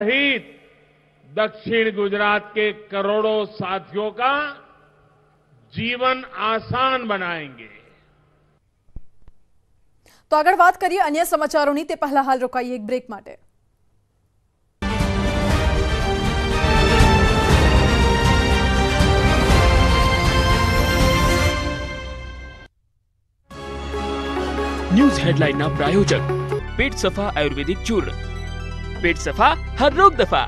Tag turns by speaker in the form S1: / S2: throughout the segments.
S1: सहित दक्षिण गुजरात के करोड़ों साथियों का जीवन आसान बनाएंगे
S2: તો આગળ વાત કરીએ અન્ય સમાચારોની તે પહેલા હાલ રોકાઈએ એક બ્રેક માટે
S3: ન્યૂઝ હેડલાઇનના પ્રાયોજક પેટ સફા આયુર્વેદિક ચૂર્ણ पेट सफ़ा, हर रोग दफ़ा।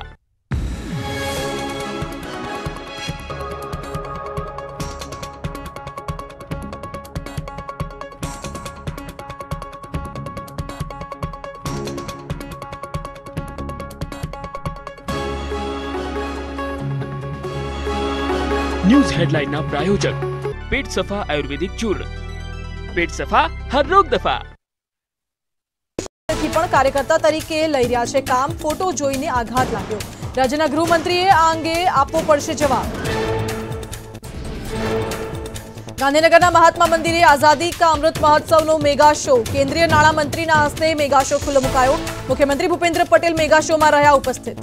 S3: न्यूज़ हेडलाइन ना प्रायोजक। पेट सफ़ा आयुर्वेदिक चूर्ण। पेट सफ़ा, हर रोग दफ़ा।
S2: થી પણ કાર્યકર્તા તરીકે લઈ રહ્યા છે કામ. ફોટો જોઈને આઘાત લાગ્યો. રાજ્યના ગૃહમંત્રીએ આ અંગે આપવો પડશે જવાબ. ગાંધીનગરના મહાત્મા મંદિરે આઝાદી કા અમૃત મહોત્સવનો મેગા શો. કેન્દ્રીય નાણામંત્રીના હસ્તે મેગા શો ખુલ્લો મુકાયો. મુખ્યમંત્રી ભૂપેન્દ્ર પટેલ મેગા શોમાં રહ્યા ઉપસ્થિત.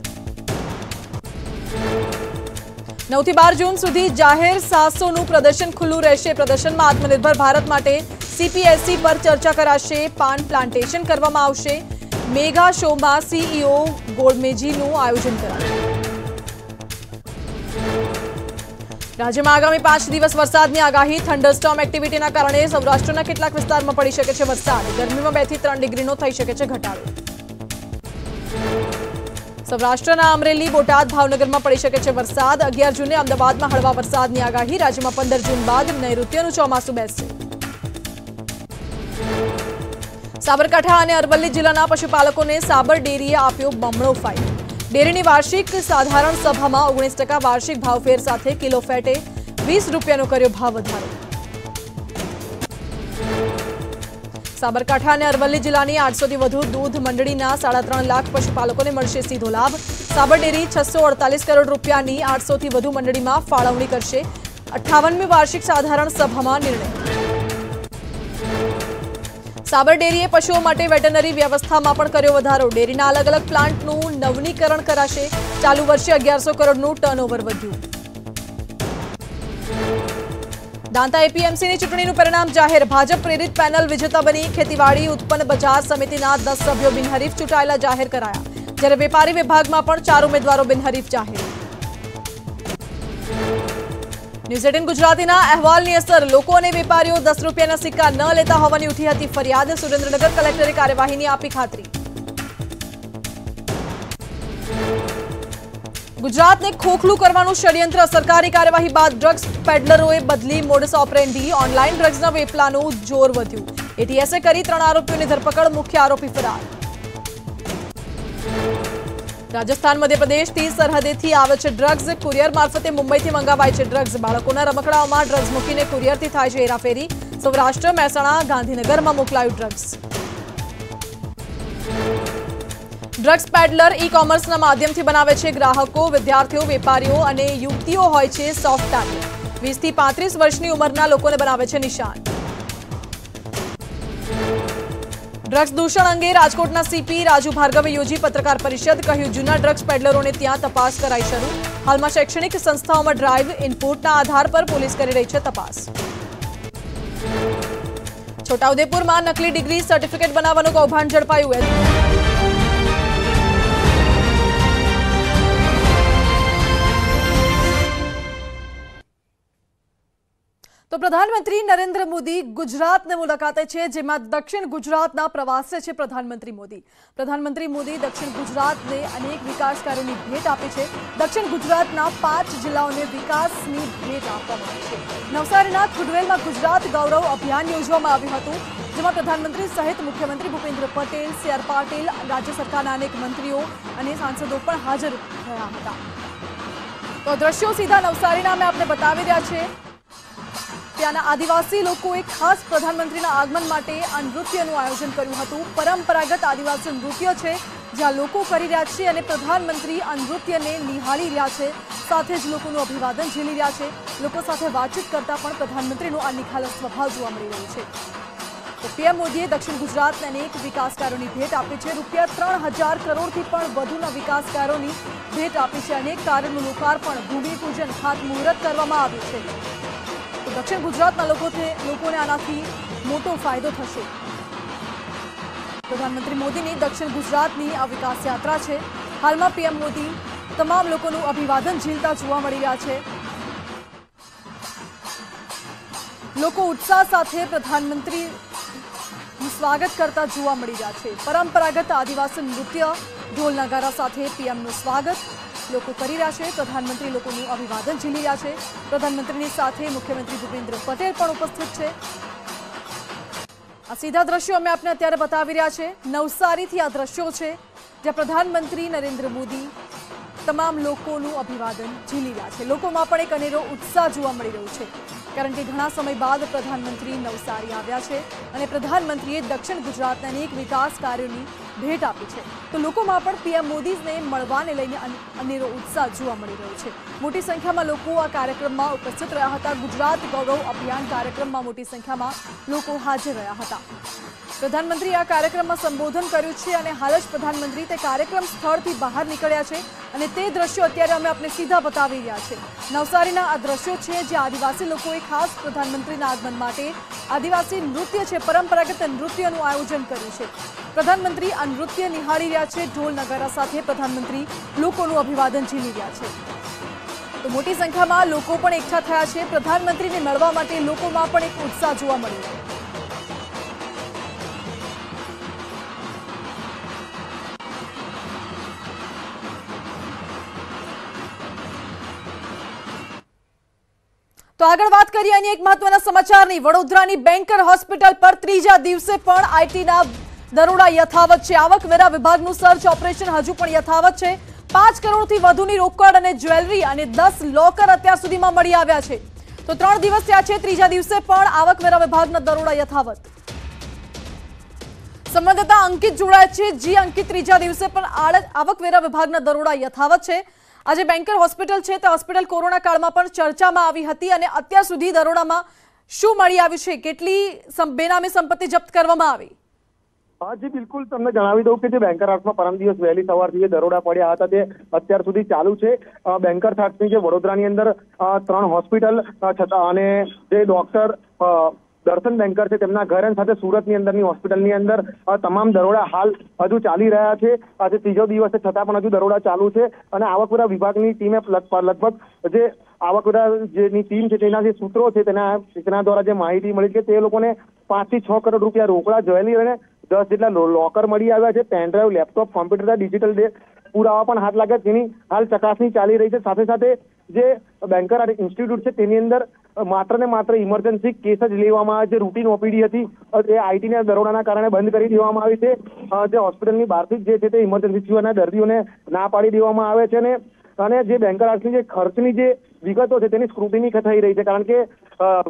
S2: નવથી બાર જૂન સુધી જાહેર સાહસોનું પ્રદર્શન ખુલ્લું રહેશે. પ્રદર્શનમાં આત્મનિર્ભર ભારત માટે સીપીએસસી પર ચર્ચા કરાશે, પાન પ્લાન્ટેશન કરવામાં આવશે. મેગા શોમાં સીઈઓ ગોળમેજીનું આયોજન કરાશે. રાજ્યમાં આગામી પાંચ દિવસ વરસાદની આગાહી, થંડરસ્ટોર્મ એક્ટિવિટીના કારણે સૌરાષ્ટ્રના કેટલાક વિસ્તારમાં પડી શકે છે વરસાદ. ગરમીમાં બેથી ત્રણ ડિગ્રીનો થઈ શકે છે ઘટાડો. સૌરાષ્ટ્રના અમરેલી, બોટાદ, ભાવનગરમાં પડી શકે છે વરસાદ. અગિયાર જૂને અમદાવાદમાં હળવા વરસાદની આગાહી. રાજ્યમાં પંદર જૂન બાદ નૈઋત્યનું ચોમાસું બેસશે. સાબરકાંઠા અને અરવલ્લી જિલ્લાના પશુપાલકોને સાબર ડેરીએ આપ્યો બમણો ફાયદો. ડેરીની વાર્ષિક સાધારણ સભામાં ઓગણીસ વાર્ષિક ભાવફેર સાથે કિલો ફેટે વીસ રૂપિયાનો કર્યો ભાવ વધારો. સાબરકાંઠા અને અરવલ્લી જિલ્લાની આઠસોથી વધુ દૂધ મંડળીના સાડા ત્રણ લાખ પશુપાલકોને મળશે સીધો લાભ. સાબર ડેરી છસો કરોડ રૂપિયાની આઠસોથી વધુ મંડળીમાં ફાળવણી કરશે. અઠ્ઠાવનમી વાર્ષિક સાધારણ સભામાં નિર્ણય. સાબર ડેરીએ પશુઓ માટે વેટરનરી વ્યવસ્થામાં પણ કર્યો વધારો ડેરીના અલગ અલગ પ્લાન્ટનું નવનીકરણ કરાશે ચાલુ વર્ષે અગિયારસો કરોડનું ટર્નઓવર વધ્યું દાંતા એપીએમસીની ચૂંટણીનું પરિણામ જાહેર ભાજપ પ્રેરિત પેનલ વિજેતા બની ખેતીવાડી ઉત્પન્ન બજાર સમિતિના દસ સભ્યો બિનહરીફ ચૂંટાયેલા જાહેર કરાયા જ્યારે વેપારી વિભાગમાં પણ ચાર ઉમેદવારો બિનહરીફ જાહેર ન્યૂઝ ગુજરાતીના અહેવાલની અસર. લોકો અને વેપારીઓ દસ રૂપિયાના સિક્કા ન લેતા હોવાની ઉઠી હતી ફરિયાદ. સુરેન્દ્રનગર કલેક્ટરે કાર્યવાહીની આપી ખાતરી. ગુજરાતને ખોખલું કરવાનું ષડયંત્ર. સરકારી કાર્યવાહી બાદ ડ્રગ્સ પેડલરોએ બદલી મોડસ ઓપરેન્ડી. ઓનલાઈન ડ્રગ્સના વેપલાનું જોર વધ્યું. એટીએસે કરી ત્રણ આરોપીઓની ધરપકડ. મુખ્ય આરોપી ફરાર. રાજસ્થાન મધ્યપ્રદેશથી સરહદેથી આવે છે ડ્રગ્સ કુરિયર મારફતે મુંબઈથી મંગાવાય છે ડ્રગ્સ બાળકોના રમકડાઓમાં ડ્રગ્સ મૂકીને કુરિયરથી થાય છે હેરાફેરી. સૌરાષ્ટ્ર, મહેસાણા, ગાંધીનગરમાં મોકલાયું ડ્રગ્સ ડ્રગ્સ પેડલર ઈ કોમર્સના માધ્યમથી બનાવે છે ગ્રાહકો, વિદ્યાર્થીઓ, વેપારીઓ અને યુવતીઓ હોય છે સોફ્ટ ટાર્ગેટ વીસથી પાંત્રીસ વર્ષની ઉંમરના લોકોને બનાવે છે નિશાન. ડ્રગ્સ દૂષણ અંગે રાજકોટના સીપી રાજુ ભાર્ગવે યોજી પત્રકાર પરિષદ કહ્યું જૂના ડ્રગ્સ પેડલરોને ત્યાં તપાસ કરાઈ શરૂ હાલમાં શૈક્ષણિક સંસ્થાઓમાં ડ્રાઈવ ઇનપુટના આધાર પર પોલીસ કરી રહી છે તપાસ છોટાઉદેપુરમાં નકલી ડિગ્રી સર્ટિફિકેટ બનાવવાનું કૌભાંડ ઝડપાયું તો પ્રધાનમંત્રી નરેન્દ્ર મોદી ગુજરાતને મુલાકાતે છે, જેમાં દક્ષિણ ગુજરાતના પ્રવાસે છે પ્રધાનમંત્રી મોદી. પ્રધાનમંત્રી મોદી દક્ષિણ ગુજરાતને અનેક વિકાસ કાર્યોની ભેટ આપી છે. દક્ષિણ ગુજરાતના પાંચ જિલ્લાઓને વિકાસની ભેટ આપવામાં આવી છે. નવસારીના ખુડવેલમાં ગુજરાત ગૌરવ અભિયાન યોજવામાં આવ્યું હતું, જેમાં પ્રધાનમંત્રી સહિત મુખ્યમંત્રી ભૂપેન્દ્ર પટેલ, સી. આર. પાટીલ, રાજ્ય સરકારના અનેક મંત્રીઓ અને સાંસદો પણ હાજર રહ્યા હતા. તો દ્રશ્યો સીધા નવસારીના અમે આપને બતાવી રહ્યા છે ત્યાંના આદિવાસી લોકોએ ખાસ પ્રધાનમંત્રીના આગમન માટે આ નૃત્યનું આયોજન કર્યું હતું. પરંપરાગત આદિવાસી નૃત્ય છે, જ્યાં લોકો કરી રહ્યા છે અને પ્રધાનમંત્રી આ નૃત્યને નિહાળી રહ્યા છે. સાથે જ લોકોનું અભિવાદન ઝીલી રહ્યા છે. લોકો સાથે વાતચીત કરતા પણ પ્રધાનમંત્રીનો આ નિખાલસ સ્વભાવ જોવા મળી રહ્યો છે. તો પીએમ મોદીએ દક્ષિણ ગુજરાતને અનેક વિકાસ કાર્યોની ભેટ આપી છે. રૂપિયા ત્રણ હજાર કરોડથી પણ વધુના વિકાસ કાર્યોની ભેટ આપી છે. અનેક કાર્યોનું લોકાર્પણ, ભૂમિપૂજન, ખાતમુહૂર્ત કરવામાં આવ્યું છે. દક્ષિણ ગુજરાતના લોકોને લોકોને આનાથી મોટો ફાયદો થશે. પ્રધાનમંત્રી મોદીની દક્ષિણ ગુજરાતની આ વિકાસ યાત્રા છે. હાલમાં પીએમ મોદી તમામ લોકોનું અભિવાદન ઝીલતા જોવા મળી રહ્યા છે. લોકો ઉત્સાહ સાથે પ્રધાનમંત્રી સ્વાગત કરતા જોવા મળી રહ્યા છે. પરંપરાગત આદિવાસી નૃત્ય ઢોલ નગારા સાથે પીએમનું સ્વાગત લોકો કરી રહ્યા છે. પ્રધાનમંત્રી લોકોનું અભિવાદન ઝીલી રહ્યા છે. પ્રધાનમંત્રીની સાથે મુખ્યમંત્રી ભૂપેન્દ્ર પટેલ પણ ઉપસ્થિત છે. આ સીધા દ્રશ્યો અમે આપને અત્યારે બતાવી રહ્યા છે. નવસારીથી આ દ્રશ્યો છે, જ્યાં પ્રધાનમંત્રી નરેન્દ્ર મોદી તમામ લોકોનું અભિવાદન ઝીલી રહ્યા છે. લોકોમાં પણ એક અનેરો ઉત્સાહ જોવા મળી રહ્યો છે. કારણ કે ઘણા સમય બાદ પ્રધાનમંત્રી નવસારી આવ્યા છે અને પ્રધાનમંત્રીએ દક્ષિણ ગુજરાતના અનેક વિકાસ કાર્યોની ભેટ આપી છે. તો લોકોમાં પણ પીએમ મોદીને મળવાને લઈને અનેરો ઉત્સાહ જોવા મળી રહ્યો છે. મોટી સંખ્યામાં લોકો આ કાર્યક્રમમાં ઉપસ્થિત રહ્યા હતા. ગુજરાત ગૌરવ અભિયાન કાર્યક્રમમાં મોટી સંખ્યામાં લોકો હાજર રહ્યા હતા. પ્રધાનમંત્રીએ આ કાર્યક્રમમાં સંબોધન કર્યું છે અને હાલ જ પ્રધાનમંત્રી તે કાર્યક્રમ સ્થળથી બહાર નીકળ્યા છે અને તે દ્રશ્યો અત્યારે અમે આપને સીધા બતાવી રહ્યા છે. નવસારીના આ દ્રશ્યો છે જે આદિવાસી લોકોએ ખાસ પ્રધાનમંત્રીના આગમન માટે આદિવાસી નૃત્ય છે, પરંપરાગત નૃત્યનું આયોજન કર્યું છે. પ્રધાનમંત્રી આ નૃત્ય નિહાળી રહ્યા છે ઢોલ નગારા સાથે પ્રધાનમંત્રી. લોકોનું અભિવાદન ઝીલી રહ્યા છે. તો મોટી સંખ્યામાં લોકો પણ એકઠા થયા છે. પ્રધાનમંત્રીને મળવા માટે લોકોમાં પણ એક ઉત્સાહ જોવા મળ્યો. તો આગળ વાત કરીએ અન્ય એક મહત્વના સમાચારની. વડોદરાની બેન્કર હોસ્પિટલ પર ત્રીજા દિવસે પણ આઈટીના દરોડા યથાવત છે. આવકવેરા વિભાગનું સર્ચ ઓપરેશન હજુ પણ યથાવત છે. પાંચ કરોડથી વધુની રોકડ અને જ્વેલરી અને દસ લોકર અત્યાર સુધીમાં મળી આવ્યા છે. તો ત્રણ દિવસ થયા છે, ત્રીજા દિવસે પણ આવકવેરા વિભાગના દરોડા યથાવત. સંવાદદાતા અંકિત જોડાય છે. જી અંકિત, ત્રીજા દિવસે પણ આવકવેરા વિભાગના દરોડા યથાવત છે. આજે બેન્કર હોસ્પિટલ છે તે હોસ્પિટલ કોરોના કાળમાં પણ ચર્ચામાં આવી હતી અને અત્યાર સુધી દરોડામાં શું મળી આવ્યું છે? કેટલી બેનામી સંપત્તિ જપ્ત કરવામાં આવી?
S4: હા, જી, બિલકુલ. તમને જણાવી દઉં કે જે બેન્કર હાઉસમાં પરમ દિવસ વહેલી સવારથી જે દરોડા પડ્યા હતા, તે અત્યાર સુધી ચાલુ છે. બેન્કર હાઉસની જે વડોદરાની અંદર ત્રણ હોસ્પિટલ છતાં અને જે ડોક્ટર દર્શન બેન્કર છે, તેમના ઘર અને સાથે સુરતની અંદરની હોસ્પિટલની અંદર તમામ દરોડા હાલ હજુ ચાલી રહ્યા છે. આજે ત્રીજો દિવસ છે, છતાં પણ હજુ દરોડા ચાલુ છે. અને આવકવેરા વિભાગની ટીમે લગભગ જે આવકવેરા જેની ટીમ છે, તેના જે સૂત્રો છે, તેના તેના દ્વારા જે માહિતી મળી છે, તે લોકોને પાંચથી છ કરોડ રૂપિયા રોકડા જ્વેલરી અને દસ જેટલા લોકર મળી આવ્યા છે પેનડ્રાઈવ લેપટોપ કોમ્પ્યુટર ડિજિટલ પુરાવા પણ હાથ લાગ્યા જેની હાલ ચકાસણી ચાલી રહી છે. સાથે સાથે જે બેન્કર ઇન્સ્ટિટ્યૂટ છે, તેની અંદર માત્ર ને માત્ર ઇમરજન્સી કેસ જ લેવામાં આવે છે. રૂટીન ઓપીડી હતી. એ આઈટીના દરોડાના કારણે બંધ કરી દેવામાં આવી છે. જે હોસ્પિટલની બહારથી જે છે તે ઇમરજન્સી સિવાયના દર્દીઓને ના પાડી દેવામાં આવે છે ને અને જે બેન્કર આર્ટની જે ખર્ચની જે વિગતો છે, તેની સ્ક્રુટિની થઈ રહી છે. કારણ કે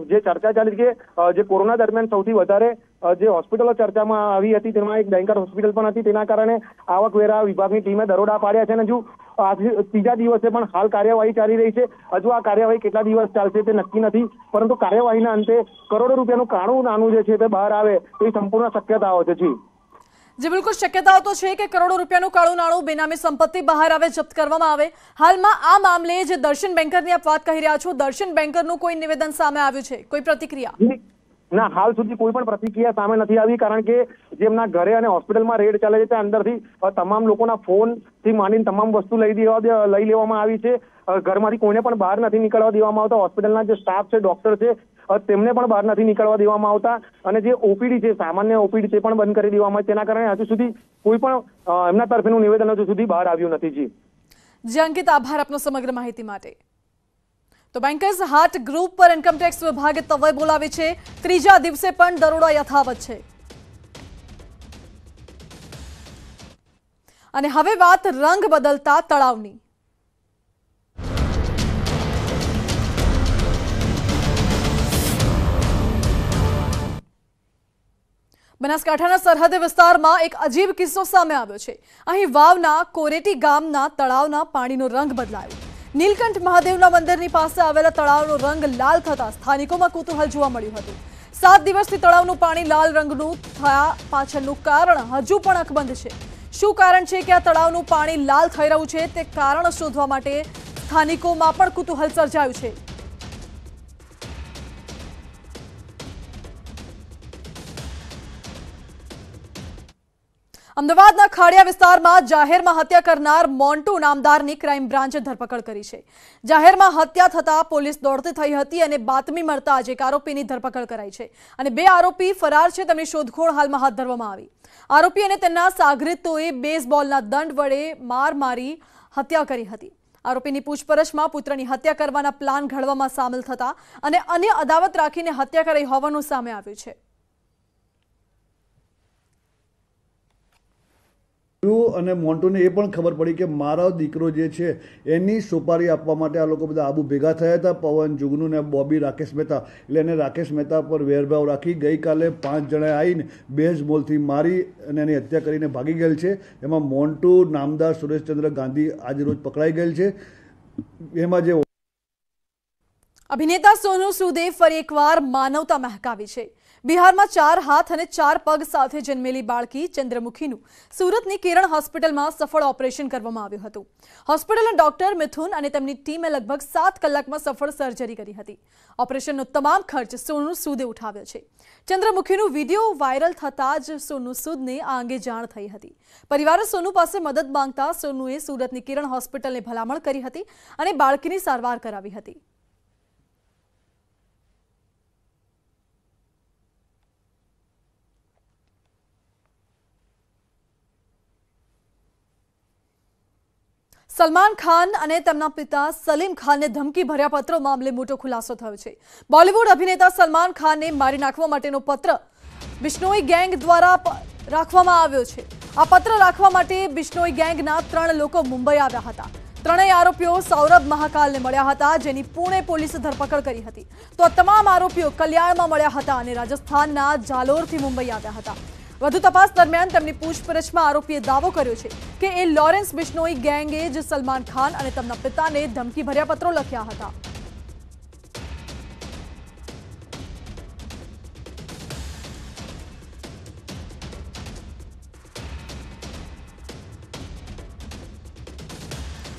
S4: જે ચર્ચા ચાલી છે અ, જે કોરોના દરમિયાન સૌથી વધારે અ, જે હોસ્પિટલો ચર્ચામાં આવી હતી તેમાં એક બેન્કર હોસ્પિટલ પણ હતી તેના કારણે આવકવેરા વિભાગની ટીમે દરોડા પાડ્યા છે અને હજુ આજે ત્રીજા દિવસે પણ હાલ કાર્યવાહી ચાલી રહી છે હજુ આ કાર્યવાહી કેટલા દિવસ ચાલશે તે નક્કી નથી પરંતુ કાર્યવાહીના અંતે કરોડો રૂપિયાનું કાણું નાનું જે છે તે બહાર આવે તેવી સંપૂર્ણ શક્યતાઓ છે જી
S2: જે બિલકુલ શક્યતાઓ તો છે કે કરોડો રૂપિયાનું કાળું નાણું બેનામી સંપત્તિ બહાર આવે, જપ્ત કરવામાં આવે. હાલમાં આ મામલે જે દર્શન બેન્કરની આપ વાત કહી રહ્યા છો. દર્શન બેન્કરનું કોઈ નિવેદન સામે આવ્યું છે? કોઈ પ્રતિક્રિયા.
S4: ના, હાલ સુધી કોઈ પણ પ્રતિક્રિયા સામે નથી આવી કારણ કે જેમના ઘરે અને હોસ્પિટલમાં રેડ ચાલે છે ત્યાં અંદરથી તમામ લોકોના ફોનથી માંડીને તમામ વસ્તુ લઈ દેવા લઈ લેવામાં આવી છે. ઘરમાંથી કોઈને પણ બહાર નથી નીકળવા દેવામાં આવતા. હોસ્પિટલના જે સ્ટાફ છે, ડોક્ટર છે તેમને પણ બહાર નથી નીકળવા દેવામાં આવતા. અને જે ઓપીડી છે, સામાન્ય ઓપીડી છે પણ બંધ કરી દેવામાં આવે. તેના કારણે હજુ સુધી કોઈ પણ એમના તરફેનું નિવેદન હજુ સુધી બહાર આવ્યું નથી જી.
S2: જી, અંકિત, આભાર આપનો સમગ્ર માહિતી માટે. તો બેન્કર્સ હાટ ગ્રુપ પર ઇન્કમટેક્સ વિભાગે તવાઈ બોલાવી છે. ત્રીજા દિવસે પણ દરોડા યથાવત છે. અને હવે વાત રંગ બદલતા તળાવની. બનાસકાંઠાના સરહદ વિસ્તારમાં એક અજીબ કિસ્સો સામે આવ્યો છે. અહીં વાવના કોરેટી ગામના તળાવના પાણીનો રંગ બદલાયો. નીલકંઠ મહાદેવના મંદિરની પાસે આવેલા તળાવનો રંગ લાલ થતા સ્થાનિકોમાં કુતૂહલ જોવા મળ્યું હતું. સાત દિવસથી તળાવનું પાણી લાલ રંગનું થયા પાછળનું કારણ હજુ પણ અકબંધ છે. શું કારણ છે કે આ તળાવનું પાણી લાલ થઈ રહ્યું છે? તે કારણ શોધવા માટે સ્થાનિકોમાં પણ કુતૂહલ સર્જાયું છે. અમદાવાદના ખાડિયા વિસ્તારમાં જાહેરમાં હત્યા કરનાર મોન્ટુ નામદારની ક્રાઇમ બ્રાન્ચે ધરપકડ કરી છે. જાહેરમાં હત્યા થતા પોલીસ દોડતી થઈ હતી અને બાતમી મળતા આજે એક આરોપીની ધરપકડ કરાઈ છે અને બે આરોપી ફરાર છે તેમની શોધખોળ હાલમાં હાથ ધરવામાં આવી. આરોપી અને તેના સાગરીતોએ બેઝબોલના દંડ વડે માર મારી હત્યા કરી હતી. આરોપીની પૂછપરછમાં પુત્રની હત્યા કરવાના પ્લાન ઘડવામાં સામેલ થતા અને અન્ય અદાવત રાખીને હત્યા કરી હોવાનું સામે આવ્યું છે.
S5: અને મોન્ટુને એ પણ ખબર પડી કે મારો દીકરો જે છે, એની સુપારી આપવા માટે આ લોકો બધા આબુ ભેગા થયા હતા, પવન, જુગનુ ને બોબી, રાકેશ મહેતા. એટલે એને રાકેશ મહેતા પર વેરભાવ રાખી ગઈકાલે પાંચ જણાએ આવીને બેઝ મોલથી મારી અને એની હત્યા કરીને ભાગી ગયેલ છે. એમાં મોન્ટુ નામદાર સુરેશચંદ્ર ગાંધી આજે રોજ પકડાઈ ગયેલ છે. એમાં જે
S2: અભિનેતા સોનુ સૂદે ફરી એકવાર માનવતા મહેકાવી છે. બિહારમાં ચાર હાથ અને ચાર પગ સાથે જન્મેલી બાળકી ચંદ્રમુખીનું. સુરતની કિરણ હોસ્પિટલમાં સફળ ઓપરેશન કરવામાં આવ્યું હતું. હોસ્પિટલના ડોક્ટર મિથુન અને તેમની ટીમે લગભગ સાત કલાકમાં સફળ સર્જરી કરી હતી. ઓપરેશનનો તમામ ખર્ચ સોનુ સૂદે ઉઠાવ્યો છે. ચંદ્રમુખીનું વીડિયો વાયરલ થતાં જ સોનુ સૂદને આ અંગે જાણ થઈ હતી. પરિવારે સોનુ પાસે મદદ માંગતા સોનુએ સુરતની કિરણ હોસ્પિટલને ભલામણ કરી હતી અને બાળકીની સારવાર કરાવી હતી. સલમાન ખાન અને તેમના પિતા સલીમ ખાનને ધમકી ભર્યા પત્રો મામલે મોટો ખુલાસો થયો છે. બોલિવૂડ અભિનેતા સલમાન ખાનને મારી નાખવા માટેનો પત્ર બિશ્નોઈ ગેંગ દ્વારા રાખવામાં આવ્યો છે. આ પત્ર રાખવા માટે બિશ્નોઈ ગેંગના ત્રણ લોકો મુંબઈ આવ્યા હતા. ત્રણેય આરોપીઓ સૌરભ મહાકાલને મળ્યા હતા, જેની પુણે પોલીસે ધરપકડ કરી હતી. તો તમામ આરોપીઓ કલ્યાણમાં મળ્યા હતા અને રાજસ્થાનના જાલોરથી મુંબઈ આવ્યા હતા. વધુ તપાસ દરમિયાન તેમની પૂછપરછમાં આરોપીએ દાવો કર્યો છે કે એ લોરેન્સ બિશ્નોઈ ગેંગે જ સલમાન ખાન અને તેમના પિતાને ધમકી પત્રો લખ્યા હતા.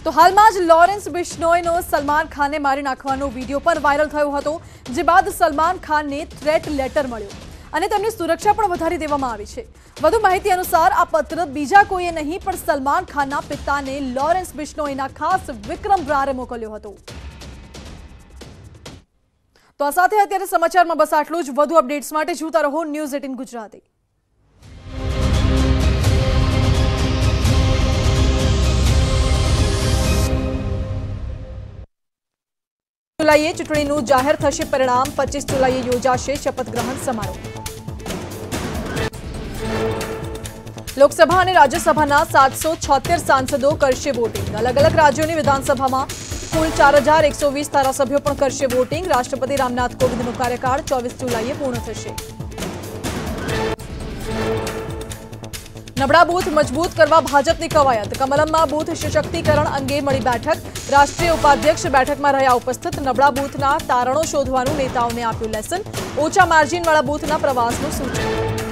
S2: તો હાલમાં જ લોરેન્સ બિશ્નોઈનો સલમાન ખાનને મારી નાખવાનો વીડિયો પણ વાયરલ થયો હતો, જે બાદ સલમાન ખાનને થ્રેટ લેટર મળ્યો. અને તેમની સુરક્ષા પણ વધારી દેવામાં આવી છે. વધુ માહિતી અનુસાર આ પત્ર બીજા કોઈએ નહીં, પણ સલમાન ખાનના પિતાને લોરેન્સ બિશ્નોઈના ખાસ વિક્રમ બ્રારે મોકલ્યો હતો. તો આ સાથે અત્યારે સમાચારમાં બસ આટલું જ. વધુ અપડેટ્સ માટે જોતા રહો ન્યૂઝ એટીન ગુજરાતી. જુલાઈએ ચૂંટણીનું જાહેર થશે પરિણામ. પચીસ જુલાઈએ યોજાશે શપથ ગ્રહણ સમારોહ. લોકસભા અને રાજ્યસભાના સાતસો છોતેર સાંસદો કરશે વોટિંગ અલગ અલગ રાજ્યોની વિધાનસભામાં કુલ ચાર હજાર એકસો વીસ ધારાસભ્યો પણ કરશે વોટિંગ રાષ્ટ્રપતિ રામનાથ કોવિંદનો કાર્યકાળ ચોવીસ જુલાઈએ પૂર્ણ થશે નબળા બૂથ મજબૂત કરવા ભાજપની કવાયત કમલમમાં બૂથ સશક્તિકરણ અંગે મળી બેઠક રાષ્ટ્રીય ઉપાધ્યક્ષ બેઠકમાં રહ્યા ઉપસ્થિત નબળા બૂથના તારણો શોધવાનું નેતાઓને આપ્યું લેસન ઓછા માર્જિનવાળા બૂથના પ્રવાસનું સૂચન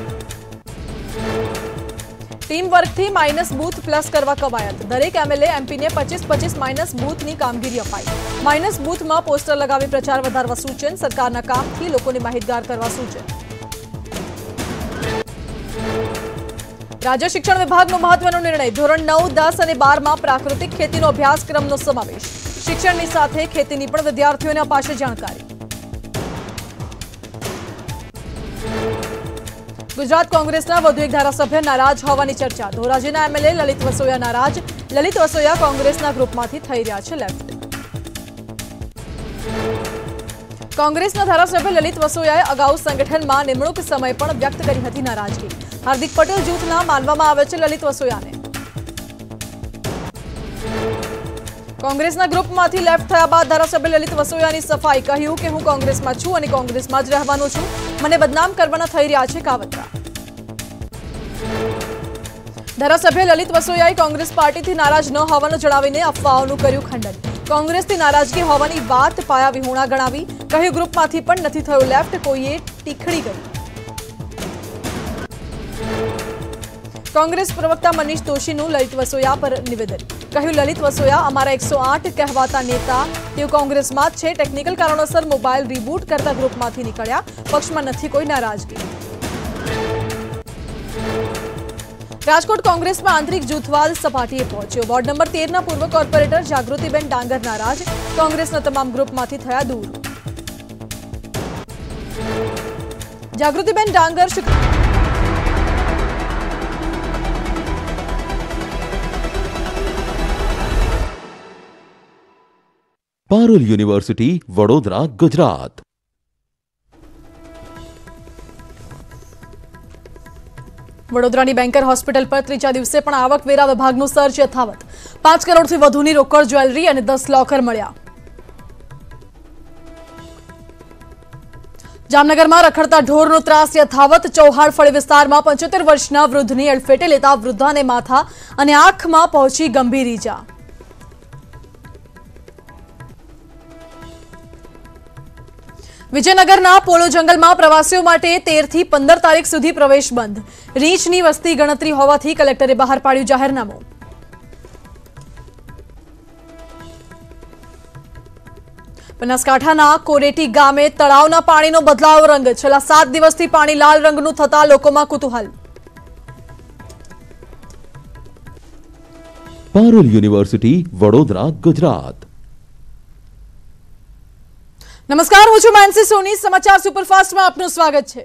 S2: ટીમ વર્કથી માઇનસ બૂથ પ્લસ કરવા કવાયત દરેક એમએલએ એમપીને પચીસ પચીસ માઇનસ બૂથની કામગીરી અપાઈ માઇનસ બૂથમાં પોસ્ટર લગાવી પ્રચાર વધારવા સૂચન સરકારના કામથી લોકોને માહિતગાર કરવા સૂચન રાજ્ય શિક્ષણ વિભાગનો મહત્વનો નિર્ણય ધોરણ નવ દસ અને બારમાં પ્રાકૃતિક ખેતીનો અભ્યાસક્રમનો સમાવેશ શિક્ષણની સાથે ખેતીની પણ વિદ્યાર્થીઓને અપાશે જાણકારી ગુજરાત કોંગ્રેસના વધુ એક ધારાસભ્ય નારાજ હોવાની ચર્ચા. ધોરાજીના એમએલએ લલિત વસોયા નારાજ. લલિત વસોયા કોંગ્રેસના ગ્રુપમાંથી થઈ રહ્યા છે લેફ્ટ. કોંગ્રેસના ધારાસભ્ય લલિત વસોયાએ અગાઉ સંગઠનમાં નિમણૂક સમય પણ વ્યક્ત કરી હતી નારાજગી. હાર્દિક પટેલ જૂથના માનવામાં આવે છે લલિત વસોયાને. કોંગ્રેસના ગ્રુપમાંથી લેફ્ટ થયા બાદ ધારાસભ્ય લલિત વસોયાની સફાઈ. કહ્યું કે હું કોંગ્રેસમાં છું અને કોંગ્રેસમાં જ રહેવાનો છું. મને બદનામ કરવાના થઈ રહ્યા છે કાવતરા. ધારાસભ્ય લલિત વસોયાએ કોંગ્રેસ પાર્ટીથી નારાજ ન હોવાનું જણાવીને અફવાઓનું કર્યું ખંડન. કોંગ્રેસથી નારાજગી હોવાની વાત પાયા વિહોણા ગણાવી. કહ્યું ગ્રુપમાંથી પણ નથી થયું લેફ્ટ, કોઈએ ટીખડી ગઈ. કોંગ્રેસ પ્રવક્તા મનીષ દોશીનું લલિત વસોયા પર નિવેદન કહ્યું લલિત વસોયા અમારા એકસો આઠ કહેવાતા નેતા તેઓ કોંગ્રેસમાં જ છે ટેકનિકલ કારણોસર મોબાઈલ રીબૂટ કરતા ગ્રુપમાંથી નીકળ્યા પક્ષમાં નથી કોઈ નારાજગી રાજકોટ કોંગ્રેસમાં આંતરિક જૂથવાદ સપાટીએ પહોંચ્યો વોર્ડ નંબર તેરના પૂર્વ કોર્પોરેટર જાગૃતિબેન ડાંગર નારાજ કોંગ્રેસના તમામ ગ્રુપમાંથી થયા દૂર જાગૃતિબેન ડાંગર
S6: પારુલ યુનિવર્સિટી વડોદરા ગુજરાત
S2: વડોદરાની બેન્કર હોસ્પિટલ પર ત્રીજા દિવસે પણ આવકવેરા વિભાગનું સર્ચ યથાવત. પાંચ કરોડથી વધુની રોકડ જ્વેલરી અને દસ લોકર મળ્યા. જામનગરમાં રખડતા ઢોરનો ત્રાસ યથાવત. ચૌહાણ ફળી વિસ્તારમાં પંચોતેર વર્ષના વૃદ્ધની અડફેટે લેતા વૃદ્ધાને માથા અને આંખમાં પહોંચી ગંભીર ઈજા. વિજયનગરના પોલો જંગલમાં પ્રવાસીઓ માટે તેરથી પંદર તારીખ સુધી પ્રવેશ બંધ. રીંછની વસ્તી ગણતરી હોવાથી કલેક્ટરે બહાર પાડ્યું જાહેરનામું. બનાસકાંઠાના કોરેટી ગામે તળાવના પાણીનો બદલાવ રંગ. છેલ્લા સાત દિવસથી પાણી લાલ રંગનું થતા લોકોમાં કુતૂહલ.
S6: પારુલ યુનિવર્સિટી, વડોદરા, ગુજરાત.
S2: નમસ્કાર, હું છું માનસી સોની, સમાચાર સુપરફાસ્ટમાં આપનું સ્વાગત છે.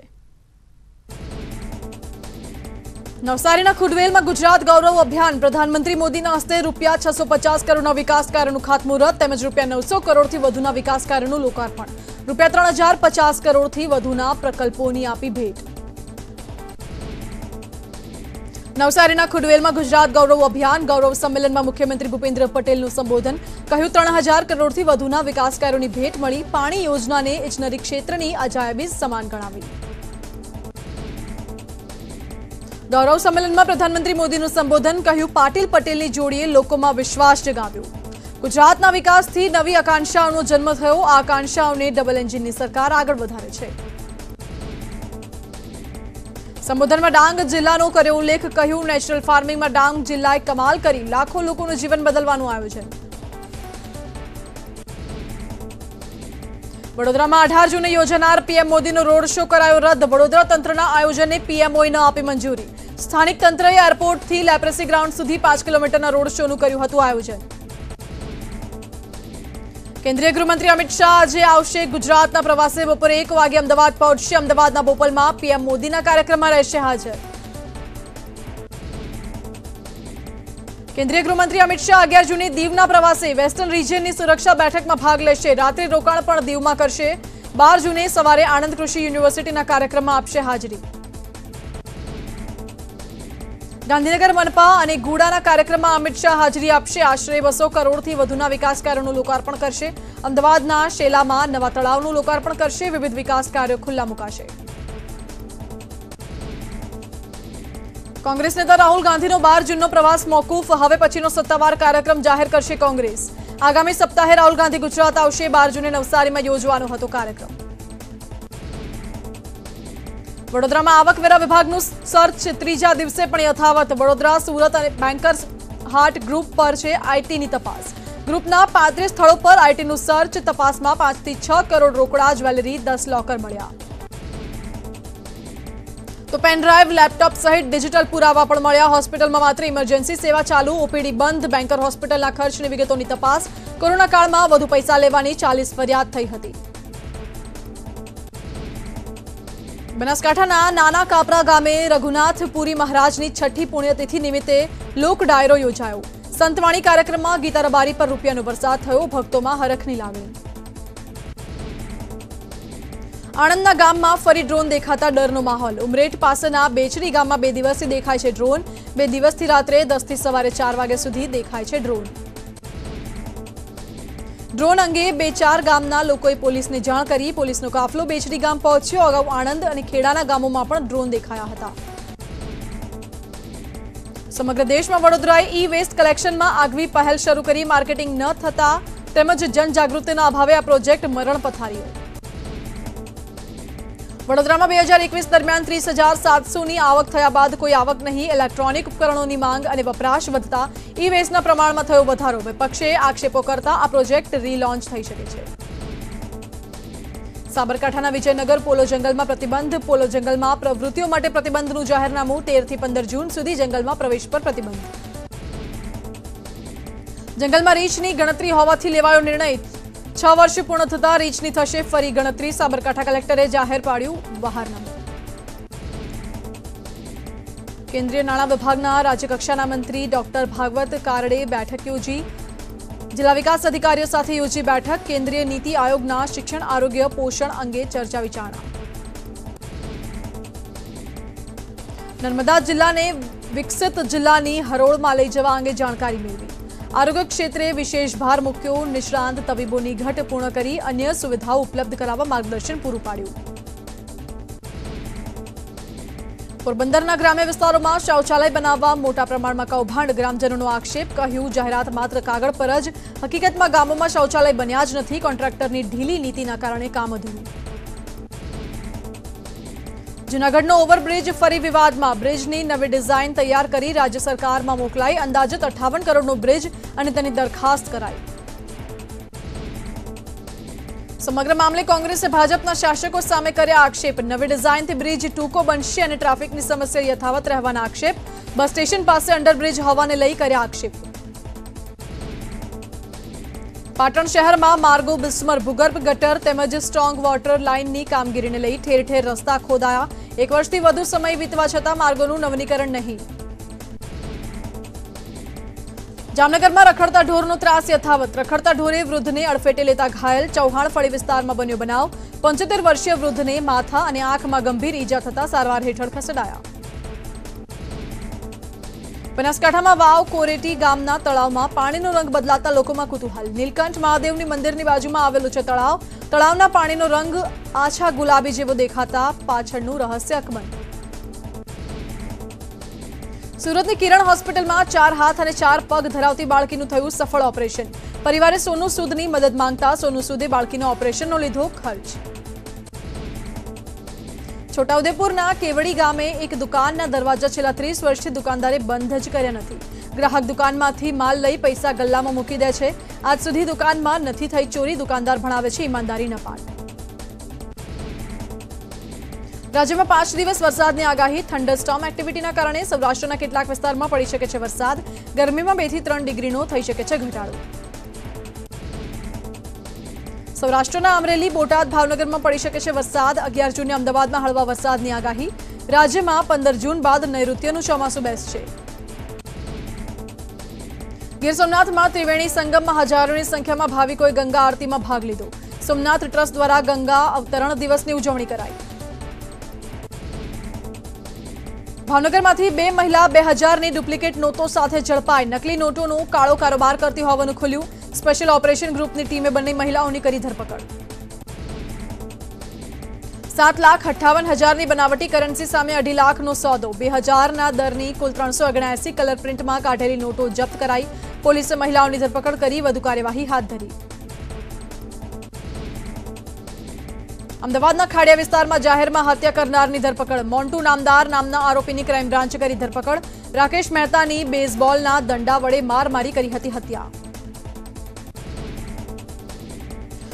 S2: નવસારીના ખુડવેલમાં ગુજરાત ગૌરવ અભિયાન. પ્રધાનમંત્રી મોદીના હસ્તે રૂપિયા છસો પચાસ કરોડના વિકાસ કાર્યનું ખાતમુહૂર્ત તેમજ રૂપિયા નવસો કરોડથી વધુના વિકાસ કાર્યનું લોકાર્પણ. રૂપિયા ત્રણ હજાર પચાસ કરોડથી વધુના પ્રકલ્પોની આપી ભેટ. નવસારીના ખુડવેલમાં ગુજરાત ગૌરવ અભિયાન ગૌરવ સંમેલનમાં મુખ્યમંત્રી ભૂપેન્દ્ર પટેલનું સંબોધન કહ્યું ત્રણ હજાર કરોડથી વધુના વિકાસ કાર્યોની ભેટ મળી પાણી યોજનાને ઇજનરી ક્ષેત્રની અજાયબી સમાન ગણાવી ગૌરવ સંમેલનમાં પ્રધાનમંત્રી મોદીનું સંબોધન કહ્યું પાટીલ પટેલની જોડીએ લોકોમાં વિશ્વાસ જગાવ્યો ગુજરાતના વિકાસથી નવી આકાંક્ષાઓનો જન્મ થયો આ આકાંક્ષાઓને ડબલ એન્જિનની સરકાર આગળ વધારે છે સંબોધનમાં ડાંગ જિલ્લાનો કર્યો ઉલ્લેખ, કહ્યું નેચરલ ફાર્મિંગમાં ડાંગ જિલ્લાએ કમાલ કરી. લાખો લોકોનું જીવન બદલવાનું આયોજન વડોદરામાં અઢાર જૂને યોજાનાર પીએમ મોદીનો રોડ શો કરાયો રદ. વડોદરા તંત્રના આયોજનને પીએમઓએ ન આપી મંજૂરી. સ્થાનિક તંત્રએ એરપોર્ટથી લેપ્રેસી ગ્રાઉન્ડ સુધી પાંચ કિલોમીટરના રોડ શોનું કર્યું હતું આયોજન કેન્દ્રીય ગૃહમંત્રી અમિત શાહ આજે આવશે ગુજરાતના પ્રવાસે બપોરે એક વાગે અમદાવાદ પહોંચશે અમદાવાદના બોપલમાં પીએમ મોદીના કાર્યક્રમમાં રહેશે હાજર કેન્દ્રીય ગૃહમંત્રી અમિત શાહ અગિયાર જૂને દીવના પ્રવાસે વેસ્ટર્ન રિજિયનની સુરક્ષા બેઠકમાં ભાગ લેશે રાત્રિ રોકાણ પણ દીવમાં કરશે બાર જૂને સવારે આણંદ કૃષિ યુનિવર્સિટીના કાર્યક્રમમાં આપશે હાજરી ગાંધીનગર મનપા અને ગુડાના કાર્યક્રમમાં અમિત શાહ હાજરી આપશે આશરે બસો કરોડથી વધુના વિકાસ કાર્યોનું લોકાર્પણ કરશે અમદાવાદના શેલામાં નવા તળાવનું લોકાર્પણ કરશે વિવિધ વિકાસ કાર્યો ખુલ્લા મુકાશે કોંગ્રેસ નેતા રાહુલ ગાંધીનો બાર જૂનનો પ્રવાસ મોકૂફ હવે પછીનો સત્તાવાર કાર્યક્રમ જાહેર કરશે કોંગ્રેસ આગામી સપ્તાહે રાહુલ ગાંધી ગુજરાત આવશે બાર જૂને નવસારીમાં યોજવાનો હતો કાર્યક્રમ વડોદરામાં આવકવેરા વિભાગનું સર્ચ ત્રીજા દિવસે પણ યથાવત. વડોદરા, સુરત અને બેન્કર્સ હાર્ટ ગ્રુપ પર છે આઈટીની તપાસ. ગ્રુપના પાંત્રીસ સ્થળો પર આઈટીનું સર્ચ તપાસમાં પાંચથી છ કરોડ રોકડા જ્વેલરી દસ લોકર મળ્યા. તો પેનડ્રાઈવ લેપટોપ સહિત ડિજિટલ પુરાવા પણ મળ્યા. હોસ્પિટલમાં માત્ર ઇમરજન્સી સેવા ચાલુ, ઓપીડી બંધ. બેન્કર હોસ્પિટલના ખર્ચની વિગતોની તપાસ. કોરોના કાળમાં વધુ પૈસા લેવાની ચાલીસ ફરિયાદ થઈ હતી. બનાસકાંઠાના નાના કાપરા ગામે રઘુનાથપુરી મહારાજની છઠ્ઠી પુણ્યતિથિ નિમિત્તે લોક ડાયરો યોજાયો. સંતવાણી કાર્યક્રમમાં ગીતા રબારી પર રૂપિયાનો વરસાદ થયો, ભક્તોમાં હરખની લાગણી. આણંદના ગામમાં ફરી ડ્રોન દેખાતા ડરનો માહોલ. ઉમરેટ પાસેના બેચડી ગામમાં બે દિવસથી દેખાય છે ડ્રોન. બે દિવસથી રાત્રે દસથી સવારે ચાર વાગ્યા સુધી દેખાય છે ડ્રોન. ડ્રોન અંગે બે ચાર ગામના લોકોએ પોલીસને જાણ કરી. પોલીસનો કાફલો બેચડી ગામ પહોંચ્યો. અગાઉ આણંદ અને ખેડાના ગામોમાં પણ ડ્રોન દેખાયા હતા. સમગ્ર દેશમાં વડોદરાએ ઈ વેસ્ટ કલેક્શનમાં આગવી પહેલ શરૂ કરી. માર્કેટિંગ ન થતા તેમજ જનજાગૃતિના અભાવે આ પ્રોજેક્ટ મરણ પથારીઓ. વડોદરામાં બે હજાર એકવીસ દરમિયાન ત્રીસ હજાર સાતસોની આવક થયા બાદ કોઈ આવક નહીં, ઇલેક્ટ્રોનિક ઉપકરણોની માંગ અને વપરાશ વધતા ઈ વેસ્ટના પ્રમાણમાં થયો વધારો. વિપક્ષે આક્ષેપો કરતા આ પ્રોજેક્ટ રીલોન્ચ થઈ શકે છે. સાબરકાંઠાના વિજયનગર પોલો જંગલમાં પ્રતિબંધ. પોલો જંગલમાં પ્રવૃત્તિઓ માટે પ્રતિબંધનું જાહેરનામું તેરથી પંદર જૂન સુધી જંગલમાં પ્રવેશ પર પ્રતિબંધ. જંગલમાં રીંછની ગણતરી હોવાથી લેવાયો નિર્ણય. છ વર્ષ પૂર્ણ થતા રીંછની થશે ફરી ગણતરી સાબરકાંઠા કલેક્ટરે જાહેર પાડ્યું બહારનામું કેન્દ્રીય નાણાં વિભાગના રાજ્યકક્ષાના મંત્રી ડોક્ટર ભાગવત કારડે બેઠક યોજી જિલ્લા વિકાસ અધિકારીઓ સાથે યોજી બેઠક કેન્દ્રીય નીતિ આયોગના શિક્ષણ આરોગ્ય પોષણ અંગે ચર્ચા વિચારણા નર્મદા જિલ્લાને વિકસિત જિલ્લાની હરોળમાં લઈ જવા અંગે જાણકારી મેળવી આરોગ્ય ક્ષેત્રે વિશેષ ભાર મૂક્યો નિષ્ણાંત તબીબોની ઘટ પૂર્ણ કરી અન્ય સુવિધાઓ ઉપલબ્ધ કરાવવા માર્ગદર્શન પૂરું પાડ્યું પોરબંદરના ગ્રામ્ય વિસ્તારોમાં શૌચાલય બનાવવા મોટા પ્રમાણમાં કૌભાંડ ગ્રામજનોનો આક્ષેપ કહ્યું જાહેરાત માત્ર કાગળ પર જ હકીકતમાં ગામોમાં શૌચાલય બન્યા જ નથી કોન્ટ્રાક્ટરની ઢીલી નીતિના કારણે કામ અધૂરું જૂનાગઢનો ઓવરબ્રિજ ફરી વિવાદમાં. બ્રિજની નવી ડિઝાઇન તૈયાર કરી રાજ્ય સરકારમાં મોકલાઈ. અંદાજિત અઠ્ઠાવન કરોડનો બ્રિજ અને તેની દરખાસ્ત કરાઈ. સમગ્ર મામલે કોંગ્રેસે ભાજપના શાસકો સામે કર્યા આક્ષેપ. નવી ડિઝાઇનથી બ્રિજ ટૂંકો બનશે અને ટ્રાફિકની સમસ્યા યથાવત રહેવાના આક્ષેપ. બસ સ્ટેશન પાસે અંડરબ્રિજ હોવાને લઈ કર્યા આક્ષેપ. પાટણ શહેરમાં માર્ગો બિસ્મર ભૂગર્ભ ગટર તેમજ સ્ટ્રોંગ વોટર લાઇનની કામગીરીને લઈ ઠેર ઠેર રસ્તા ખોદાયા એક વર્ષથી વધુ સમય વીતવા છતાં માર્ગોનું નવીનીકરણ નહીં જામનગરમાં રખડતા ઢોરનો ત્રાસ યથાવત રખડતા ઢોરે વૃદ્ધને અડફેટે લેતા ઘાયલ ચૌહાણ ફળી વિસ્તારમાં બન્યો બનાવ પંચોતેર વર્ષીય વૃદ્ધને માથા અને આંખમાં ગંભીર ઈજા થતા સારવાર હેઠળ ખસેડાયા બનાસકાંઠામાં વાવ, કોરેટી ગામના તળાવમાં પાણીનો રંગ બદલાતા લોકોમાં કુતૂહલ. નીલકંઠ મહાદેવની મંદિરની બાજુમાં આવેલું છે તળાવ. તળાવના પાણીનો રંગ આછા ગુલાબી જેવો દેખાતા પાછળનું રહસ્ય અકબંધ સુરતની કિરણ હોસ્પિટલમાં ચાર હાથ અને ચાર પગ ધરાવતી બાળકીનું થયું સફળ ઓપરેશન. પરિવારે સોનુ સૂદની મદદ માંગતા સોનુ સૂદે બાળકીના ઓપરેશનનો લીધો ખર્ચ. છોટાઉદેપુરના કેવડી ગામે એક દુકાનના દરવાજા છેલ્લા ત્રીસ વર્ષથી દુકાનદારે બંધ જ કર્યા નથી ગ્રાહક દુકાનમાંથી માલ લઈ પૈસા ગલ્લામાં મૂકી દે છે આજ સુધી દુકાનમાં નથી થઈ ચોરી દુકાનદાર ભણાવે છે ઈમાનદારીના પાઠ રાજ્યમાં પાંચ દિવસ વરસાદની આગાહી થંડરસ્ટોમ એક્ટિવિટીના કારણે સૌરાષ્ટ્રના કેટલાક વિસ્તારમાં પડી શકે છે વરસાદ ગરમીમાં બે થી ત્રણ ડિગ્રીનો થઈ શકે છે ઘટાડો સૌરાષ્ટ્રના અમરેલી, બોટાદ, ભાવનગરમાં પડી શકે છે વરસાદ. અગિયાર જૂને અમદાવાદમાં હળવા વરસાદની આગાહી. રાજ્યમાં પંદર જૂન બાદ નૈઋત્યનું ચોમાસું બેસશે. ગીર સોમનાથમાં ત્રિવેણી સંગમમાં હજારોની સંખ્યામાં ભાવિકોએ ગંગા આરતીમાં ભાગ લીધો. સોમનાથ ટ્રસ્ટ દ્વારા ગંગા અવતરણ દિવસની ઉજવણી કરાઈ. ભાવનગરમાંથી બે મહિલા બે હજારની ડુપ્લિકેટ નોટો સાથે ઝડપાઈ. નકલી નોટોનું કાળો કારોબાર કરતી હોવાનું ખુલ્યું. સ્પેશિયલ ઓપરેશન ગ્રુપની ટીમે બંને મહિલાઓની કરી ધરપકડ. સાત લાખ અઠ્ઠાવન હજારની બનાવટી કરન્સી સામે અઢી લાખનો સોદો. બે હજારના દરની કુલ ત્રણસો ઓગણસી કલર પ્રિન્ટમાં કાઢેલી નોટો જપ્ત કરાઈ પોલીસે મહિલાઓની ધરપકડ કરી વધુ કાર્યવાહી હાથ ધરી. અમદાવાદના ખાડિયા વિસ્તારમાં જાહેરમાં હત્યા કરનારની ધરપકડ. મોન્ટુ નામદાર નામના આરોપીની ક્રાઇમ બ્રાન્ચે કરી ધરપકડ. રાકેશ મહેતાની બેઝબોલના દંડા વડે મારમારી કરી હતી હત્યા.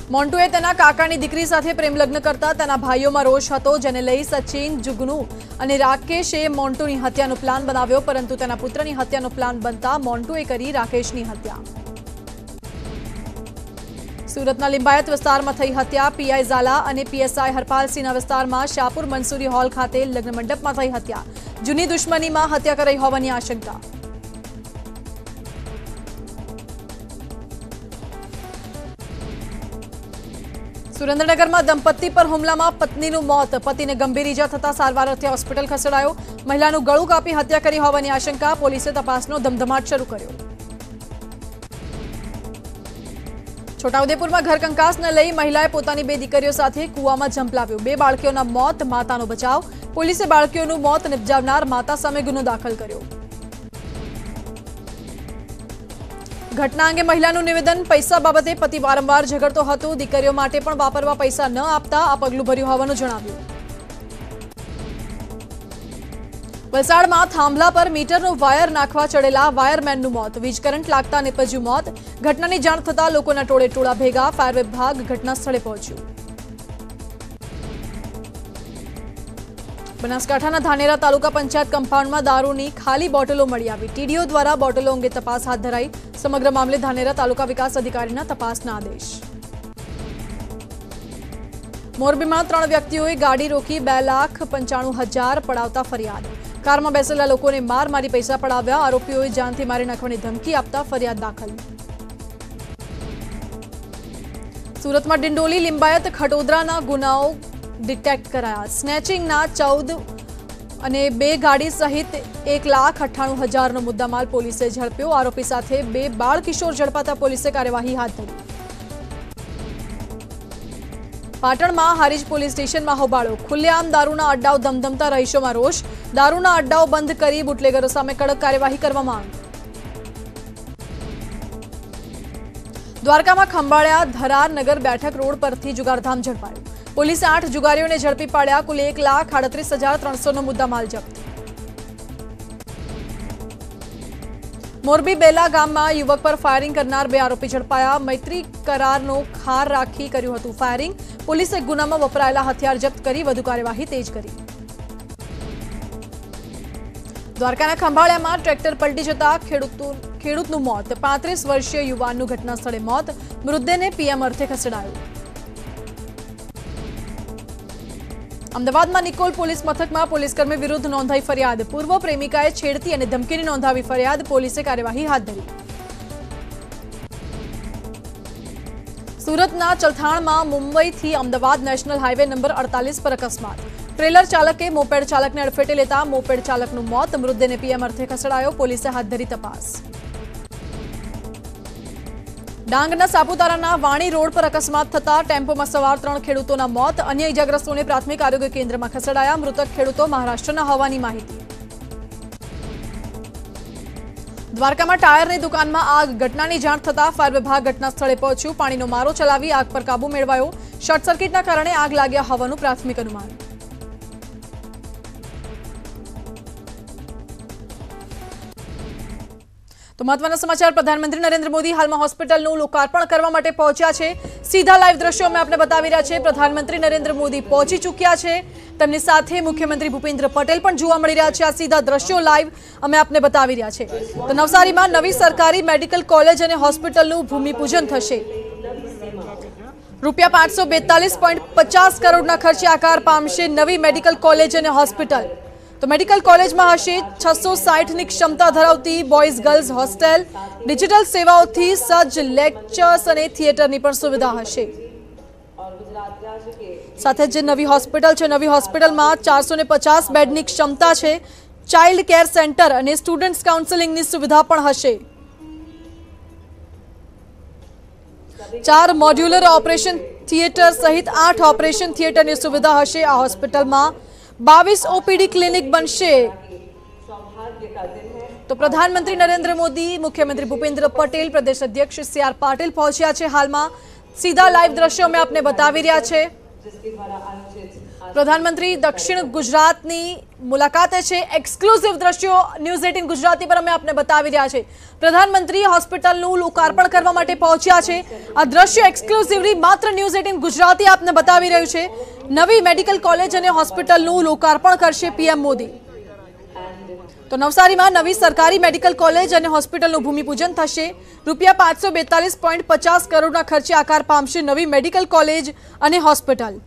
S2: મોન્ટુએ તેના કાકાની દીકરી સાથે પ્રેમ લગ્ન કરતા તેના ભાઈઓમાં રોષ હતો જેને લઈ સચિન જુગનુ અને રાકેશે મોન્ટુની હત્યાનો પ્લાન બનાવ્યો પરંતુ તેના પુત્રની હત્યાનો પ્લાન બનતા મોન્ટુએ કરી રાકેશની હત્યા સુરતના લિંબાયત વિસ્તારમાં થઈ હત્યા પીઆઈ ઝાલા અને પીએસઆઈ હરપાલસિંહના વિસ્તારમાં શાહપુર મંસૂરી હોલ ખાતે લગ્ન મંડપમાં થઈ હત્યા જૂની દુશ્મનીમાં હત્યા કરાઈ હોવાની આશંકા સુરેન્દ્રનગરમાં દંપતી પર હુમલામાં પત્નીનું મોત પતિને ગંભીર ઈજા થતા સારવાર અર્થે હોસ્પિટલ ખસેડાયો મહિલાનું ગળું કાપી હત્યા કરી હોવાની આશંકા પોલીસે તપાસનો ધમધમાટ શરૂ કર્યો છોટાઉદેપુરમાં ઘરકંકાસને લઈ મહિલાએ પોતાની બે દીકરીઓ સાથે કૂવામાં ઝંપલાવ્યો બે બાળકીઓના મોત માતાનો બચાવ પોલીસે બાળકીઓનું મોત નિપજાવનાર માતા સામે ગુનો દાખલ કર્યો ઘટના અંગે મહિલાનું નિવેદન, પૈસા બાબતે પતિ વારંવાર ઝઘડતો હતો. દીકરીઓ માટે પણ વાપરવા પૈસા ન આપતા આ પગલું ભર્યું હોવાનું જણાવ્યું. વલસાડમાં થાંભલા પર મીટરનું વાયર નાખવા ચડેલા વાયરમેનનું મોત. વીજ કરંટ લાગતા નિપજ્યું મોત. ઘટનાની જાણ થતાં લોકોના ટોળે ટોળા ભેગા. ફાયર વિભાગ ઘટના સ્થળે પહોંચ્યું. બનાસકાંઠાના ધાનેરા તાલુકા પંચાયત કમ્પાઉન્ડમાં દારૂની ખાલી બોટલો મળી આવી. ટીડીઓ દ્વારા બોટલો અંગે તપાસ હાથ ધરાઈ સમગ્ર મામલે ધાનેરા તાલુકા વિકાસ અધિકારીના તપાસના આદેશ. મોરબીમાં ત્રણ વ્યક્તિઓએ ગાડી રોકી બે લાખ પંચાણું હજાર પડાવતા ફરિયાદ. કારમાં બેસેલા લોકોને માર મારી પૈસા પડાવ્યા, આરોપીઓએ જાનથી મારી નાખવાની ધમકી આપતા ફરિયાદ દાખલ. સુરતમાં ડિંડોલી, લિંબાયત, ખટોદરાના ગુનાઓ ડિટેક્ટ કરાયા. સ્નેચિંગના ચૌદ અને બે ગાડી સહિત એક લાખ અઠ્ઠાણું હજારનો મુદ્દામાલ પોલીસે ઝડપ્યો. આરોપી સાથે બે બાળકિશોર ઝડપાતા પોલીસે કાર્યવાહી હાથ ધરી. પાટણમાં હારીજ પોલીસ સ્ટેશનમાં હોબાળો. ખુલ્લેઆમ દારૂના અડ્ડાઓ ધમધમતા રહીશોમાં રોષ. દારૂના અડ્ડાઓ બંધ કરી બુટલેગરો સામે કડક કાર્યવાહી કરવા આવી. દ્વારકામાં ખંભાળ્યા ધરાર નગર બેઠક રોડ પરથી જુગારધામ ઝડપાયું. પોલીસે આઠ જુગારીઓને ઝડપી પાડ્યા કુલ એક લાખ આડત્રીસ હજાર ત્રણસોનો મુદ્દામાલ જપ્ત મોરબી બેલા ગામમાં યુવક પર ફાયરિંગ કરનાર બે આરોપી ઝડપાયા મૈત્રી કરારનો ખાર રાખી કર્યું હતું ફાયરિંગ પોલીસે ગુનામાં વપરાયેલા હથિયાર જપ્ત કરી વધુ કાર્યવાહી તેજ કરી દ્વારકાના ખંભાળિયામાં ટ્રેક્ટર પલટી જતા ખેડૂતો ખેડૂતનું મોત પાંત્રીસ વર્ષીય યુવાનનું ઘટના સ્થળે મોત મૃતદેહને પીએમ અર્થે ખસેડાયો અમદાવાદમાં નિકોલ પોલીસ મથકમાં પોલીસકર્મી વિરુદ્ધ નોંધાઈ ફરિયાદ. પૂર્વ પ્રેમિકાએ છેડતી અને ધમકીની નોંધાવી ફરિયાદ પોલીસે કાર્યવાહી હાથ ધરી. સુરતના ચલથાણમાં મુંબઈથી અમદાવાદ નેશનલ હાઈવે નંબર અડતાલીસ પર અકસ્માત. ટ્રેલર ચાલકે મોપેડ ચાલકને અડફેટે લેતા મોપેડ ચાલકનું મોત. મૃતદેહને પીએમ અર્થે ખસેડાયો પોલીસે હાથ ધરી તપાસ. ડાંગના સાપુતારાના વાણી રોડ પર અકસ્માત થતા ટેમ્પોમાં સવાર ત્રણ ખેડૂતોના મોત અન્ય ઇજાગ્રસ્તોને પ્રાથમિક આરોગ્ય કેન્દ્રમાં ખસેડાયા મૃતક ખેડૂતો મહારાષ્ટ્રના હોવાની માહિતી દ્વારકામાં ટાયરની દુકાનમાં આગ ઘટનાની જાણ થતા ફાયર વિભાગ ઘટના સ્થળે પહોંચ્યું પાણીનો મારો ચલાવી આગ પર કાબુ મેળવાયો શોર્ટ સર્કિટના કારણે આગ લાગ્યા હોવાનું પ્રાથમિક અનુમાન તો મહત્વના સમાચાર, પ્રધાનમંત્રી નરેન્દ્ર મોદી હાલમાં હોસ્પિટલનું લોકાર્પણ કરવા માટે પહોંચ્યા છે. સીધા લાઈવ દ્રશ્યો અમે આપને બતાવી રહ્યા છે પ્રધાનમંત્રી નરેન્દ્ર મોદી પહોંચી ચૂક્યા છે. તેમની સાથે મુખ્યમંત્રી ભૂપેન્દ્ર પટેલ પણ જોવા મળી રહ્યા છે. આ સીધા દ્રશ્યો લાઈવ અમે આપને બતાવી રહ્યા છે તો નવસારીમાં નવી સરકારી મેડિકલ કોલેજ અને હોસ્પિટલનું ભૂમિપૂજન થશે. રૂપિયા પાંચસો બેતાલીસ પોઈન્ટ પચાસ કરોડના ખર્ચે આકાર પામશે નવી મેડિકલ કોલેજ અને હોસ્પિટલ. તો મેડિકલ કોલેજમાં હશે છસો સાઠની ક્ષમતા ધરાવતી બોયઝ ગર્લ્સ હોસ્ટેલ. ડિજિટલ સેવાઓથી સજ્જ લેક્ચર્સ અને થિયેટરની પણ સુવિધા હશે. સાથે જે નવી હોસ્પિટલ છે. નવી હોસ્પિટલમાં ચારસો ને પચાસ બેડની ક્ષમતા છે. ચાઇલ્ડ કેર સેન્ટર અને સ્ટુડન્ટ્સ કાઉન્સેલિંગની સુવિધા પણ હશે. ચાર મોડ્યુલર ઓપરેશન થિયેટર સહિત આઠ ઓપરેશન થિયેટરની સુવિધા હશે. આ હોસ્પિટલમાં બાવીસ ઓપીડી ક્લિનિક બનશે તો પ્રધાનમંત્રી નરેન્દ્ર મોદી મુખ્યમંત્રી ભૂપેન્દ્ર પટેલ પ્રદેશ અધ્યક્ષ સી આર પાટીલ પહોંચ્યા છે હાલમાં સીધા લાઈવ દ્રશ્યો અમે આપને બતાવી રહ્યા છે પ્રધાનમંત્રી દક્ષિણ ગુજરાતની મુલાકાતે છે. એક્સક્લુઝિવ દ્રશ્યો ન્યૂઝ એટીન ગુજરાતી પર અમે આપને બતાવી રહ્યા છે. પ્રધાનમંત્રી હોસ્પિટલનું લોકાર્પણ કરવા માટે પહોંચ્યા છે. આ દ્રશ્ય એક્સક્લુઝિવલી માત્ર ન્યૂઝ એટીન ગુજરાતી આપને બતાવી રહ્યું છે. નવી મેડિકલ કોલેજ અને હોસ્પિટલનું લોકાર્પણ કરશે પીએમ મોદી. તો નવસારીમાં નવી સરકારી મેડિકલ કોલેજ અને હોસ્પિટલનું ભૂમિપૂજન થશે. રૂપિયા પાંચસો બેતાલીસ પોઈન્ટ પચાસ કરોડના ખર્ચે આકાર પામશે નવી મેડિકલ કોલેજ અને હોસ્પિટલ.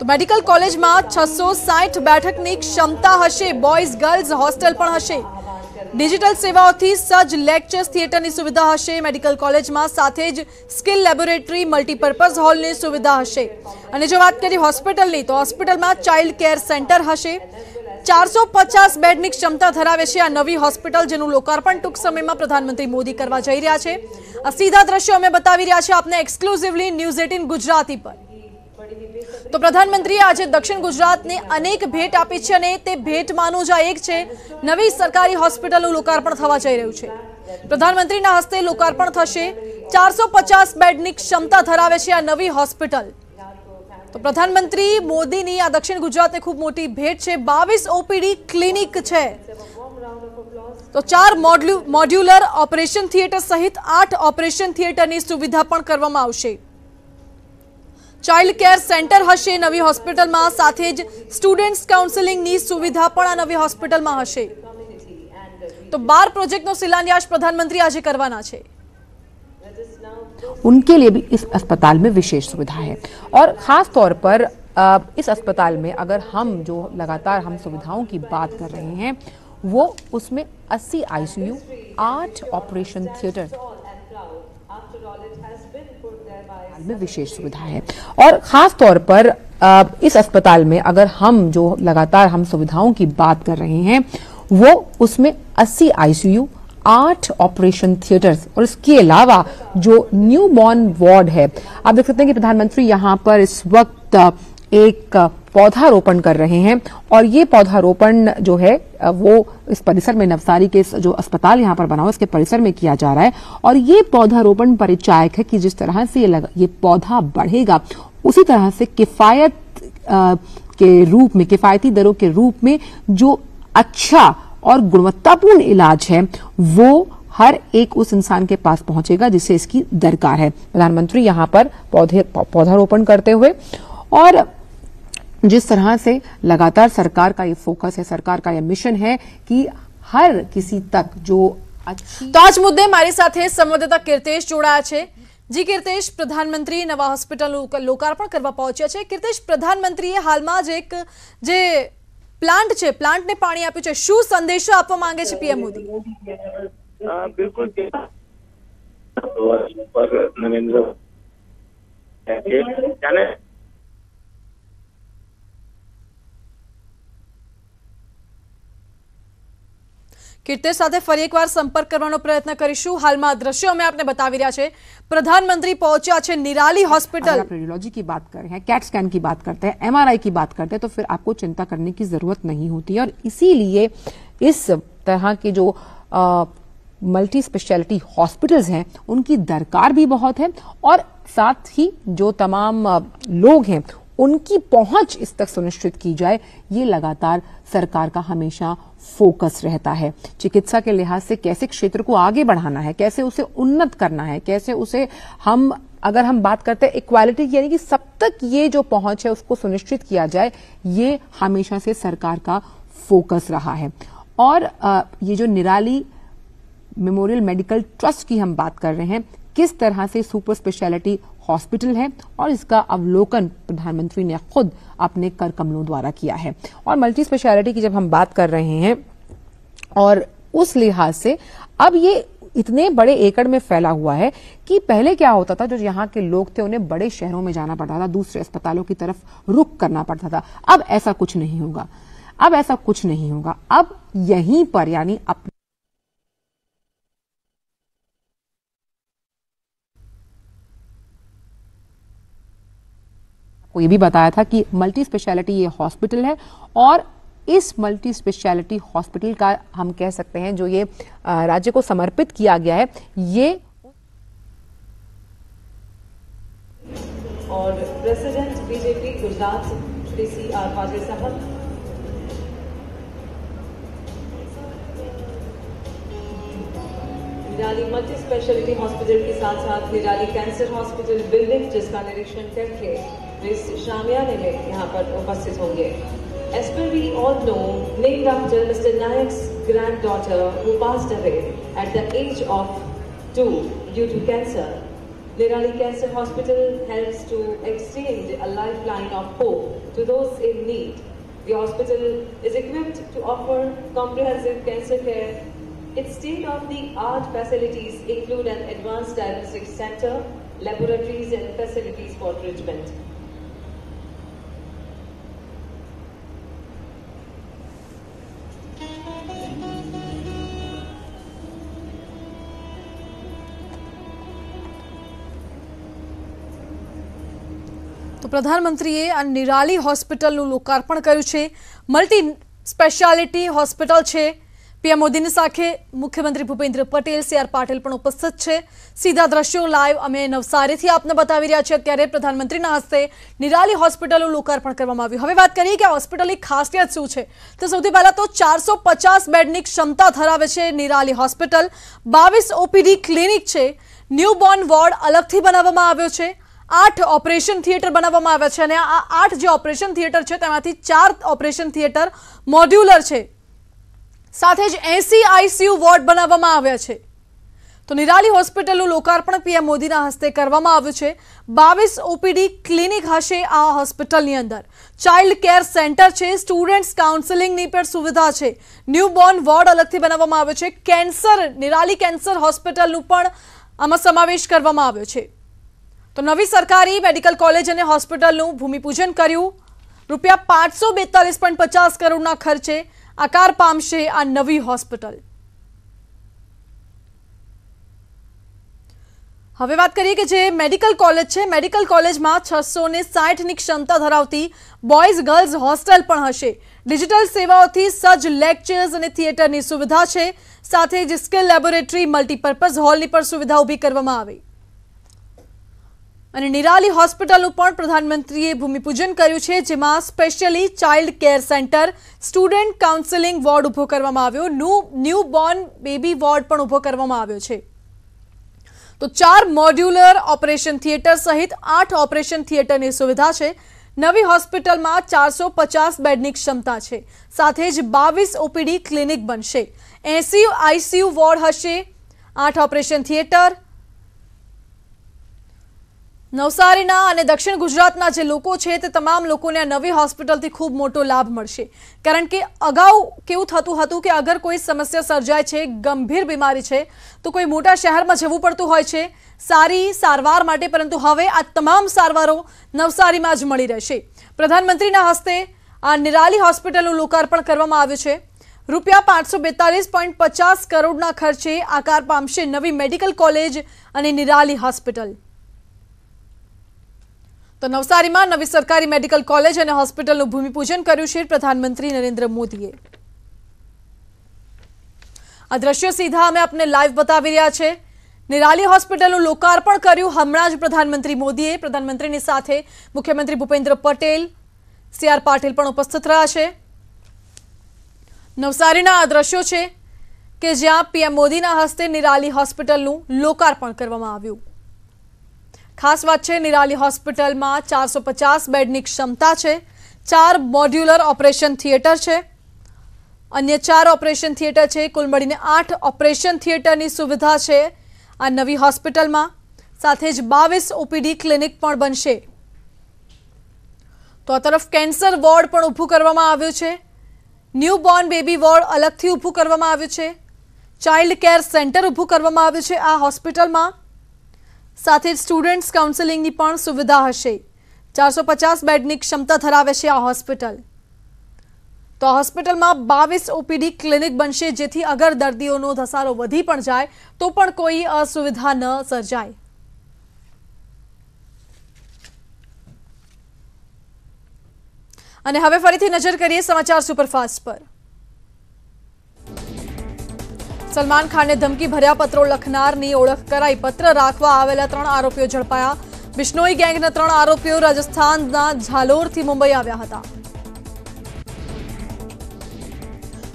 S2: તો મેડિકલ કોલેજમાં છસો સાઠ બેઠકની ક્ષમતા હશે. બોયઝ ગર્લ્સ હોસ્ટેલ પણ હશે. ડિજિટલ સેવાઓથી સજ્જ લેક્ચર્સ, થિયેટરની સુવિધા હશે. મેડિકલ કોલેજમાં સાથે જ સ્કિલ લેબોરેટરી, મલ્ટીપર્પઝ હોલની સુવિધા હશે. અને જો વાત કરીએ હોસ્પિટલની, તો હોસ્પિટલમાં ચાઇલ્ડ કેર સેન્ટર હશે. ચારસો પચાસ બેડની ક્ષમતા ધરાવે છે આ નવી હોસ્પિટલ જેનું લોકાર્પણ ટૂંક સમયમાં પ્રધાનમંત્રી મોદી કરવા જઈ રહ્યા છે. આ સીધા દ્રશ્યો અમે બતાવી રહ્યા છે આપને એક્સક્લુઝિવલી ન્યૂઝ એટીન ગુજરાતી પર. તો પ્રધાનમંત્રીએ આજે દક્ષિણ ગુજરાતને અનેક ભેટ આપી છે અને તે ભેટમાંનું જ આ એક છે, નવી સરકારી હોસ્પિટલનું લોકાર્પણ થવા જઈ રહ્યું છે. પ્રધાનમંત્રીના હસ્તે લોકાર્પણ થશે, ચારસો પચાસ બેડની ક્ષમતા ધરાવે છે આ નવી હોસ્પિટલ. તો પ્રધાનમંત્રી મોદીની આ દક્ષિણ ગુજરાતને ખૂબ મોટી ભેટ છે, બાવીસ ઓપીડી ક્લિનિક છે. તો ચાર મોડ્યુ- મોડ્યુલર ઓપરેશન થિયેટર સહિત આઠ ઓપરેશન થિયેટરની સુવિધા પણ કરવામાં આવશે. ચાઇલ્ડ કેર સેન્ટર હશે નવી હોસ્પિટલમાં સાથે જ સ્ટુડન્ટ્સ કાઉન્સેલિંગની સુવિધા પણ આ નવી હોસ્પિટલમાં હશે તો બાર પ્રોજેક્ટનો શિલાન્યાસ પ્રધાનમંત્રી આજે કરવાના છે
S7: उनके लिए भी इस अस्पताल में विशेष सुविधा है और ख़ास तौर पर अ, इस अस्पताल में अगर हम जो लगातार हम सुविधाओं की बात कर रहे हैं वो उसमें 80 आईसीयू आठ ऑपरेशन थिएटर में विशेष सुविधा है। और ख़ास तौर पर इस अस्पताल में अगर हम जो लगातार हम सुविधाओं की बात कर रहे हैं, वो उसमें 80 आईसीयू, आठ ऑपरेशन थिएटर्स और इसके अलावा जो न्यू बॉर्न वार्ड है, आप देख सकते हैं कि प्रधानमंत्री यहाँ पर इस वक्त एक पौधारोपण कर रहे हैं और ये पौधारोपण जो है वो इस परिसर में नवसारी के जो अस्पताल यहाँ पर बना हुआ है, इसके परिसर में किया जा रहा है और ये पौधारोपण परिचायक है कि जिस तरह से ये लगा ये पौधा बढ़ेगा उसी तरह से किफायत के रूप में किफायती दरों के रूप में जो अच्छा और गुणवत्तापूर्ण इलाज है वो हर एक उस इंसान के पास पहुंचेगा जिसे इसकी दरकार है। प्रधानमंत्री यहाँ पर पौधे पौधारोपण करते हुए और जिस तरह से लगातार सरकार का ये फोकस है सरकार का ये मिशन है कि हर किसी तक जो अच्छी
S2: તો આજ મુદ્દે મારી સાથે સંવાદદાતા કીર્તેશ જોડાયા છે જી કીર્તેશ પ્રધાનમંત્રી નવા હોસ્પિટલનું લોકાર્પણ કરવા પહોંચ્યા છે કીર્તેશ પ્રધાનમંત્રીએ હાલમાં જ એક જે પ્લાન્ટ છે પ્લાન્ટને પાણી આપ્યું છે શું સંદેશો આપવા માંગે છે પીએમ મોદી
S8: हाँ, बिल्कुल पर नरेंद्र जाने
S2: કીર્તેશ સાથે ફરી એકવાર સંપર્ક કરવાનો પ્રયત્ન કરીશું હાલમાં દ્રશ્યો અમે આપને બતાવી રહ્યા છે પ્રધાનમંત્રી પહોંચ્યા છે નિરાલી
S7: अगर
S2: હોસ્પિટલ
S7: आप रेडियोलॉजी की बात कर रहे हैं कैट स्कैन की बात करते हैं एमआरआई की बात करते हैं तो फिर आपको चिंता करने की जरूरत नहीं होती है और इसीलिए इस तरह के जो मल्टी स्पेशलिटी हॉस्पिटल्स हैं उनकी दरकार भी बहुत है और साथ ही जो तमाम अ, लोग हैं उनकी पहुँच इस तक सुनिश्चित की जाए, ये लगातार सरकार का हमेशा फोकस रहता है। चिकित्सा के लिहाज से कैसे क्षेत्र को आगे बढ़ाना है, कैसे उसे उन्नत करना है, कैसे उसे हम, अगर हम बात करते हैं इक्वालिटी यानी कि सब तक ये जो पहुँच है उसको सुनिश्चित किया जाए, ये हमेशा से सरकार का फोकस रहा है। और ये जो निराली मेमोरियल मेडिकल ट्रस्ट की हम बात कर रहे हैं, किस तरह से सुपर स्पेशलिटी हॉस्पिटल है और इसका अवलोकन प्रधानमंत्री ने खुद अपने कर कमलों द्वारा किया है। और मल्टी स्पेशलिटी की जब हम बात कर रहे हैं और उस लिहाज से अब ये इतने बड़े एकड़ में फैला हुआ है कि पहले क्या होता था, जो यहाँ के लोग थे उन्हें बड़े शहरों में जाना पड़ता था, दूसरे अस्पतालों की तरफ़ रुख करना पड़ता था। अब ऐसा कुछ नहीं होगा। अब ऐसा कुछ नहीं होगा। अब यहीं पर यानी अपने को ये भी बताया था कि मल्टी स्पेशलिटी ये हॉस्पिटल है और इस मल्टी स्पेशलिटी हॉस्पिटल का हम कह सकते हैं जो ये राज्य को समर्पित किया गया है, ये
S9: और president BJP Gujarat Shri C R Patil साहब निराली मल्टी स्पेशलिटी हॉस्पिटल के साथ साथ निराली कैंसर हॉस्पिटल बिल्डिंग जिसका निरीक्षण करके वे इस शामियाने में यहाँ पर उपस्थित होंगे As per we all know, named after Mr. Nayak's granddaughter who passed away at the age of two due to cancer, Nirali Cancer Hospital helps to extend a lifeline of hope to those in need. The hospital is equipped to offer comprehensive cancer care. Its state-of-the-art facilities include an advanced diagnostic center, laboratories and facilities for treatment.
S2: તો તો પ્રધાનમંત્રીએ આ નિરાલી હોસ્પિટલનું લોકાર્પણ કર્યું છે multi speciality hospital છે PM મોદીની સાથે મુખ્યમંત્રી ભૂપેન્દ્ર પટેલ, સી આર પાટીલ પણ ઉપસ્થિત છે. સીધા દ્રશ્યો લાઈવ અમે નવસારીથી આપને બતાવી રહ્યા છીએ. અત્યારે પ્રધાનમંત્રીના હસ્તે નિરાલી હોસ્પિટલનું લોકાર્પણ કરવામાં આવ્યું. હવે વાત કરીએ કે હોસ્પિટલની ખાસિયત શું છે? તો સૌથી પહેલા તો ચારસો બેડની ક્ષમતા ધરાવે છે નિરાલી હોસ્પિટલ. બાવીસ ઓપીડી ક્લિનિક છે. ન્યૂબોર્ન વોર્ડ અલગથી બનાવવામાં આવ્યો છે. આઠ ઓપરેશન થિયેટર બનાવવામાં આવ્યા છે અને આ આઠ જે ઓપરેશન થિયેટર છે તેમાંથી ચાર ઓપરેશન થિયેટર મોડ્યુલર છે. સાથે જ એસી આઈસીયુ વોર્ડ બનાવવામાં આવ્યા છે. તો નિરાલી હોસ્પિટલનું લોકાર્પણ પીએમ મોદીના હસ્તે કરવામાં આવ્યું છે. બાવીસ ઓપીડી ક્લિનિક હશે આ હોસ્પિટલની અંદર. ચાઇલ્ડ કેર સેન્ટર છે, સ્ટુડન્ટ્સ કાઉન્સેલિંગની પણ સુવિધા છે. ન્યૂબોર્ન વોર્ડ અલગથી બનાવવામાં આવ્યો છે. કેન્સર, નિરાલી કેન્સર હોસ્પિટલનું પણ આમાં સમાવેશ કરવામાં આવ્યો છે. તો નવી સરકારી મેડિકલ કોલેજ અને હોસ્પિટલનું ભૂમિપૂજન કર્યું. રૂપિયા પાંચસો બેતાલીસ પોઈન્ટ પચાસ કરોડના ખર્ચે આકાર પામશે આ નવી હોસ્પિટલ. હવે વાત કરીએ કે જે મેડિકલ કોલેજ છે, મેડિકલ કોલેજમાં છસો ને સાઠની ક્ષમતા ધરાવતી બોયઝ ગર્લ્સ હોસ્ટેલ પણ હશે. ડિજિટલ સેવાઓથી સજ્જ લેક્ચર્સ અને થિયેટરની સુવિધા છે. સાથે જ સ્કિલ લેબોરેટરી મલ્ટીપર્પઝ હોલની પણ સુવિધા ઊભી કરવામાં આવી. અને નિરાલી હોસ્પિટલનું પણ પ્રધાનમંત્રીએ ભૂમિપૂજન કર્યું છે જેમાં specially child care centre student counselling ward ઊભો કરવામાં આવ્યો new newborn baby ward પણ ઊભો કરવામાં આવ્યો છે તો ચાર મોડ્યુલર ઓપરેશન થિયેટર સહિત આઠ ઓપરેશન થિયેટરની સુવિધા છે નવી હોસ્પિટલમાં ચારસો પચાસ બેડની ક્ષમતા છે સાથે જ બાવીસ ઓપીડી ક્લિનિક બનશે એસી આઈસીયુ વોર્ડ હશે આઠ ઓપરેશન થિયેટર નવસારીના અને દક્ષિણ ગુજરાતના જે લોકો છે તે તમામ લોકોને આ નવી હોસ્પિટલથી ખૂબ મોટો લાભ મળશે. કારણ કે અગાઉ કેવું થતું હતું કે અગર કોઈ સમસ્યા સર્જાય છે, ગંભીર બીમારી છે, તો કોઈ મોટા શહેરમાં જવું પડતું હોય છે, સારી સારવાર માટે, પરંતુ હવે આ તમામ સારવારો નવસારીમાં જ મળી રહેશે. પ્રધાનમંત્રીના હસ્તે આ નિરાલી હોસ્પિટલનું લોકાર્પણ કરવામાં આવ્યું છે. રૂપિયા પાંચસો બેતાલીસ પોઈન્ટ પચાસ કરોડના ખર્ચે આકાર પામશે નવી મેડિકલ કોલેજ અને નિરાલી હોસ્પિટલ. તો નવસારીમાં નવી સરકારી મેડિકલ કોલેજ અને હોસ્પિટલનું ભૂમિપૂજન કર્યું છે પ્રધાનમંત્રી નરેન્દ્ર મોદીએ. આ દ્રશ્યો સીધા અમે આપને લાઈવ બતાવી રહ્યા છે. નિરાલી હોસ્પિટલનું લોકાર્પણ કર્યું હમણાં જ પ્રધાનમંત્રી મોદીએ. પ્રધાનમંત્રીની સાથે મુખ્યમંત્રી ભૂપેન્દ્ર પટેલ, સી આર પાટીલ પણ ઉપસ્થિત રહ્યા છે. નવસારીના આ દ્રશ્યો છે કે જ્યાં પીએમ મોદીના હસ્તે નિરાલી હોસ્પિટલનું લોકાર્પણ કરવામાં આવ્યું. ખાસ વાત છે, નિરાલી હોસ્પિટલમાં ચારસો પચાસ બેડની ક્ષમતા છે, ચાર મોડ્યુલર ઓપરેશન થિયેટર છે. અન્ય ચાર ઓપરેશન થિયેટર છે, કુલ મળીને આઠ ઓપરેશન થિયેટરની સુવિધા છે આ નવી હોસ્પિટલમાં. સાથે જ બાવીસ ઓપીડી ક્લિનિક પણ બનશે. તો આ તરફ કેન્સર વોર્ડ પણ ઊભું કરવામાં આવ્યું છે. ન્યૂ બોર્ન બેબી વોર્ડ અલગથી ઊભું કરવામાં આવ્યું છે. ચાઇલ્ડ કેર સેન્ટર ઊભું કરવામાં આવ્યું છે આ હોસ્પિટલમાં. સાથે સ્ટુડન્ટ્સ કાઉન્સેલિંગની પણ સુવિધા હશે. ચારસો પચાસ બેડની ક્ષમતા ધરાવે છે આ હોસ્પિટલ. તો હોસ્પિટલમાં બાવીસ ઓપીડી ક્લિનિક બનશે, જેથી અગર દર્દીઓનો ધસારો વધી પણ જાય, તો પણ કોઈ અસુવિધા ન સર્જાય. અને હવે ફરીથી નજર કરીએ સમાચાર સુપરફાસ્ટ પર. સલમાન ખાનને ધમકી ભર્યા પત્રો લખનારની ઓળખ કરાઈ, પત્ર રાખવા આવેલા ત્રણ આરોપીઓ ઝડપાયા. બિશ્નોઈ ગેંગના ત્રણ આરોપીઓ રાજસ્થાનના ઝાલોરથી મુંબઈ આવ્યા હતા.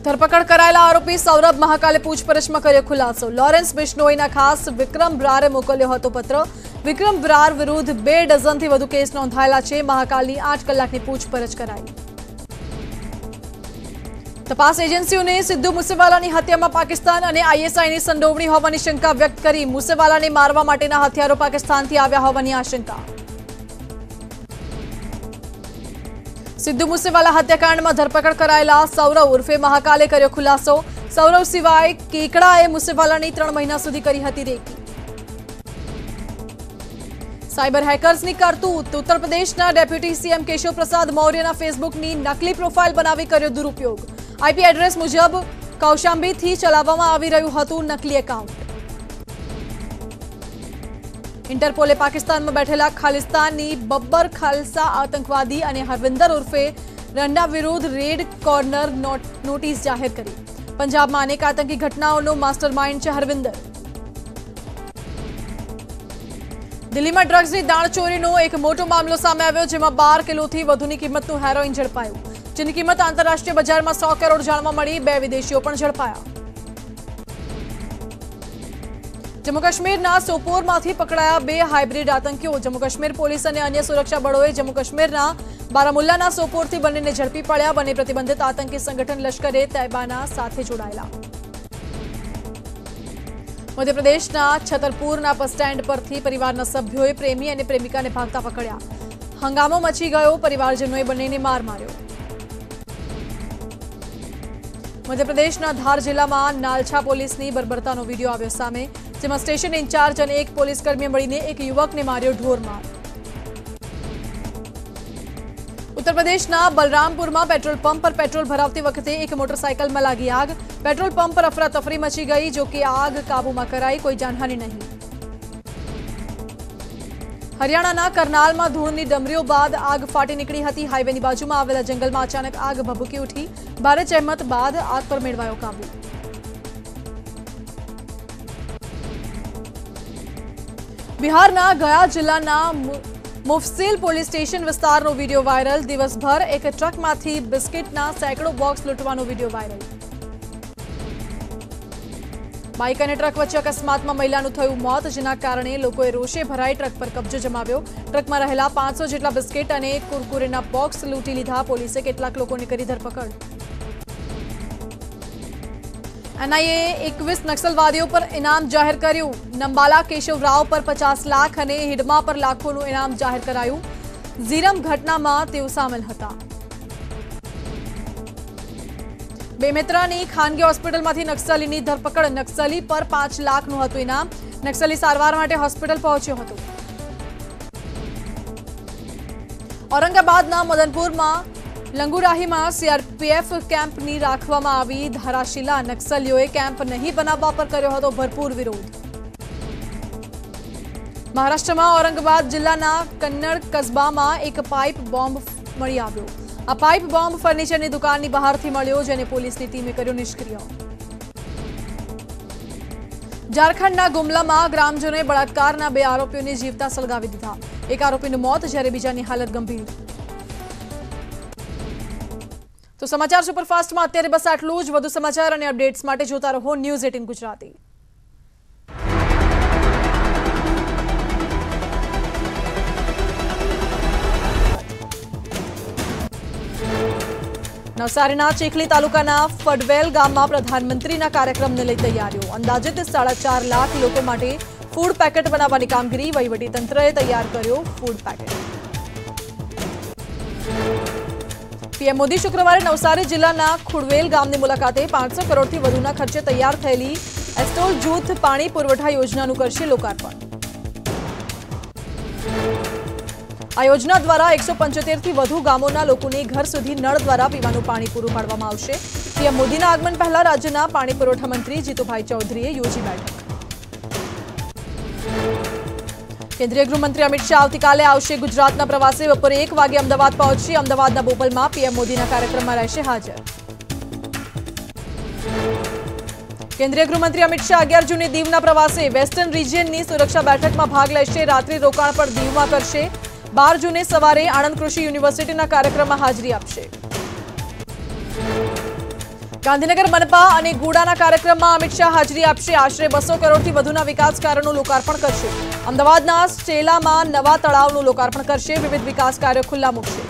S2: ધરપકડ કરાયેલા આરોપી સૌરભ મહાકાલે પૂછપરછમાં કર્યો ખુલાસો. લોરેન્સ બિશ્નોઈના ખાસ વિક્રમ બ્રારે મોકલ્યો હતો પત્ર. વિક્રમ બ્રાર વિરુદ્ધ બે ડઝનથી વધુ કેસ નોંધાયેલા છે. મહાકાલની આઠ કલાકની પૂછપરછ કરાઈ. તપાસ એજન્સીઓને સિદ્ધુ મુસેવાલાની હત્યામાં પાકિસ્તાન અને આઈએસઆઈની સંડોવણી હોવાની શંકા વ્યક્ત કરી મુસેવાલાને મારવા માટેના હથિયારો પાકિસ્તાનથી આવ્યા હોવાની આશંકા. સિદ્ધુ મુસેવાલા હત્યાકાંડમાં ધરપકડ કરાયેલા સૌરવ ઉર્ફે મહાકાલે કર્યો ખુલાસો. સૌરવ સિવાય કેકડાએ મુસેવાલાની ત્રણ મહિના સુધી કરી હતી રેકી. સાયબર હેકર્સની કરતૂત ઉત્તર પ્રદેશના ડેપ્યુટી સીએમ કેશવ પ્રસાદ મૌર્યના ફેસબુકની નકલી પ્રોફાઇલ બનાવી કર્યો દુરુપયોગ. આઈપી એડ્રેસ મુજબ કૌશાંબીથી ચલાવવામાં આવી રહ્યું હતું નકલી એકાઉન્ટ ઇન્ટરપોલે પાકિસ્તાનમાં બેઠેલા ખાલિસ્તાની બબ્બર ખાલસા આતંકવાદી અને હરવિંદર ઉર્ફે રંડા વિરુદ્ધ રેડ કોર્નર નોટિસ જાહેર કરી. પંજાબમાં અનેક આતંકી ઘટનાઓનો માસ્ટરમાઇન્ડ છે હરવિંદર. દિલ્હીમાં ડ્રગ્સની દાણચોરીનો એક મોટો મામલો સામે આવ્યો જેમાં બાર કિલોથી વધુની કિંમતનું હેરોઇન ઝડપાયું જેની કિંમત આંતરરાષ્ટ્રીય બજારમાં સો કરોડ જાણવા મળી બે વિદેશીઓ પણ ઝડપાયા જમ્મુ કાશ્મીરના સોપોરમાંથી પકડાયા બે હાઇબ્રિડ આતંકીઓ જમ્મુ કાશ્મીર પોલીસ અને અન્ય સુરક્ષા બળોએ જમ્મુ કાશ્મીરના બારામુલ્લાના સોપોરથી બંનેને ઝડપી પડ્યા બંને પ્રતિબંધિત આતંકી સંગઠન લશ્કરે તૈબાના સાથે જોડાયેલા મધ્યપ્રદેશના છતરપુરના બસ સ્ટેન્ડ પરથી પરિવારના સભ્યોએ પ્રેમી અને પ્રેમિકાને ભાગતા પકડ્યા હંગામો મચી ગયો પરિવારજનોએ બંનેને માર માર્યો મધ્યપ્રદેશના ધાર જિલ્લામાં નાલછા પોલીસની બર્બરતાનો વિડીયો આવ્યો સામે જેમાં સ્ટેશન ઇન્ચાર્જ અને એક પોલીસકર્મીએ મળીને એક યુવકને માર્યો ઢોરમાર ઉત્તર પ્રદેશના બલરામપુરમાં પેટ્રોલ પંપ પર પેટ્રોલ ભરાવતી વખતે એક મોટરસાયકલમાં લાગી આગ પેટ્રોલ પંપ પર અફરાતફરી મચી ગઈ જો કે આગ કાબૂમાં કરાઈ કોઈ જાનહાની નહીં હરિયાણાના કરનાલમાં ધૂળની ડમરીઓ બાદ આગ ફાટી નીકળી હતી હાઈવેની બાજુમાં આવેલા જંગલમાં અચાનક આગ ભભૂકી ઉઠી ભારે જહેમત બાદ આગ પર મેળવાયો કાબુ બિહારના ગયા જિલ્લાના મુફસીલ પોલીસ સ્ટેશન વિસ્તારનો વિડીયો વાયરલ દિવસભર એક ટ્રકમાંથી બિસ્કિટના સેંકડો બોક્સ લૂંટવાનો વિડીયો વાયરલ બાઇક અને ટ્રક વચ્ચે અકસ્માતમાં મહિલાનું થયું મોત જેના કારણે લોકોએ રોષે ભરાઈ ટ્રક પર કબજો જમાવ્યો ટ્રકમાં રહેલા પાંચસો જેટલા બિસ્કિટ અને કુરકુરેના બોક્સ લૂંટી લીધા પોલીસે કેટલાક લોકોની કરી ધરપકડ એનઆઈએ એકવીસ નક્સલવાદીઓ પર ઇનામ જાહેર કર્યું નંબાલા કેશવ રાવ પર પચાસ લાખ અને હિડમા પર લાખોનું ઇનામ જાહેર કરાયું ઝીરમ ઘટનામાં તેઓ સામેલ હતા બેમેત્રાની ખાનગી હોસ્પિટલમાંથી નક્સલીની ધરપકડ નક્સલી પર પાંચ લાખનું હતું ઇનામ નક્સલી સારવાર માટે હોસ્પિટલ પહોંચ્યો હતો ઔરંગાબાદના મદનપુરમાં લંગુરાહીમાં સીઆરપીએફ કેમ્પની રાખવામાં આવી ધારાશીલા નક્સલીઓએ કેમ્પ નહીં બનાવવા પર કર્યો હતો ભરપૂર વિરોધ. મહારાષ્ટ્રમાં ઔરંગાબાદ જિલ્લાના કન્નડ કસ્બામાં એક પાઇપ બોમ્બ મળી આવ્યો. આ પાઇપ બોમ્બ ફર્નિચરની દુકાનની બહારથી મળ્યો, જેને પોલીસની ટીમે કર્યો નિષ્ક્રિય. ઝારખંડના ગુમલામાં ગ્રામજનોએ બળાત્કારના બે આરોપીઓને જીવતા સળગાવી દીધા. એક આરોપીનું મોત જ્યારે બીજાની હાલત ગંભીર. તો સમાચાર સુપરફાસ્ટમાં અત્યારે બસ આટલું જ વધુ સમાચાર અને અપડેટ્સ માટે જોતા રહો ન્યૂઝ એટીન ગુજરાતી નવસારીના ચીખલી તાલુકાના ફડવેલ ગામમાં પ્રધાનમંત્રીના કાર્યક્રમને લઈ તૈયારીઓ અંદાજિત સાડા ચાર લાખ લોકો માટે ફૂડ પેકેટ બનાવવાની કામગીરી વહીવટી તંત્રએ તૈયાર કર્યો ફૂડ પેકેટ પીએમ મોદી શુક્રવારે નવસારી જિલ્લાના ખુડવેલ ગામની મુલાકાતે પાંચસો કરોડથી વધુના ખર્ચે તૈયાર થયેલી એસ્ટોલ જૂથ પાણી પુરવઠા યોજનાનું કરશે લોકાર્પણ. આ યોજના દ્વારા એકસો પંચોતેરથી વધુ ગામોના લોકોને ઘર સુધી નળ દ્વારા પીવાનું પાણી પૂરું પાડવામાં આવશે. પીએમ મોદીના આગમન પહેલા રાજ્યના પાણી પુરવઠા મંત્રી જીતુભાઈ ચૌધરીએ યોજી બેઠક. કેન્દ્રીય ગૃહમંત્રી અમિત શાહ આવતીકાલે આવશે ગુજરાતના પ્રવાસે. બપોરે એક વાગે અમદાવાદ પહોંચશે અમદાવાદના બોપલમાં પીએમ મોદીના કાર્યક્રમમાં રહેશે હાજર. કેન્દ્રીય ગૃહમંત્રી અમિત શાહ અગિયાર જૂને દીવના પ્રવાસે વેસ્ટર્ન રિજિયનની સુરક્ષા બેઠકમાં ભાગ લેશે, રાત્રિ રોકાણ પર દીવમાં કરશે. બાર જૂને સવારે આણંદ કૃષિ યુનિવર્સિટીના કાર્યક્રમમાં હાજરી આપશે. ગાંધીનગર મનપા અને ગુડાના કાર્યક્રમમાં અમિત શાહ હાજરી આપશે આશરે બસો કરોડથી વધુના વિકાસ કાર્યોનું લોકાર્પણ કરશે અમદાવાદના સ્ટેલામાં નવા તળાવનું લોકાર્પણ કરશે વિવિધ વિકાસ કાર્યો ખુલ્લા મૂકશે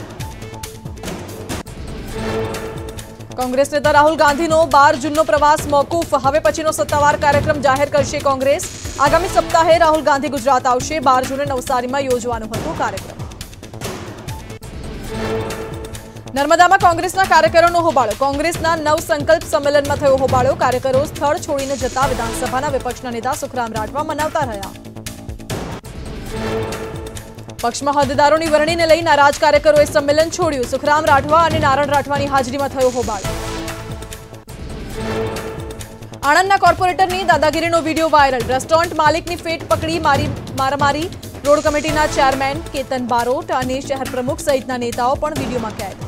S2: કોંગ્રેસ નેતા રાહુલ ગાંધીનો બાર જૂનનો પ્રવાસ મોકૂફ હવે પછીનો સત્તાવાર કાર્યક્રમ જાહેર કરશે કોંગ્રેસ આગામી સપ્તાહે રાહુલ ગાંધી ગુજરાત આવશે બાર જૂને નવસારીમાં યોજવાનો હતો કાર્યક્રમ નર્મદામાં કોંગ્રેસના કાર્યકરોનો હોબાળો. કોંગ્રેસના નવ સંકલ્પ સંમેલનમાં થયો હોબાળો. કાર્યકરો સ્થળ છોડીને જતા વિધાનસભાના વિપક્ષના નેતા સુખરામ રાઠવા મનાવતા રહ્યા. પક્ષમાં હોદ્દેદારોની વરણીને લઈ નારાજ કાર્યકરોએ સંમેલન છોડ્યું. સુખરામ રાઠવા અને નારણ રાઠવાની હાજરીમાં થયો હોબાળો. આણંદના કોર્પોરેટરની દાદાગીરીનો વીડિયો વાયરલ. રેસ્ટોરન્ટ માલિકની ફેટ પકડી મારી, મારામારી. રોડ કમિટીના ચેરમેન કેતન બારોટ અને શહેર પ્રમુખ સહિતના નેતાઓ પણ વિડીયોમાં કેદ.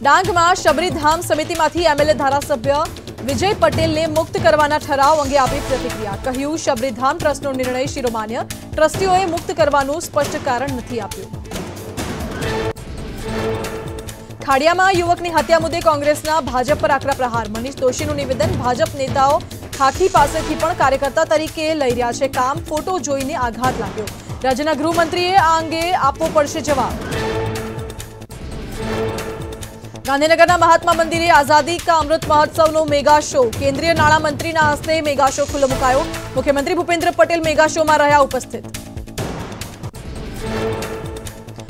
S2: ડાંગમાં શબરીધામ સમિતિમાંથી એમએલએ ધારાસભ્ય વિજય પટેલને મુક્ત કરવાના ઠરાવ અંગે આપી પ્રતિક્રિયા કહ્યું શબરીધામ ટ્રસ્ટનો નિર્ણય શિરોમાન્ય ટ્રસ્ટીઓએ મુક્ત કરવાનું સ્પષ્ટ કારણ નથી આપ્યું ખાડિયામાં યુવકની હત્યા મુદ્દે કોંગ્રેસના ભાજપ પર આકરા પ્રહાર મનીષ દોશીનું નિવેદન ભાજપ નેતાઓ ખાખી પાસેથી પણ કાર્યકર્તા તરીકે લઈ રહ્યા છે કામ ફોટો જોઈને આઘાત લાગ્યો રાજ્યના ગૃહમંત્રીએ આ અંગે આપવો પડશે જવાબ ગાંધીનગરના મહાત્મા મંદિરે આઝાદી કા અમૃત મહોત્સવનો મેગા શો કેન્દ્રીય નાણામંત્રીના હસ્તે મેગા શો ખુલ્લો મુકાયો મુખ્યમંત્રી ભૂપેન્દ્ર પટેલ મેગા શોમાં રહ્યા ઉપસ્થિત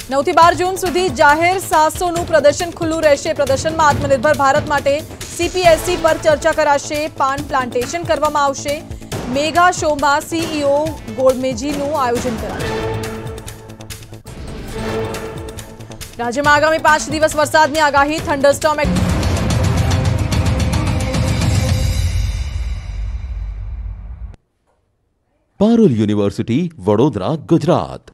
S2: નવથી બાર જૂન સુધી જાહેર સાહસોનું પ્રદર્શન ખુલ્લું રહેશે પ્રદર્શનમાં આત્મનિર્ભર ભારત માટે સીપીએસસી પર ચર્ચા કરાશે પાન પ્લાન્ટેશન કરવામાં આવશે મેગા શોમાં સીઈઓ ગોળમેજીનું આયોજન કરાશે રાજ્યમાં આગામી પાંચ દિવસ વરસાદની આગાહી થંડરસ્ટોમ
S6: પારુલ યુનિવર્સિટી વડોદરા ગુજરાત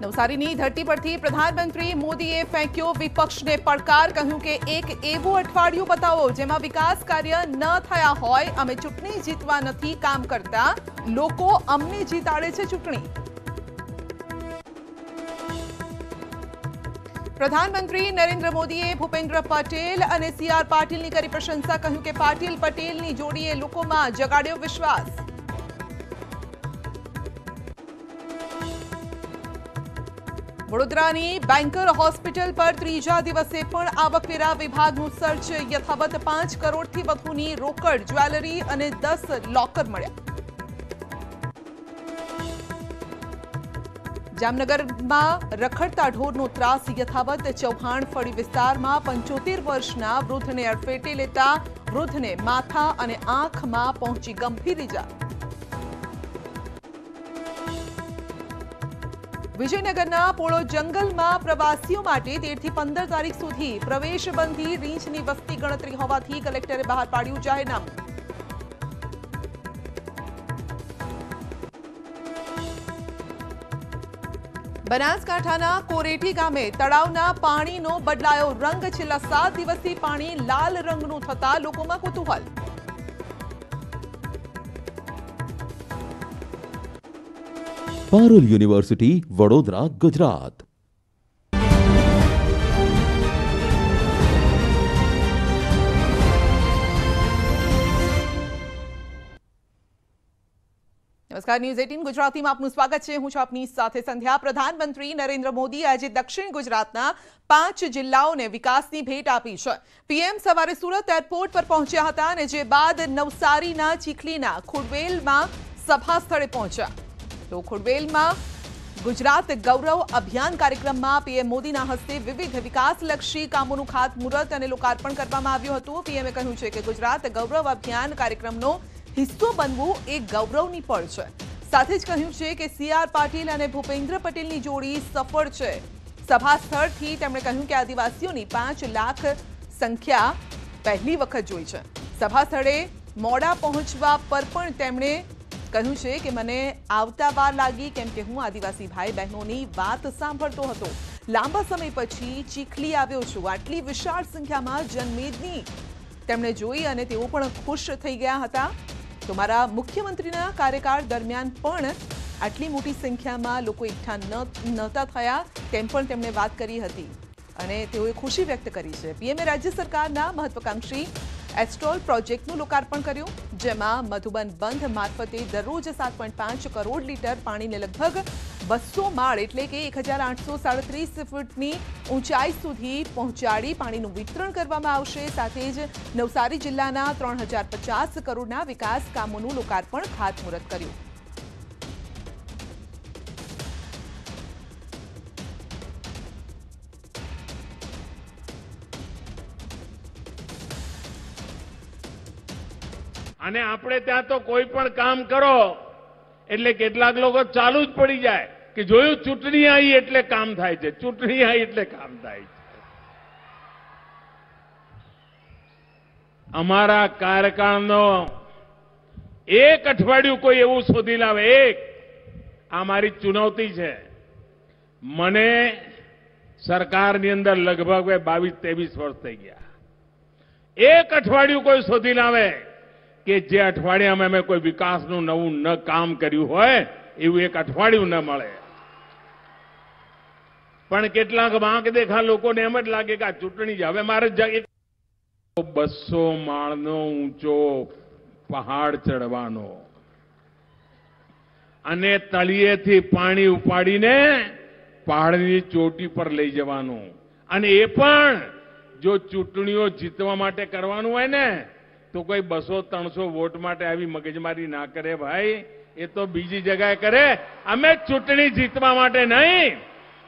S10: નવસારીની ધરતી પરથી પ્રધાનમંત્રી મોદીએ ફેંક્યો વિપક્ષને પડકાર કહ્યું કે એક એવું અઠવાડિયું બતાવો જેમાં વિકાસ કાર્ય ન થયા હોય અમે ચૂંટણી જીતવા નથી કામ કરતા લોકો અમને જીતાડે છે ચૂંટણી પ્રધાનમંત્રી નરેન્દ્ર મોદીએ ભૂપેન્દ્ર પટેલ અને સી આર પાટીલની કરી પ્રશંસા કહ્યું કે પાટીલ પટેલની જોડીએ લોકોમાં જગાડ્યો વિશ્વાસ વડોદરાની બેન્કર હોસ્પિટલ પર ત્રીજા દિવસે પણ આવકવેરા વિભાગનું સર્ચ યથાવત પાંચ કરોડથી વધુની રોકડ જ્વેલરી અને દસ લોકર મળ્યા જામનગરમાં રખડતા ઢોરનો ત્રાસ યથાવત ચૌહાણ ફળી વિસ્તારમાં પંચોતેર વર્ષના વૃદ્ધને અડફેટે લેતા વૃદ્ધને માથા અને આંખમાં પહોંચી ગંભીર ઇજા વિજયનગરના પોળો જંગલમાં પ્રવાસીઓ માટે તેરથી પંદર તારીખ સુધી પ્રવેશબંધી રીંછની વસ્તી ગણતરી હોવાથી કલેક્ટરે બહાર પાડ્યું જાહેરનામું બનાસકાંઠાના કોરેઠી ગામે તળાવના પાણીનો બદલાયો રંગ. છેલ્લા સાત દિવસથી પાણી લાલ રંગનું થતા લોકોમાં કુતૂહલ.
S6: પારુલ યુનિવર્સિટી, વડોદરા, ગુજરાત.
S10: નમસ્કાર ન્યૂઝ એટીન ગુજરાતીમાં આપનું સ્વાગત છે હું છું આપની સાથે સંધ્યા પ્રધાનમંત્રી નરેન્દ્ર મોદી આજે દક્ષિણ ગુજરાતના પાંચ જિલ્લાઓને વિકાસની ભેટ આપી છે પીએમ સવારે સુરત એરપોર્ટ પર પહોંચ્યા હતા અને જે બાદ નવસારીના ચીખલીના ખુડવેલમાં સભા સ્થળે પહોંચ્યા તો ખુડવેલમાં ગુજરાત ગૌરવ અભિયાન કાર્યક્રમમાં પીએમ મોદીના હસ્તે વિવિધ વિકાસલક્ષી કામોનું ખાતમુહૂર્ત અને લોકાર્પણ કરવામાં આવ્યું હતું પીએમએ કહ્યું છે કે ગુજરાત ગૌરવ અભિયાન કાર્યક્રમનો હિસ્સો બનવું એ ગૌરવની પળ છે સાથે જ કહ્યું છે કે સી આર પાટીલ અને ભૂપેન્દ્ર પટેલની જોડી સફળ છે સભા સ્થળથી તેમણે કહ્યું કે આદિવાસીઓની પાંચ લાખ સંખ્યા પહેલી વખત જોઈ છે સભા સ્થળે મોડા પહોંચવા પર પણ તેમણે કહ્યું છે કે મને આવતા વાર લાગી કેમ કે હું આદિવાસી ભાઈ બહેનોની વાત સાંભળતો હતો લાંબા સમય પછી ચીખલી આવ્યો છું આટલી વિશાળ સંખ્યામાં જનમેદની તેમણે જોઈ અને તેઓ પણ ખુશ થઈ ગયા હતા તો મારા મુખ્યમંત્રીના કાર્યકાળ દરમિયાન પણ આટલી મોટી સંખ્યામાં લોકો એકઠા ન નહોતા થયા તેમ પણ તેમણે વાત કરી હતી અને તેઓએ ખુશી વ્યક્ત કરી છે પીએમએ રાજ્ય સરકારના મહત્વાકાંક્ષી એસ્ટ્રોલ પ્રોજેક્ટનું લોકાર્પણ કર્યું જેમાં મધુબન બંધ મારફતે દરરોજ સાત પોઈન્ટ પાંચ કરોડ લીટર પાણીને લગભગ બસો માળ એટલે કે એક હજાર આઠસો સાડત્રીસ ફૂટની ઊંચાઈ સુધી પહોંચાડી પાણીનું વિતરણ કરવામાં આવશે સાથે જ નવસારી જિલ્લાના ત્રણ હજાર પચાસ કરોડના વિકાસ કામોનું લોકાર્પણ ખાતમુહૂર્ત કર્યું
S1: અને આપણે ત્યાં તો કોઈ પણ કામ કરો એટલે કેટલાક લોકો ચાલુ જ પડી જાય કે જોયું ચૂંટણી આવી એટલે કામ થાય છે, ચૂંટણી આવી એટલે કામ થાય છે. અમારા કાર્યકાળનો એક અઠવાડિયું કોઈ એવું શોધી લાવે, એક, આ મારી ચુનૌતી છે. મને સરકારની અંદર લગભગ બાવીસ, ત્રેવીસ વર્ષ થઈ ગયા. એક અઠવાડિયું કોઈ શોધી લાવે કે જે અઠવાડિયામાં અમે કોઈ વિકાસનું નવું ન કામ કર્યું હોય, એવું એક અઠવાડિયું ન મળે. પણ કેટલાક વાંક દેખા લોકોને એમ જ લાગે કે આ ચૂંટણી છે હવે મારે બસો માળનો ઊંચો પહાડ ચડવાનો. અને તળિયેથી પાણી ઉપાડીને પહાડની ચોટી પર લઈ જવાનું. અને એ પણ જો ચૂંટણીઓ જીતવા માટે કરવાનું હોય ને તો કોઈ બસો ત્રણસો વોટ માટે આવી મગજમારી ના કરે ભાઈ. એ તો બીજી જગ્યાએ કરે. અમે ચૂંટણી જીતવા માટે નહીં.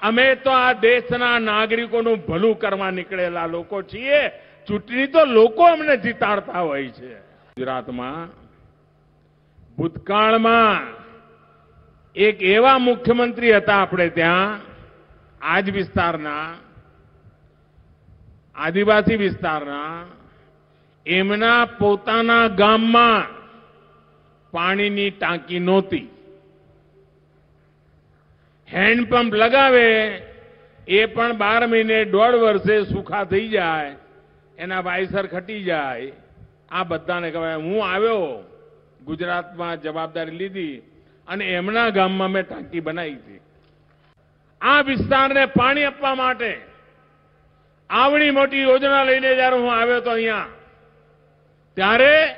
S1: અમે તો આ દેશના નાગરિકોનું ભલું કરવા નીકળેલા લોકો છીએ. ચૂંટણી તો લોકો અમને જીતાડતા હોય છે. ગુજરાતમાં, ભૂતકાળમાં એક એવા મુખ્યમંત્રી હતા આપણે ત્યાં, આજ વિસ્તારના, આદિવાસી વિસ્તારના એમના પોતાના ગામમાં પાણીની ટાંકી નહોતી. હેન્ડપંપ લગાવે, એ પણ બાર મહિને દોઢ વર્ષે સુખા થઈ જાય, એના વાયસર ખટી જાય. આ બધાને કહેવાય, હું આવ્યો, ગુજરાતમાં જવાબદારી લીધી અને એમના ગામમાં મેં ટાંકી બનાવી હતી. આ વિસ્તારને પાણી આપવા માટે આવડી મોટી યોજના લઈને જયારે હું આવ્યો તો અહીંયા ત્યારે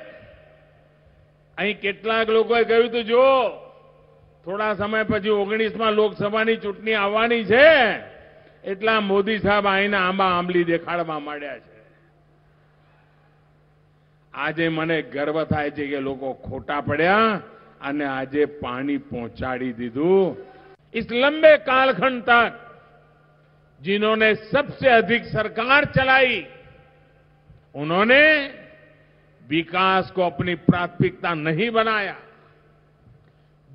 S1: અહીં કેટલાક લોકોએ કહ્યું હતું, જો થોડા સમય પછી ઓગણીસમાં લોકસભાની ચૂંટણી આવવાની છે, એટલા મોદી સાહેબ અહીંના આંબા આંબલી દેખાડવા માંડ્યા છે. આજે મને ગર્વ થાય છે કે લોકો ખોટા પડ્યા અને આજે પાણી પહોંચાડી દીધું. इस લંબે कालखंड તક जिन्होंने સબસે અધિક સરકાર ચલાઈ. उन्होंने विकास को अपनी प्राथमिकता नहीं बनाया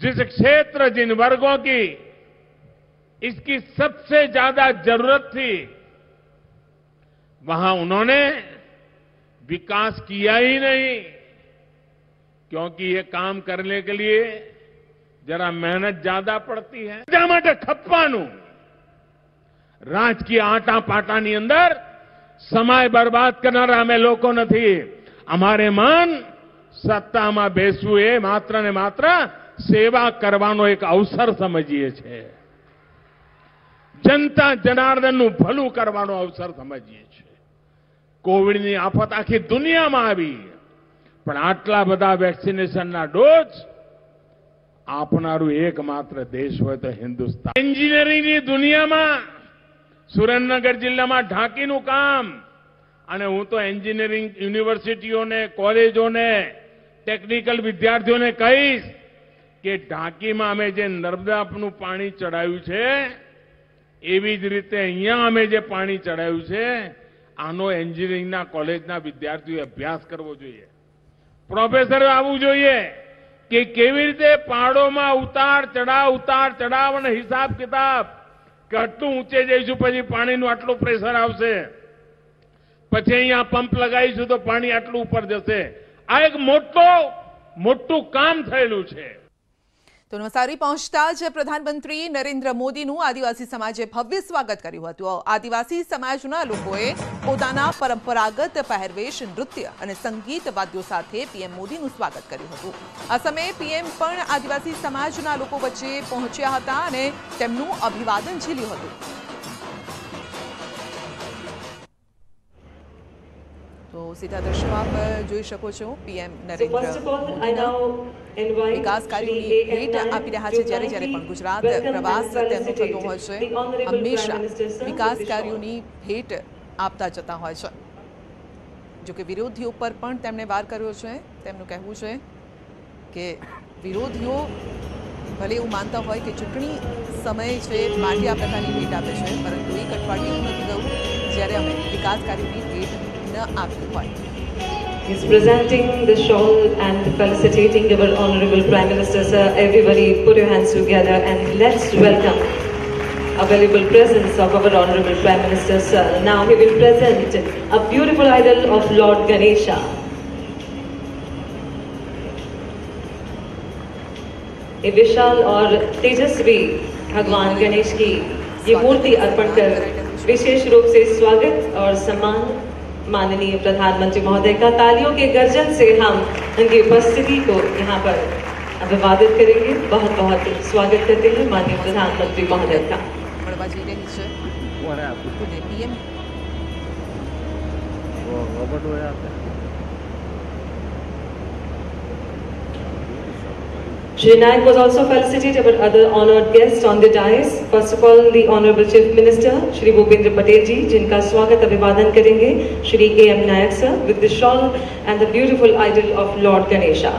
S1: जिस क्षेत्र जिन वर्गों की इसकी सबसे ज्यादा जरूरत थी वहां उन्होंने विकास किया ही नहीं क्योंकि ये काम करने के लिए जरा मेहनत ज्यादा પડતી है એટલા માટે ખપ્પાનું રાજકીય આટા પાટાની અંદર સમય બરબાદ કરનારા અમે લોકો નથી અમારે મન સત્તામાં બેસવું એ માત્ર ને માત્ર સેવા કરવાનો એક અવસર સમજીએ છીએ. જનતા જનાર્દનનું ભલું કરવાનો અવસર સમજીએ છીએ. કોવિડની આફત આખી દુનિયામાં આવી. પણ આટલા બધા વેક્સિનેશનના ડોઝ આપનારું એકમાત્ર દેશ હોય તો હિન્દુસ્તાન. એન્જિનિયરિંગની દુનિયામાં સુરેન્દ્રનગર જિલ્લામાં ઢાંકીનું કામ અને હું તો એન્જિનિયરિંગ યુનિવર્સિટીઓને, કોલેજોને, ટેકનિકલ વિદ્યાર્થીઓને કહીશ કે ઢાંકીમાં અમે જે નર્મદાનું પાણી ચડાવ્યું છે, એવી જ રીતે અહીંયા અમે જે પાણી ચડાવ્યું છે, આનો એન્જિનિયરિંગના કોલેજના વિદ્યાર્થીઓએ અભ્યાસ કરવો જોઈએ. પ્રોફેસર આવવું જોઈએ કે કેવી રીતે પહાડોમાં ઉતાર ચડાવ ઉતાર ચડાવ અને હિસાબ કિતાબ કે આટલું ઊંચે જઈશું, પછી પાણીનું આટલું પ્રેશર આવશે. પછી અહીંયા પંપ લગાવીશું તો પાણી આટલું ઉપર જશે આ એક મોટો મોટું કામ થયેલું છે
S10: તો નવસારી પહોંચતા જ પ્રધાનમંત્રી નરેન્દ્ર મોદીનું આદિવાસી સમાજે ભવ્ય સ્વાગત કર્યું હતું આદિવાસી સમાજના લોકોએ પોતાના પરંપરાગત પહેરવેશ નૃત્ય અને સંગીત વાદ્યો સાથે પીએમ મોદીનું સ્વાગત કર્યું હતું આ સમયે પીએમ પણ આદિવાસી સમાજના લોકો વચ્ચે પહોંચ્યા હતા અને તેમનું અભિવાદન ઝીલ્યું હતું તો સીધા દ્રશ્યો આપ જોઈ શકો છો પીએમ નરેન્દ્ર મોદીના વિકાસ કાર્યોની ભેટ આપી રહ્યા છે. જ્યારે જ્યારે પણ ગુજરાત પ્રવાસ તેમનો થતો હોય છે હંમેશા વિકાસ કાર્યોની ભેટ આપતા જતા હોય છે. જો કે વિરોધીઓ ઉપર પણ તેમણે વાર કર્યો છે. તેમનું કહેવું છે કે વિરોધીઓ ભલે એવું માનતા હોય કે ચૂંટણી સમય છે માટે આ પ્રકારની ભેટ આપે છે પરંતુ એક અઠવાડિયું નથી ગયું જ્યારે અમે વિકાસ કાર્યોની ભેટ Governor Ashok
S9: He's presenting the shawl and felicitating our Honorable Prime Minister, sir. Everybody put your hands together and let's welcome available presence of our Honorable Prime Minister, sir. Now he will present a beautiful idol of Lord Ganesha. ये विशाल और तेजस्वी भगवान गणेश की ये मूर्ति अर्पण कर विशेष रूप से स्वागत और सम्मान माननीय प्रधानमंत्री महोदय का तालियों के गर्जन से हम उनकी उपस्थिति को यहाँ पर अभिवादित करेंगे। बहुत बहुत स्वागत करते हैं माननीय प्रधानमंत्री महोदय का।
S10: PM.
S9: Shri Naik was also felicitated with other honored guests on the dais. First of all, the Honorable Chief Minister, Shri Bhupendra Patel ji, जिनका स्वागत अभिवादन करेंगे Shri A. M. Nayak sir with the shawl and the beautiful idol of Lord Ganesha.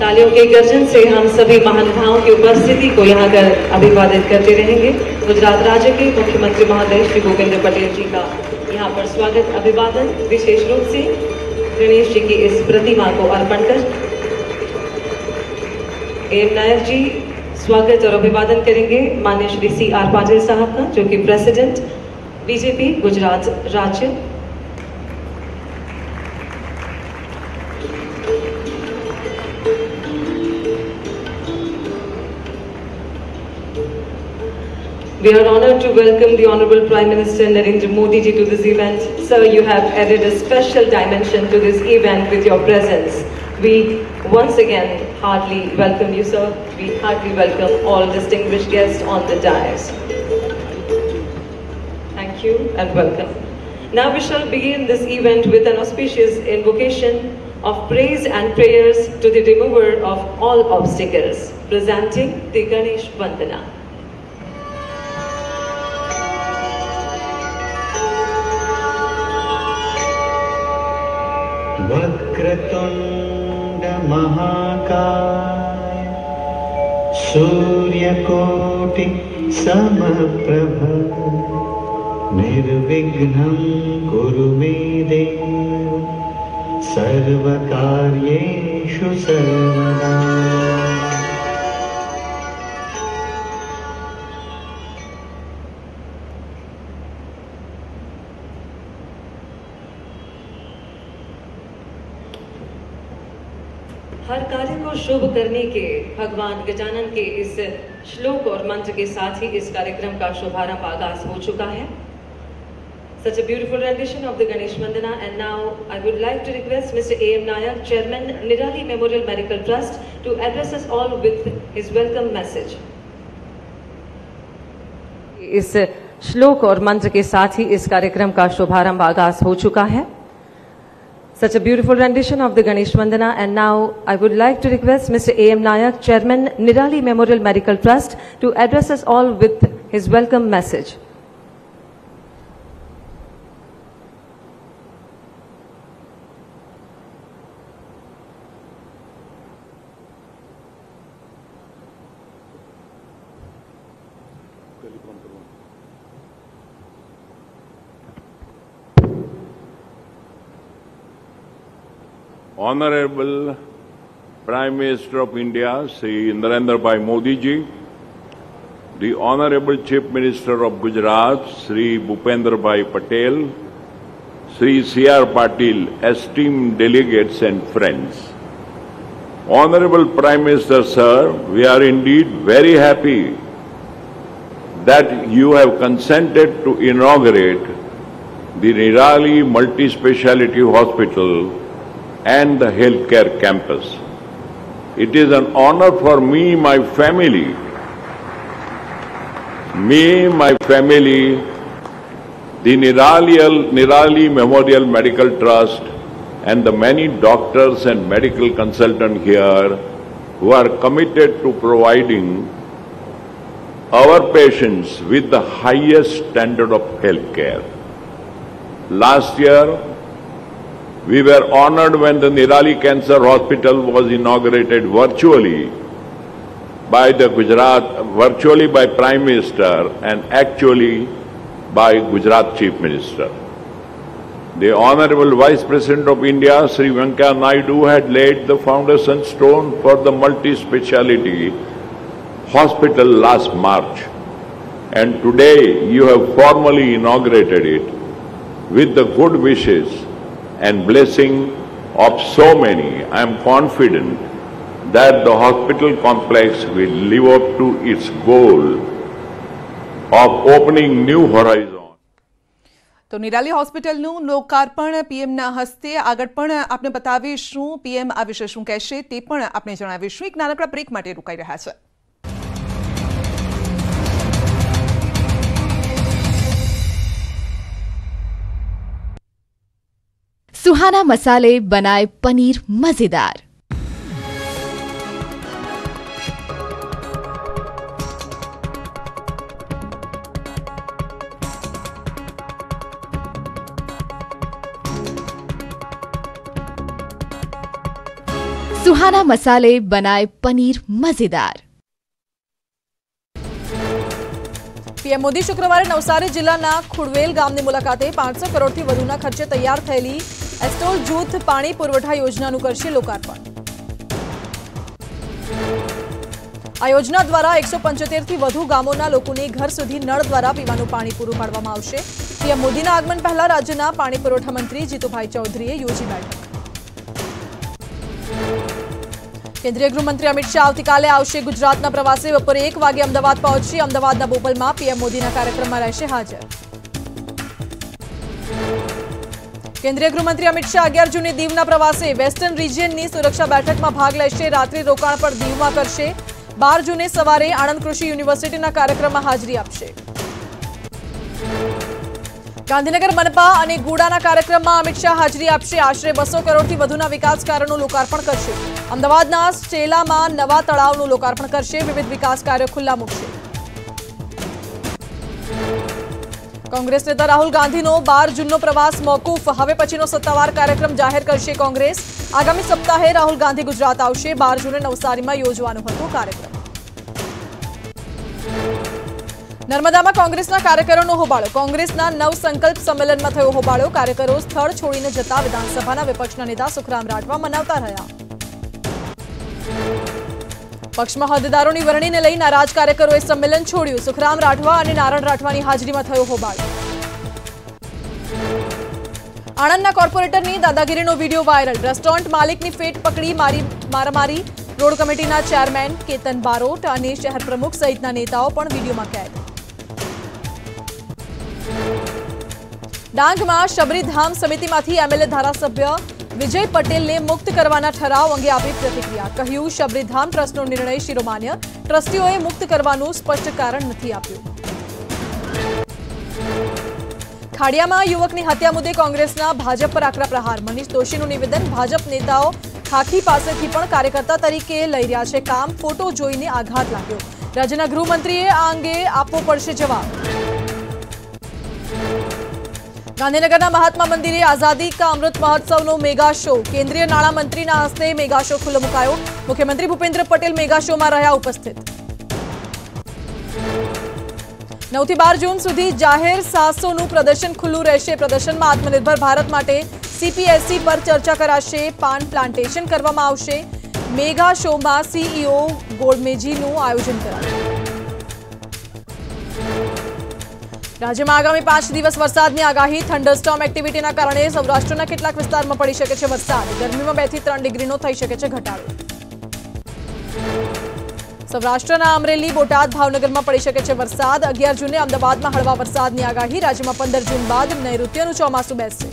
S9: तालियों के गर्जन से हम सभी महानुभावों की उपस्थिति को यहाँ कर अभिवादित करते रहेंगे गुजरात राज्य के मुख्यमंत्री महोदय श्री भूपेंद्र पटेल जी का यहाँ पर स्वागत, अभिवादन। विशेष रूप से गणेश जी की इस प्रतिमा को अर्पण कर एम नायक जी स्वागत और अभिवादन करेंगे मान्य श्री सी आर पाटिल साहब का, जो कि प्रेसिडेंट, बीजेपी, गुजरात राज्य We are honored to welcome the Honorable Prime Minister Narendra Modi ji to this event. Sir, you have added a special dimension to this event with your presence. We once again heartily welcome you, sir. We heartily welcome all distinguished guests on the dais. Thank you and welcome. Now we shall begin this event with an auspicious invocation of praise and prayers to the remover of all obstacles, presenting the Ganesh Vandana.
S11: वक्रतुण्ड महाकाय सूर्यकोटि समप्रभ निर्विघ्नं कुरु मे देव सर्वकार्येषु सर्वदा
S9: शुभ करने के, भगवान गजानन के इस श्लोक और मंत्र के साथ ही इस कार्यक्रम का शुभारंभ आगाज़ हो चुका है। Such a beautiful rendition of the Ganesh Vandana and now I would like to request mister A M Nayak chairman Nirali Memorial Medical Trust to address all with his welcome message इस श्लोक और मंत्र के साथ ही इस कार्यक्रम का शुभारंभ आगाज़ हो चुका है। Such a beautiful rendition of the Ganesh Vandana and now I would like to request Mr. A.M. Nayak, Chairman Nirali Memorial Medical Trust to address us all with his welcome message.
S12: Honorable Prime Minister of India, Sri Narendra Bhai Modi ji, the Honorable Chief Minister of Gujarat, Sri Bhupendra Bhai Patel, Sri C.R. Patil, esteemed delegates and friends. Honorable Prime Minister, sir, we are indeed very happy that you have consented to inaugurate the Nirali Multi-Speciality Hospital and the healthcare campus. It is an honor for me, my family, me, my family, the Nirali, Nirali Memorial Medical Trust and the many doctors and medical consultants here who are committed to providing our patients with the highest standard of health care. Last year, we were honored when the Nirali Cancer Hospital was inaugurated virtually by the Gujarat, virtually by Prime Minister and actually by Gujarat Chief Minister. The Honorable Vice President of India, Sri Venkaya Naidu, had laid the foundation stone for the multi-speciality hospital last March. And today you have formally inaugurated it. with the good wishes and blessing of so many, I am confident that the hospital complex will live up to its goal of opening new horizons.
S10: તો નિરાલી હોસ્પિટલનું લોકાર્પણ પીએમના હસ્તે આગળ પણ આપણે બતાવીશું PM આ વિશે શું કહેશે તે પણ આપણે જણાવીશું એક નાનકડા બ્રેક માટે રોકાઈ રહ્યા છે
S13: सुहाना मसाले बनाए पनीर मजेदार सुहाना मसाले बनाए पनीर मजेदार
S2: પીએમ મોદી શુક્રવારે નવસારી જિલ્લાના ખુડવેલ ગામની મુલાકાતે પાંચસો કરોડથી વધુના ખર્ચે તૈયાર થયેલી એસ્ટોલ જૂથ પાણી પુરવઠા યોજનાનું કરશે લોકાર્પણ. આ યોજના દ્વારા એકસો પંચોતેરથી વધુ ગામોના લોકોને ઘર સુધી નળ દ્વારા પીવાનું પાણી પૂરું પાડવામાં આવશે. પીએમ મોદીના આગમન પહેલા રાજ્યના પાણી પુરવઠા મંત્રી જીતુભાઈ ચૌધરીએ યોજી બેઠક. કેન્દ્રીય ગૃહમંત્રી અમિત શાહ આવતીકાલે આવશે ગુજરાતના પ્રવાસે. બપોરે એક વાગે અમદાવાદ પહોંચશે અમદાવાદના બોપલમાં પીએમ મોદીના કાર્યક્રમમાં રહેશે હાજર. કેન્દ્રીય ગૃહમંત્રી અમિત શાહ અગિયાર જૂને દીવના પ્રવાસે વેસ્ટર્ન રિજિયનની સુરક્ષા બેઠકમાં ભાગ લેશે રાત્રિ રોકાણ પર દીવમાં કરશે બાર જૂને સવારે આણંદ કૃષિ યુનિવર્સિટીના કાર્યક્રમમાં હાજરી આપશે ગાંધીનગર મનપા અને ગુડાના કાર્યક્રમમાં અમિત શાહ હાજરી આપશે આશરે બસો કરોડથી વધુના વિકાસ કાર્યોનું લોકાર્પણ કરશે અમદાવાદના સ્ટેલામાં નવા તળાવનું લોકાર્પણ કરશે વિવિધ વિકાસ કાર્યો ખુલ્લા મૂકશે કોંગ્રેસ નેતા રાહુલ ગાંધીનો બાર જૂનનો પ્રવાસ મોકૂફ હવે પછીનો સત્તાવાર કાર્યક્રમ જાહેર કરશે કોંગ્રેસ આગામી સપ્તાહે રાહુલ ગાંધી ગુજરાત આવશે બાર જૂને નવસારીમાં યોજવાનો હતો કાર્યક્રમ નર્મદામાં કોંગ્રેસના કાર્યકરોનો હોબાળો કોંગ્રેસના નવ સંકલ્પ સંમેલનમાં થયો હોબાળો કાર્યકરો સ્થળ છોડીને જતા વિધાનસભાના વિપક્ષના નેતા સુખરામ રાઠવા મનાવતા રહ્યા પક્ષમાં હોદ્દેદારોની વરણીને લઈ નારાજ કાર્યકરોએ સંમેલન છોડ્યું સુખરામ રાઠવા અને નારણ રાઠવાની હાજરીમાં થયો હોબાળો આણંદના કોર્પોરેટરની દાદાગીરીનો વિડીયો વાયરલ રેસ્ટોરન્ટ માલિકની ફેટ પકડી મારી મારામારી રોડ કમિટીના ચેરમેન કેતન બારોટ અને શહેર પ્રમુખ સહિતના નેતાઓ પણ વિડીયોમાં કેદ ડાંગમાં શબરીધામ સમિતિમાંથી એમએલએ ધારાસભ્ય વિજય પટેલને મુક્ત કરવાના ઠરાવ અંગે આપી પ્રતિક્રિયા. કહ્યું, શબરીધામ ટ્રસ્ટનો નિર્ણય શિરોમાન્ય. ટ્રસ્ટીઓએ મુક્ત કરવાનું સ્પષ્ટ કારણ નથી આપ્યું. ખાડિયામાં યુવકની હત્યા મુદ્દે કોંગ્રેસના ભાજપ પર આકરા પ્રહાર. મનીષ દોશીનું નિવેદન ભાજપ નેતાઓ ખાખી પાસેથી પણ કાર્યકર્તા તરીકે લઈ રહ્યા છે કામ. ફોટો જોઈને આઘાત લાગ્યો. રાજ્યના ગૃહમંત્રીએ આ અંગે આપવો પડશે જવાબ. ગાંધીનગરના મહાત્મા મંદિરે આઝાદી કા અમૃત મહોત્સવનો મેગા શો કેન્દ્રીય નાણામંત્રીના હસ્તે મેગા શો ખુલ્લો મુકાયો મુખ્યમંત્રી ભૂપેન્દ્ર પટેલ મેગા શોમાં રહ્યા ઉપસ્થિત નવથી બાર જૂન સુધી જાહેર સાહસોનું પ્રદર્શન ખુલ્લું રહેશે પ્રદર્શનમાં આત્મનિર્ભર ભારત માટે સીપીએસસી પર ચર્ચા કરાશે પાન પ્લાન્ટેશન કરવામાં આવશે મેગા શોમાં સીઈઓ ગોળમેજીનું આયોજન કરાશે રાજ્યમાં આગામી પાંચ દિવસ વરસાદની આગાહી, થંડરસ્ટોમ એક્ટિવિટીના કારણે સૌરાષ્ટ્રના કેટલાક વિસ્તારમાં પડી શકે છે વરસાદ. ગરમીમાં બેથી ત્રણ ડિગ્રીનો થઈ શકે છે ઘટાડો. સૌરાષ્ટ્રના અમરેલી, બોટાદ, ભાવનગરમાં પડી શકે છે વરસાદ. અગિયાર જૂને અમદાવાદમાં હળવા વરસાદની આગાહી. રાજ્યમાં પંદર જૂન બાદ નૈઋત્યનું ચોમાસું બેસશે.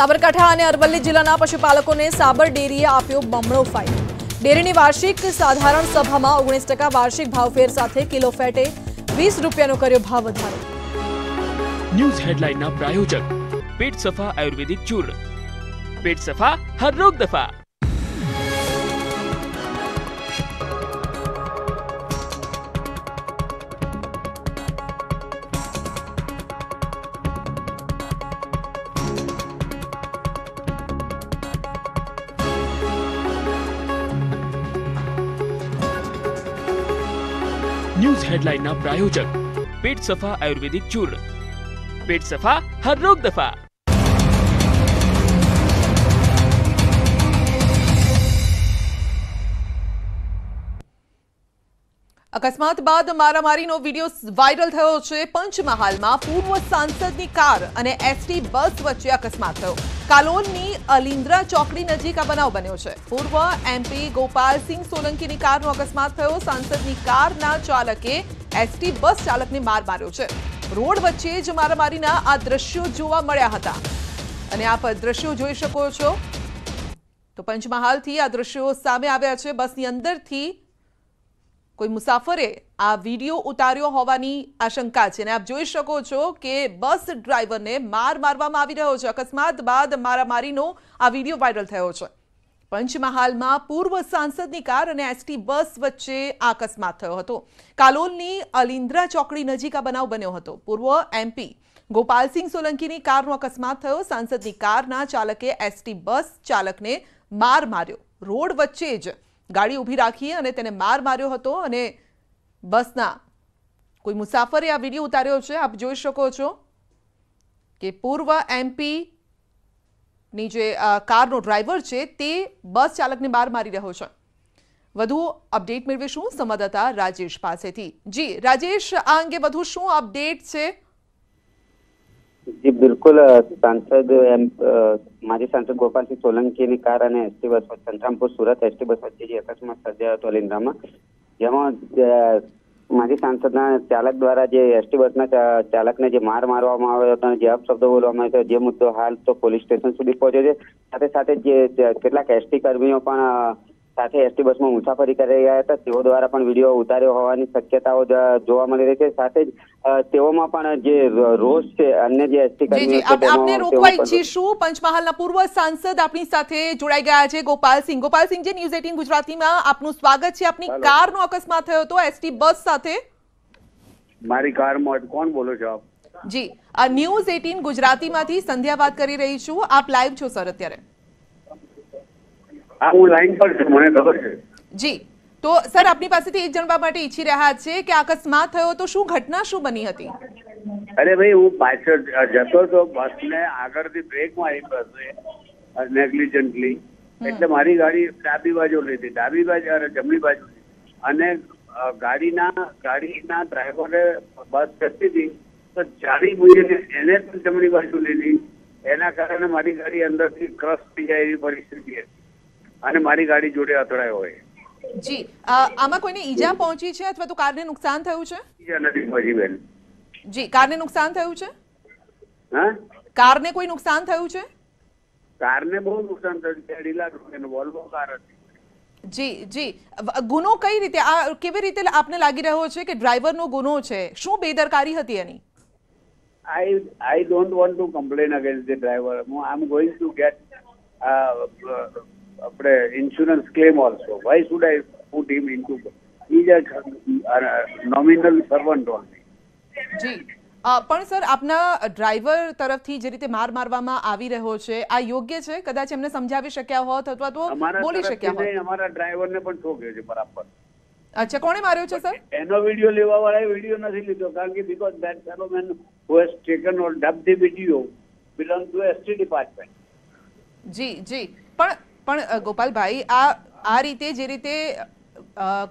S2: સાબરકાંઠા અને અરવલ્લી જિલ્લાના પશુપાલકોને સાબર ડેરીએ આપ્યો બમણો ફાયદો. ડેરીની વાર્ષિક સાધારણ સભામાં ઓગણીસ ટકા વાર્ષિક ભાવફેર સાથે કિલો ફેટે વીસ રૂપિયાનો કર્યો ભાવ વધારો.
S3: ન્યૂઝ હેડલાઇનના પ્રાયોજક, પેટ સફા આયુર્વેદિક ચૂર્ણ. પેટ સફા હર રોગ દફા. હેડલાઇનના પ્રાયોજક, પેટ સફા આયુર્વેદિક ચૂર્ણ. પેટ સફા હર રોગ દફા.
S10: અકસ્માત બાદ મારામારીનો વીડિયો વાયરલ થયો છે. પંચમહાલમાં પૂર્વ સાંસદની કાર અને એસટી બસ વચ્ચે અકસ્માત થયો. કાલોલની અલિન્દ્રા ચોકડી નજીક આ બનાવ બન્યો છે. પૂર્વ એમપી ગોપાલસિંહ સોલંકીની કારનો અકસ્માત થયો. સાંસદની કારના ચાલકે એસટી બસ ચાલકને માર માર્યો છે. રોડ વચ્ચે જ મારામારીના આ દ્રશ્યો જોવા મળ્યા હતા. અને આપ દ્રશ્યો જોઈ શકો છો. તો પંચમહાલથી આ દ્રશ્યો સામે આવ્યા છે. બસની અંદરથી કોઈ મુસાફરે આ વિડીયો ઉતાર્યો હોવાની આશંકા છે અને આપ જોઈ શકો છો કે બસ ડ્રાઈવરને માર મારવામાં આવી રહ્યો છે અકસ્માત બાદ મારામારીનો આ વિડીયો વાયરલ થયો છે પંચમહાલમાં પૂર્વ સાંસદની કાર અને એસટી બસ વચ્ચે આ અકસ્માત થયો હતો કાલોલની અલિન્દ્રા ચોકડી નજીક આ બનાવ બન્યો હતો પૂર્વ એમપી ગોપાલસિંહ સોલંકીની કારનો અકસ્માત થયો સાંસદની કારના ચાલકે એસટી બસ ચાલકને માર માર્યો રોડ વચ્ચે જ ગાડી ઊભી રાખી અને તેને માર માર્યો હતો અને બસના કોઈ મુસાફરે આ વિડીયો ઉતાર્યો છે આપ જોઈ શકો છો કે પૂર્વ એમપી ની જે અ, કારનો ડ્રાઈવર છે તે બસ ચાલકને માર મારી રહ્યો છે વધુ અપડેટ મેળવીશું સંવાદદાતા રાજેશ પાસેથી જી રાજેશ આ અંગે વધુ શું અપડેટ છે
S14: જી બિલકુલ અ, સાંસદ એમ અ, માજી સાંસદ ગોપાલસિંહ સોલંકીની કાર અને એસટી બસ વચ્ચે સંતરામપુર સુરત એસટી બસ વચ્ચે જે અકસ્માત સર્જાયો હતો અલિન્દ્રામાં જેમાં અ, માજી સાંસદના ચાલક દ્વારા જે એસટી બસના ચા- ચાલકને જે માર મારવામાં આવ્યો હતો અને જે અપશબ્દો બોલવામાં આવ્યો હતો જે મુદ્દો હાલ તો પોલીસ સ્ટેશન સુધી પહોંચ્યો છે સાથે સાથે જે જે કેટલાક એસટી કર્મીઓ પણ અ, સાથે એસટી બસમાં મુસાફરી કરી રહ્યા હતા. તેઓ દ્વારા પણ વીડિયો ઉતાર્યો હોવાની શક્યતાઓ જોવા મળી રહી છે. સાથે જ તેઓમાં પણ જે રોષ છે અન્ય જે એસટી
S10: જી જી
S14: કર્મીઓ છે
S10: આપને રોકવા ઈચ્છીશું. પંચમહાલના પૂર્વ સાંસદ આપણી સાથે જોડાઈ ગયા છે. ગોપાલસિંહ ગોપાલસિંહ જે ન્યૂઝ એટીન ગુજરાતીમાં આપનું સ્વાગત છે. આપની કારનો અકસ્માત થયો હતો એસટી બસ સાથે.
S15: મારી કારમાં કોણ બોલો છો આપ?
S10: જી આ ન્યૂઝ એટીન ગુજરાતીમાંથી સંધ્યા વાત કરી રહી છું. આપ લાઈવ છો સર અત્યારે.
S15: હા હું લાઈન પર છું મને ખબર છે.
S10: જી. તો સર આપની પાસેથી એ જાણવા માટે ઈચ્છી રહ્યા છે કે અકસ્માત થયો તો શું ઘટના શું બની હતી?
S15: અરે ભાઈ હું પાછળ જતો તો બસને આગળથી બ્રેક મારી બસે નેગ્લિજન્ટલી એટલે મારી ગાડી ડાબી બાજુ લીધી ડાબી બાજુ અને જમણી બાજુ. અને ગાડીના ગાડીના ડ્રાઈવરે બસ જતી હતી તો જાણી બુજીને એને પણ જમણી બાજુ લીધી. એના કારણે મારી ગાડી અંદરથી ક્રશ થઈ જાય એવી પરિસ્થિતિ હતી. અને મારી ગાડી જોડે અથડાયો હોય.
S10: જી. આમાં કોઈને ઈજા પહોંચી છે અથવા તો કારને નુકસાન થયું છે?
S15: ઈજા નથી પહોંચી બેન.
S10: જી. કારને નુકસાન થયું છે?
S15: હા?
S10: કારને કોઈ નુકસાન થયું છે?
S15: કારને બહુ નુકસાન થયું છે. અઢી લાખ રૂપિયાનું વોલ્વો કાર હતી.
S10: જી જી. ગુનો કઈ રીતે? આ કેવી રીતે આપને લાગી રહ્યો છે કે ડ્રાઈવરનો ગુનો છે? શું બેદરકારી હતી એની?
S15: I I don't want to complain against the driver હું I am going to uh, આપણે insurance claim also. Why should I put him into? He's a, a nominal servant only.
S10: જી પણ સર આપના ડ્રાઈવર તરફથી જે રીતે માર મારવામાં આવી રહ્યો છે આ યોગ્ય છે કદાચ એમને સમજાવી શક્યા હોત અથવા તો
S15: અમારા
S10: બોલી
S15: તરફથી
S10: શક્યા હોત
S15: નહીં, અમારા ડ્રાઈવરને પણ ઠોક્યો છે બરાબર
S10: અચ્છા કોણે માર્યો છે સર
S15: એનો વીડિયો લેવા વાળાએ વીડિયો નથી લીધો કારણ કે because that fellow man who has taken or dub the video belong to ST department
S10: જી જી પણ પણ ગોપાલભાઈ આ આ રીતે જે રીતે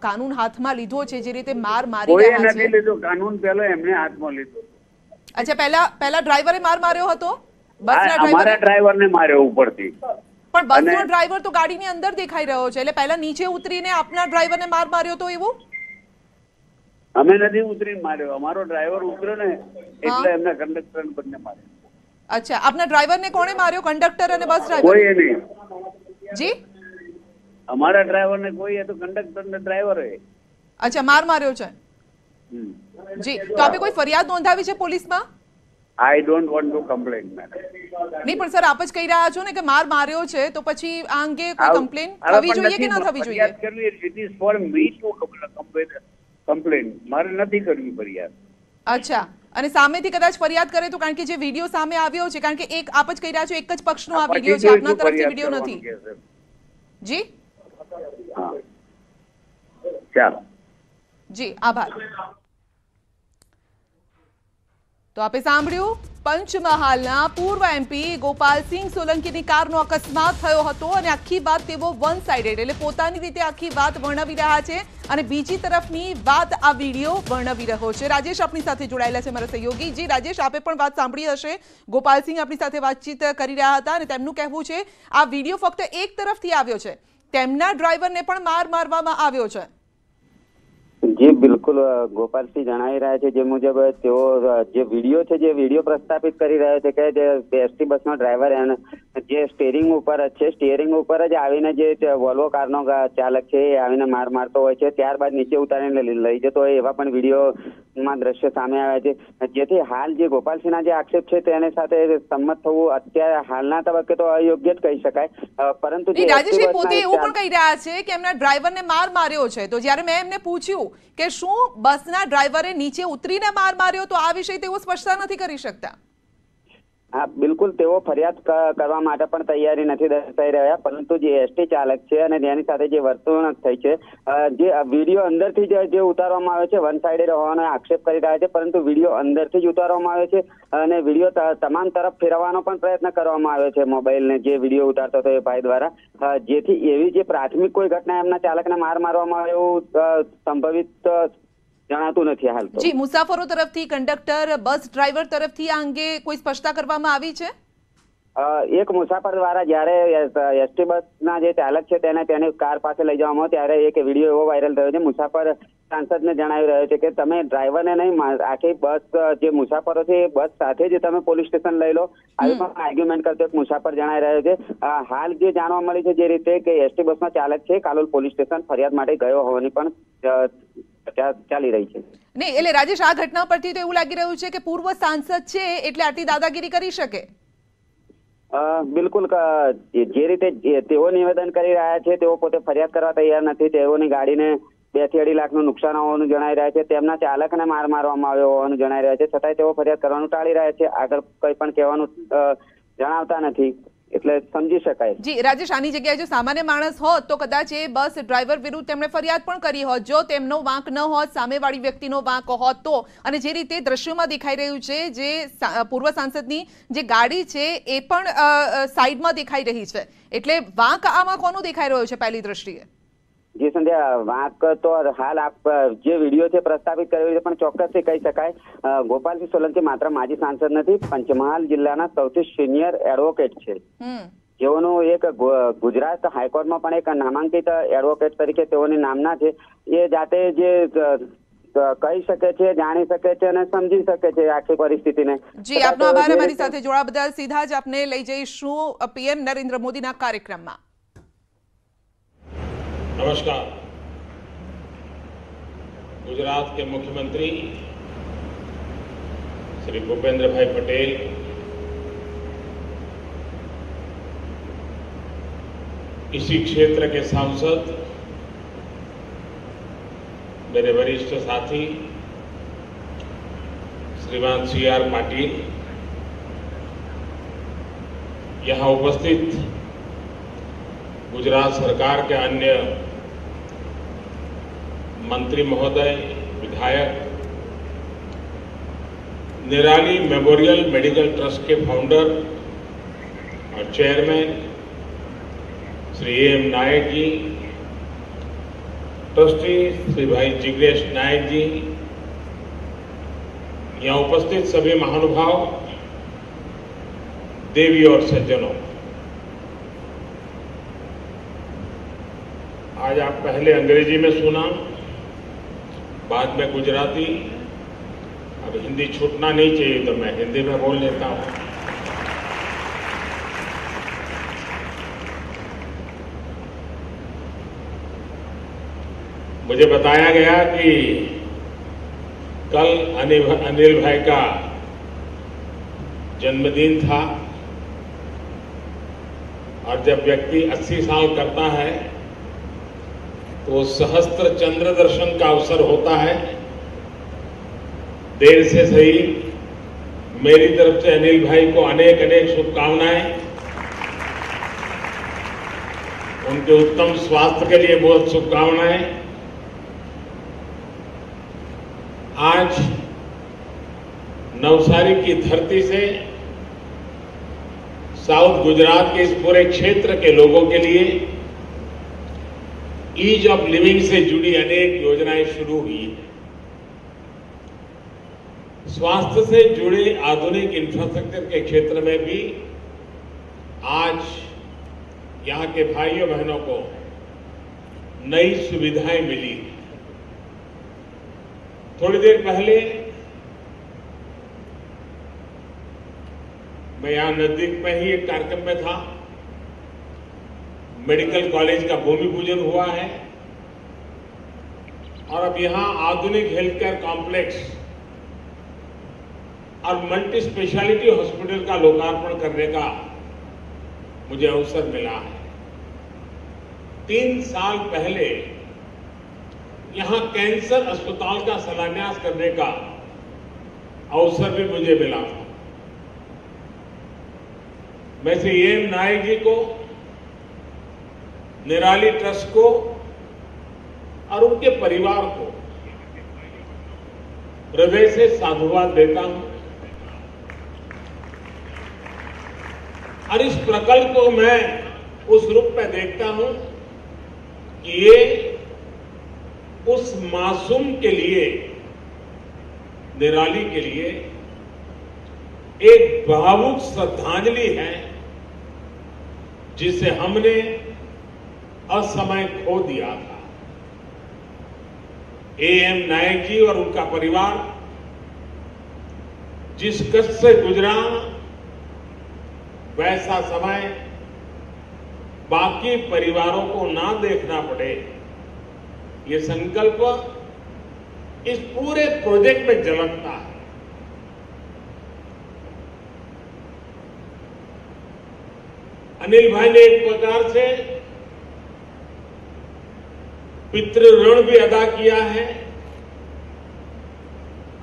S10: કાનૂન હાથમાં લીધો છે જે રીતે માર મારી રહ્યા છે.
S15: લીધો. કાનૂન પહેલા એમને હાથમાં લીધો.
S10: અચ્છા પહેલા પહેલા ડ્રાઈવરે માર માર્યો હતો? બસના ડ્રાઈવરે?
S15: ડ્રાઈવરને માર્યો ઉપરથી.
S10: પણ બસનો ડ્રાઈવર તો ગાડીની અંદર દેખાઈ રહ્યો છે એટલે પહેલા નીચે ઉતરીને આપના ડ્રાઈવરને માર માર્યો તો એવું?
S15: અમે નથી ઉતરીને માર્યો. અમારો ડ્રાઈવર ઉતર્યો ને એટલે એમને કંડક્ટર બંને માર્યો.
S10: અચ્છા આપના ડ્રાઈવરને કોણે માર્યો? કંડક્ટર અને બસ ડ્રાઈવર?
S15: કોઈ નહીં.
S10: જી?
S15: અમારા ડ્રાઈવરને કોઈ એ તો કંડક્ટર ને ડ્રાઈવર
S10: અચ્છા માર માર્યો છે. જી. તો આપે કોઈ ફરિયાદ નોંધાવી છે પોલીસમાં?
S15: I don't want to complain madam
S10: નહીં પણ સર આપ જ કહી રહ્યા છો ને કે માર માર્યો છે તો પછી આ અંગે કોઈ કમ્પ્લેન થવી જોઈએ કે ન થવી જોઈએ?
S15: ફરિયાદ કરવી it is for me to complain મારે નથી કરવી ફરિયાદ.
S10: અચ્છા. અને સામેથી કદાચ ફરિયાદ કરે તો કારણ કે જે વીડિયો સામે આવ્યો છે કારણ કે એક આપ જ કહી રહ્યા છો એક જ પક્ષનો આ વીડિયો છે આપના તરફથી વીડિયો નથી. જી? જી આભાર. તો આપે સાંભળ્યું પંચમહાલના પૂર્વ એમપી ગોપાલસિંહ સોલંકીની કારનો અકસ્માત થયો હતો અને આખી વાત તેઓ વન સાઇડેડ એટલે પોતાની રીતે આખી વાત વર્ણવી રહ્યા છે અને બીજી તરફની વાત આ વિડીયો વર્ણવી રહ્યો છે રાજેશ આપણી સાથે જોડાયેલા છે મારા સહયોગી જી રાજેશ આપે પણ વાત સાંભળી હશે ગોપાલસિંહ આપણી સાથે વાતચીત કરી રહ્યા હતા અને તેમનું કહેવું છે આ વિડીયો ફક્ત એક તરફથી આવ્યો છે તેમના ડ્રાઈવરને પણ માર મારવામાં આવ્યો છે
S14: જી બિલકુલ ગોપાલસિંહ જણાવી રહ્યા છે જે મુજબ તેઓ જે વીડિયો છે જે વીડિયો પ્રસ્થાપિત કરી રહ્યો છે કે જે એસટી બસનો ડ્રાઈવર જે સ્ટેરિંગ ઉપર જ છે સ્ટીયરિંગ ઉપર જ આવીને જે વોલ્વો કારનો ચાલક છે એ આવીને માર મારતો હોય છે ત્યારબાદ નીચે ઉતારીને લઈ જતો હોય એવા પણ વિડીયોમાં દ્રશ્ય સામે આવ્યા છે. જેથી હાલ જે ગોપાલસિંહના જે આક્ષેપ છે તેની સાથે સંમત થવું અત્યારે હાલના તબક્કે તો અયોગ્ય જ કહી શકાય. પરંતુ
S10: રાજેશભાઈ પોતે એવું પણ કહી રહ્યા છે કે એમના ડ્રાઈવરને માર માર્યો છે. તો જ્યારે મેં એમને પૂછ્યું કે શું બસના ડ્રાઈવરે નીચે ઉતરીને માર માર્યો તો આ વિષય તેઓ સ્પષ્ટતા નથી કરી શકતા.
S14: હા, બિલકુલ તેઓ ફરિયાદ કરવા માટે પણ તૈયારી નથી દર્શાવી રહ્યા, પરંતુ જે એસટી ચાલક છે અને તેની સાથે જે વર્તણૂક થઈ છે જે વીડિયો અંદરથી જે ઉતારવામાં આવ્યો છે, વન સાઇડેડ હોવાનો આક્ષેપ કરી રહ્યા છે, પરંતુ વીડિયો અંદરથી જ ઉતારવામાં આવ્યો છે અને વીડિયો તમામ તરફ ફેરવવાનો પણ પ્રયત્ન કરવામાં આવ્યો છે મોબાઈલને જે વીડિયો ઉતારતો હતો એ ભાઈ દ્વારા. જેથી એવી જે પ્રાથમિક કોઈ ઘટના એમના ચાલકને માર મારવામાં આવ્યો એવું સંભવિત જણાતું નથી હાલ
S10: જી, મુસાફરો તરફથી કંડક્ટર બસ ડ્રાઈવર તરફથી આ અંગે કોઈ સ્પષ્ટતા કરવામાં આવી છે?
S14: એક મુસાફર દ્વારા જ્યારે એસટી બસના જે ચાલક છે તેને તેની કાર પાસે લઈ જવામાં ત્યારે એક વીડિયો એવો વાયરલ થયો છે. મુસાફર સાંસદને જણાવી રહ્યો છે કે તમે ડ્રાઈવરને નહીં આખી બસ જે મુસાફરો છે એ બસ સાથે જ તમે પોલીસ સ્ટેશન લઈ લો. આવી પણ આર્ગ્યુમેન્ટ કરતો એક મુસાફર જણાવી રહ્યો છે. હાલ જે જાણવા મળી છે જે રીતે કે એસટી બસનો ચાલક છે કાલોલ પોલીસ સ્ટેશન ફરિયાદ માટે ગયો હોવાની પણ ચાલી રહી છે.
S10: નહીં એટલે રાજેશ આ ઘટના પરથી તો એવું લાગી રહ્યું છે કે પૂર્વ સાંસદ છે એટલે આટલી દાદાગીરી કરી શકે?
S14: બિલકુલ જે રીતે તેઓ નિવેદન કરી રહ્યા છે, તેઓ પોતે ફરિયાદ કરવા તૈયાર નથી. તેઓની ગાડીને બેથી અઢી લાખનું નુકસાન હોવાનું જણાઈ રહ્યા છે. તેમના ચાલકને માર મારવામાં આવ્યો હોવાનું જણાઈ રહ્યા છે. છતાંય તેઓ ફરિયાદ કરવાનું ટાળી રહ્યા છે. આગળ કંઈ પણ કહેવાનું જણાવતા નથી. એટલે સમજી શકાય
S10: જી રાજેશ આની જગ્યાએ જો સામાન્ય માણસ હોત તો કદાચ એ બસ ડ્રાઈવર વિરુદ્ધ તેમણે ફરિયાદ પણ કરી હોત જો તેમનો વાંક ન હોત સામેવાળી વ્યક્તિનો વાંક હોત તો અને જે રીતે દ્રશ્યોમાં દેખાઈ રહ્યું છે જે સા- પૂર્વ સાંસદની જે ગાડી છે એ પણ અ, અ, સાઈડમાં દેખાઈ રહી છે એટલે વાંક આમાં કોનું દેખાઈ રહ્યો છે પહેલી દ્રષ્ટિએ
S14: જે સંધ્યા વાત તો હાલ આપ જે વીડિયો છે પ્રસ્તાવિત કર્યો છે પણ ચોક્કસથી કહી શકાય. ગોપાલસિંહ સોલંકી માત્ર માજી સાંસદ નથી પંચમહાલ જિલ્લાના સૌથી સિનિયર એડવોકેટ છે. જેઓનું એક ગુજરાત હાઈકોર્ટમાં પણ એક નામાંકિત એડવોકેટ તરીકે તેઓની નામના છે. એ જાતે જે કહી શકે છે જાણી શકે છે અને સમજી શકે છે આખી પરિસ્થિતિને.
S10: જી આપનો આભાર. અમારી સાથે જોડા બદલ સીધા જ આપને લઈ જઈશું પીએમ નરેન્દ્ર મોદીના કાર્યક્રમમાં.
S1: नमस्कार। गुजरात के मुख्यमंत्री श्री भूपेंद्र भाई पटेल, इसी क्षेत्र के सांसद, मेरे वरिष्ठ साथी, श्रीमान सी आर पाटिल, यहाँ उपस्थित गुजरात सरकार के अन्य मंत्री महोदय, विधायक, निराली मेमोरियल मेडिकल ट्रस्ट के फाउंडर और chairman Shri M Nayak ji, trustee Shri भाई जिग्नेश नायक जी, यहाँ उपस्थित सभी महानुभाव, देवी और सज्जनों। आज आप पहले अंग्रेज़ी में सुना, बाद में गुजराती। अब हिंदी छूटना नहीं चाहिए तो मैं हिंदी में बोल लेता हूँ। मुझे बताया गया कि कल अनिल भाई का जन्मदिन था, और जब व्यक्ति 80 साल करता है तो सहस्त्र चंद्र दर्शन का अवसर होता है। देर से सही, मेरी तरफ़ से अनिल भाई को अनेक अनेक शुभकामनाएँ। उनके उत्तम स्वास्थ्य के लिए बहुत शुभकामनाएँ। आज नवसारी की धरती से साउथ गुजरात के इस पूरे क्षेत्र के लोगों के लिए ईज ऑफ़ लिविंग से जुड़ी अनेक योजनाएँ शुरू हुई। हैं स्वास्थ्य से जुड़े आधुनिक इंफ्रास्ट्रक्चर के क्षेत्र में भी आज यहाँ के भाइयों बहनों को नई सुविधाएँ मिली। थोड़ी देर पहले मैं यहाँ नज़दीक में ही एक कार्यक्रम में था। मेडिकल कॉलेज का भूमि पूजन हुआ है। और अब यहाँ आधुनिक हेल्थ केयर कॉम्प्लेक्स और मल्टी स्पेशलिटी हॉस्पिटल का लोकार्पण करने का मुझे अवसर मिला है। तीन साल पहले यहाँ कैंसर अस्पताल का शिलान्यास करने का अवसर भी मुझे मिला था। श्री एम नायक जी को निराली ट्रस्ट को और उनके परिवार को हृदय से साधुवाद देता हूँ। और इस प्रकल्प को मैं उस रूप में देखता हूँ कि ये उस मासूम के लिए, निराली के लिए एक भावुक श्रद्धांजलि है, जिसे हमने असमय खो दिया था। ए एम नायक जी और उनका परिवार, जिस कष्ट से गुजरा, वैसा समय बाकी परिवारों को ना देखना पड़े। ये संकल्प इस पूरे प्रोजेक्ट में झलकता है। अनिल भाई ने एक प्रकार से पितृ ऋण भी अदा किया है,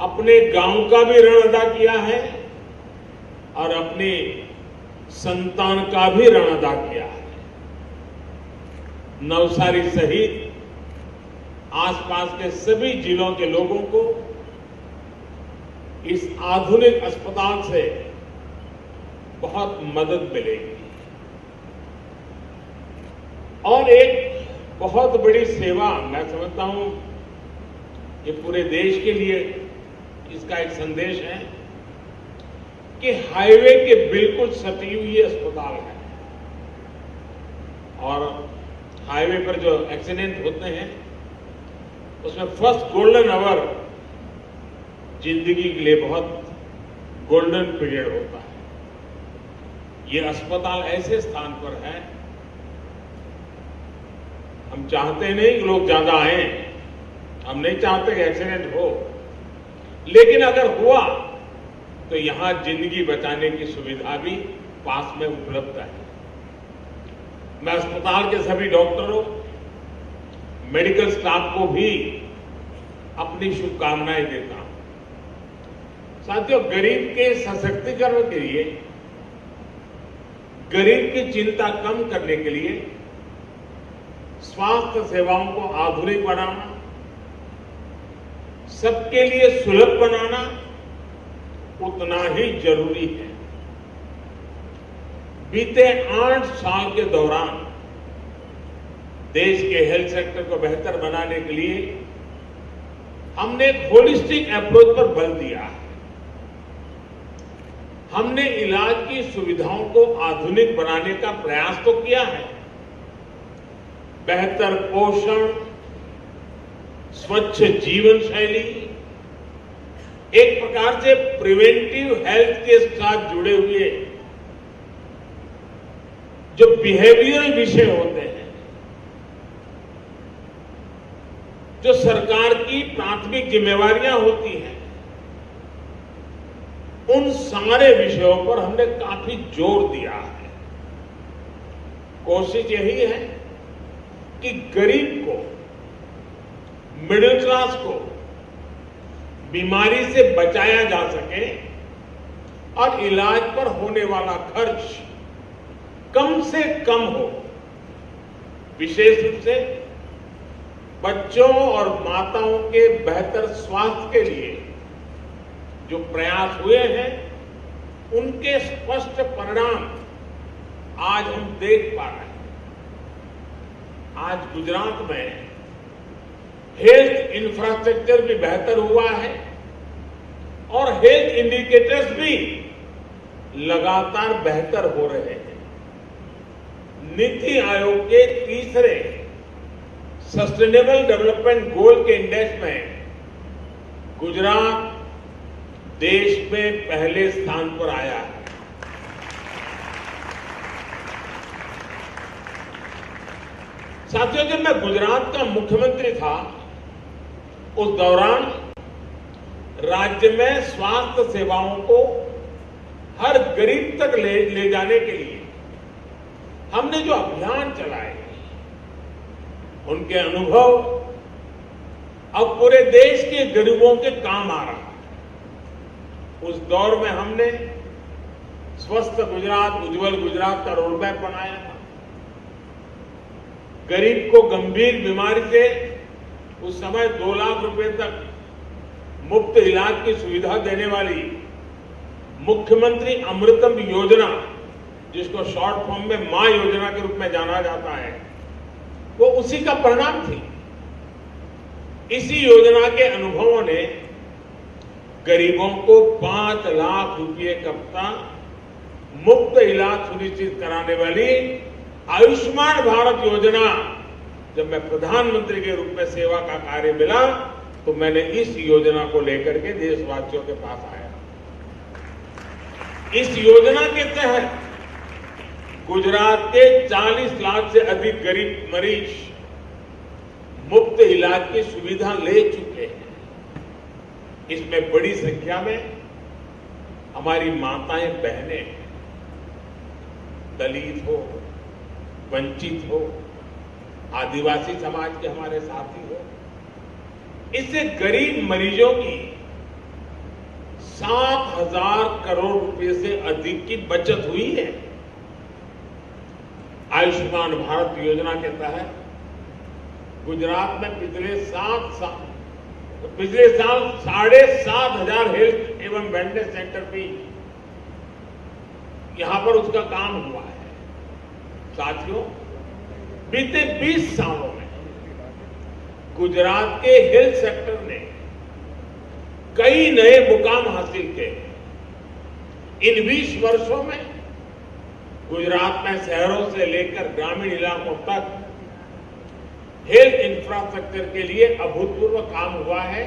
S1: अपने गाँव का भी ऋण अदा किया है, और अपने संतान का भी ऋण अदा किया है। नवसारी सहित आसपास के सभी जिलों के लोगों को इस आधुनिक अस्पताल से बहुत मदद मिलेगी। और एक बहुत बड़ी सेवा मैं समझता हूँ ये पूरे देश के लिए इसका एक संदेश है कि हाईवे के बिल्कुल सटी हुई अस्पताल है। और हाईवे पर जो एक्सीडेंट होते हैं, उसमें फ़र्स्ट गोल्डन आवर ज़िंदगी के लिए बहुत गोल्डन पीरियड होता है। ये अस्पताल ऐसे स्थान पर है हम चाहते नहीं कि लोग ज़्यादा आए। हम नहीं चाहते कि एक्सीडेंट हो। लेकिन अगर हुआ तो यहाँ ज़िंदगी बचाने की सुविधा भी पास में उपलब्ध है। मैं अस्पताल के सभी डॉक्टरों, मेडिकल स्टाफ को भी अपनी शुभकामनाएँ देता हूँ। साथियों, गरीब के सशक्तिकरण के लिए, गरीब की चिंता कम करने के लिए स्वास्थ्य सेवाओं को आधुनिक बनाना, सबके लिए सुलभ बनाना उतना ही ज़रूरी है। बीते आठ साल के दौरान देश के हेल्थ सेक्टर को बेहतर बनाने के लिए हमने एक होलिस्टिक अप्रोच पर बल दिया है। हमने इलाज की सुविधाओं को आधुनिक बनाने का प्रयास तो किया है बेहतर पोषण, स्वच्छ जीवन शैली, एक प्रकार से प्रिवेंटिव हेल्थ के साथ जुड़े हुए जो बिहेवियरल विषय होते हैं, जो सरकार की प्राथमिक जिम्मेवारियाँ होती हैं, उन सारे विषयों पर हमने काफ़ी ज़ोर दिया है। कोशिश यही है कि गरीब को मिडिल क्लास को बीमारी से बचाया जा सके और इलाज पर होने वाला खर्च कम से कम हो। विशेष रूप से बच्चों और माताओं के बेहतर स्वास्थ्य के लिए जो प्रयास हुए हैं, उनके स्पष्ट परिणाम आज हम देख पा रहे हैं। आज गुजरात में हेल्थ इंफ्रास्ट्रक्चर भी बेहतर हुआ है और हेल्थ इंडिकेटर्स भी लगातार बेहतर हो रहे हैं। नीति आयोग के तीसरे सस्टेनेबल डेवलपमेंट गोल के इंडेक्स में गुजरात देश में पहले स्थान पर आया है। साथियों जब मैं गुजरात का मुख्यमंत्री था उस दौरान राज्य में स्वास्थ्य सेवाओं को हर गरीब तक ले, ले जाने के लिए हमने जो अभियान चलाए उनके अनुभव अब पूरे देश के गरीबों के काम आ रहा है। उस दौर में हमने स्वस्थ गुजरात उज्जवल गुजरात का रोड मैप बनाया। था गरीब को गंभीर बीमारी से उस समय दो लाख रुपए तक मुफ़्त इलाज की सुविधा देने वाली मुख्यमंत्री अमृतम योजना, जिसको शॉर्ट फॉर्म में माँ योजना के रूप में जाना जाता है, वो उसी का परिणाम थी। इसी योजना के अनुभवों ने गरीबों को पाँच लाख रुपए कप्ता मुफ़्त इलाज सुनिश्चित कराने वाली आयुष्मान भारत योजना, जब मैं प्रधानमंत्री के रूप में सेवा का कार्य मिला तो मैंने इस योजना को लेकर के देशवासियों के पास आया। इस योजना के तहत गुजरात के 40 लाख से अधिक गरीब मरीज़ मुफ़्त इलाज की सुविधा ले चुके हैं। इसमें बड़ी संख्या में हमारी माताएँ, बहनें, दलित हो वंचित हो, आदिवासी समाज के हमारे साथी हो, इससे गरीब मरीजों की सात हज़ार करोड़ रुपए से अधिक की बचत हुई है। आयुष्मान भारत योजना के तहत गुजरात में पिछले सात साल पिछले साल साढ़े सात हज़ार हेल्थ एवं वेलनेस सेंटर भी यहाँ पर उसका काम हुआ है। साथियों, बीते 20 सालों में गुजरात के हेल्थ सेक्टर ने कई नए मुकाम हासिल किए। इन 20 वर्षों में गुजरात में शहरों से लेकर ग्रामीण इलाकों तक हेल्थ इंफ्रास्ट्रक्चर के लिए अभूतपूर्व काम हुआ है,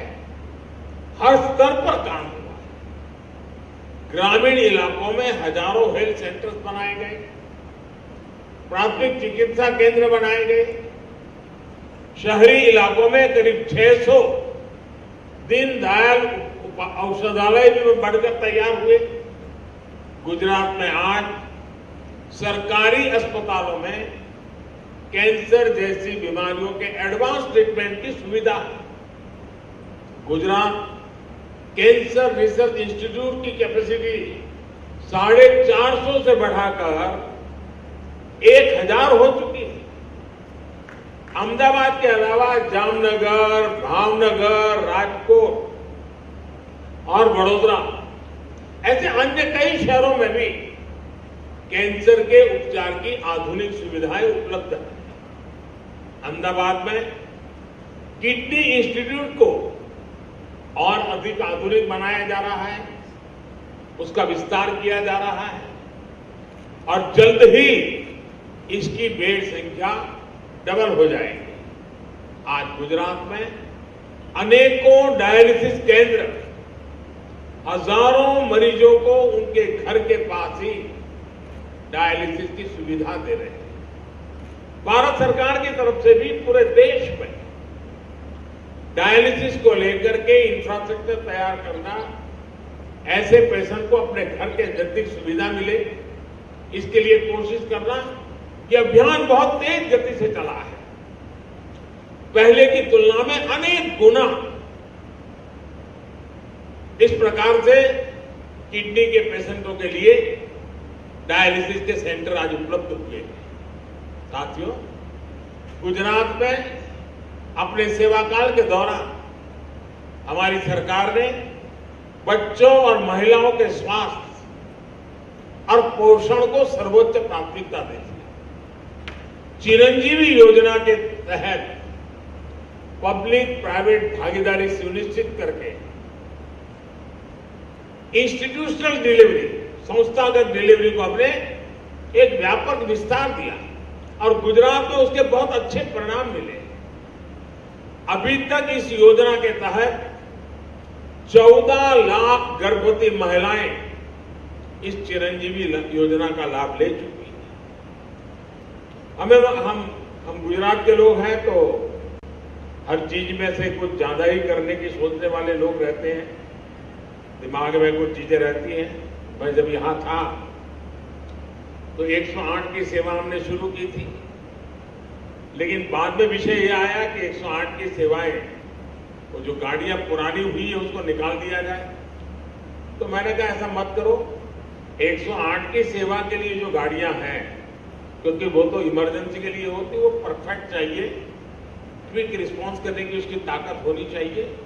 S1: हर स्तर पर काम हुआ है। ग्रामीण इलाकों में हज़ारों हेल्थ सेंटर्स बनाए गए। प्राथमिक चिकित्सा केंद्र बनाए गए। शहरी इलाकों में करीब 600 दीनदयाल औषधालय भी बढ़कर तैयार हुए। गुजरात में आज सरकारी अस्पतालों में कैंसर जैसी बीमारियों के एडवांस ट्रीटमेंट की सुविधा है। गुजरात कैंसर रिसर्च इंस्टीट्यूट की कैपेसिटी साढ़े चार सौ से बढ़ाकर एक हज़ार हो चुकी है। अहमदाबाद के अलावा जामनगर, भावनगर, राजकोट और वडोदरा, ऐसे अन्य कई शहरों में भी कैंसर के उपचार की आधुनिक सुविधाएँ उपलब्ध हैं। अहमदाबाद में किडनी इंस्टीट्यूट को और अधिक आधुनिक बनाया जा रहा है, उसका विस्तार किया जा रहा है और जल्द ही इसकी बेड संख्या डबल हो जाएगी। आज गुजरात में अनेकों डायलिसिस केंद्र, हज़ारों मरीजों को उनके घर के पास ही डायलिसिस की सुविधा दे रहे हैं। भारत सरकार की तरफ़ से भी पूरे देश में डायलिसिस को लेकर के इंफ्रास्ट्रक्चर तैयार करना, ऐसे पेशेंट को अपने घर के नज़दीक सुविधा मिले, इसके लिए कोशिश करना ये अभियान बहुत तेज गति से चला है। पहले की तुलना में अनेक गुना इस प्रकार से किडनी के पेशेंटों के लिए डायलिसिस के सेंटर आज उपलब्ध हुए हैं। साथियों, गुजरात में अपने सेवा काल के दौरान हमारी सरकार ने बच्चों और महिलाओं के स्वास्थ्य और पोषण को सर्वोच्च प्राथमिकता है चिरंजीवी योजना के तहत पब्लिक प्राइवेट भागीदारी सुनिश्चित करके इंस्टीट्यूशनल डिलीवरी संस्थागत डिलीवरी को हमने एक व्यापक विस्तार दिया और गुजरात में उसके बहुत अच्छे परिणाम मिले। अभी तक इस योजना के तहत 14 लाख गर्भवती महिलाएँ इस चिरंजीवी योजना का लाभ ले चुकी हमें हम हम गुजरात के लोग हैं तो हर चीज़ में से कुछ ज़्यादा ही करने की सोचने वाले लोग रहते हैं। दिमाग में कुछ चीज़ें रहती हैं। मैं जब यहाँ था तो 108 की सेवा हमने शुरू की थी। लेकिन बाद में विषय यह आया कि 108 की सेवाएँ, वो जो गाड़ियाँ पुरानी हुई है, उसको निकाल दिया जाए। तो मैंने कहा, ऐसा मत करो। 108 की सेवा के लिए जो गाड़ियाँ हैं क्योंकि वो तो इमरजेंसी के लिए होती, वो परफेक्ट चाहिए। क्विक रिस्पॉन्स करने की उसकी ताकत होनी चाहिए।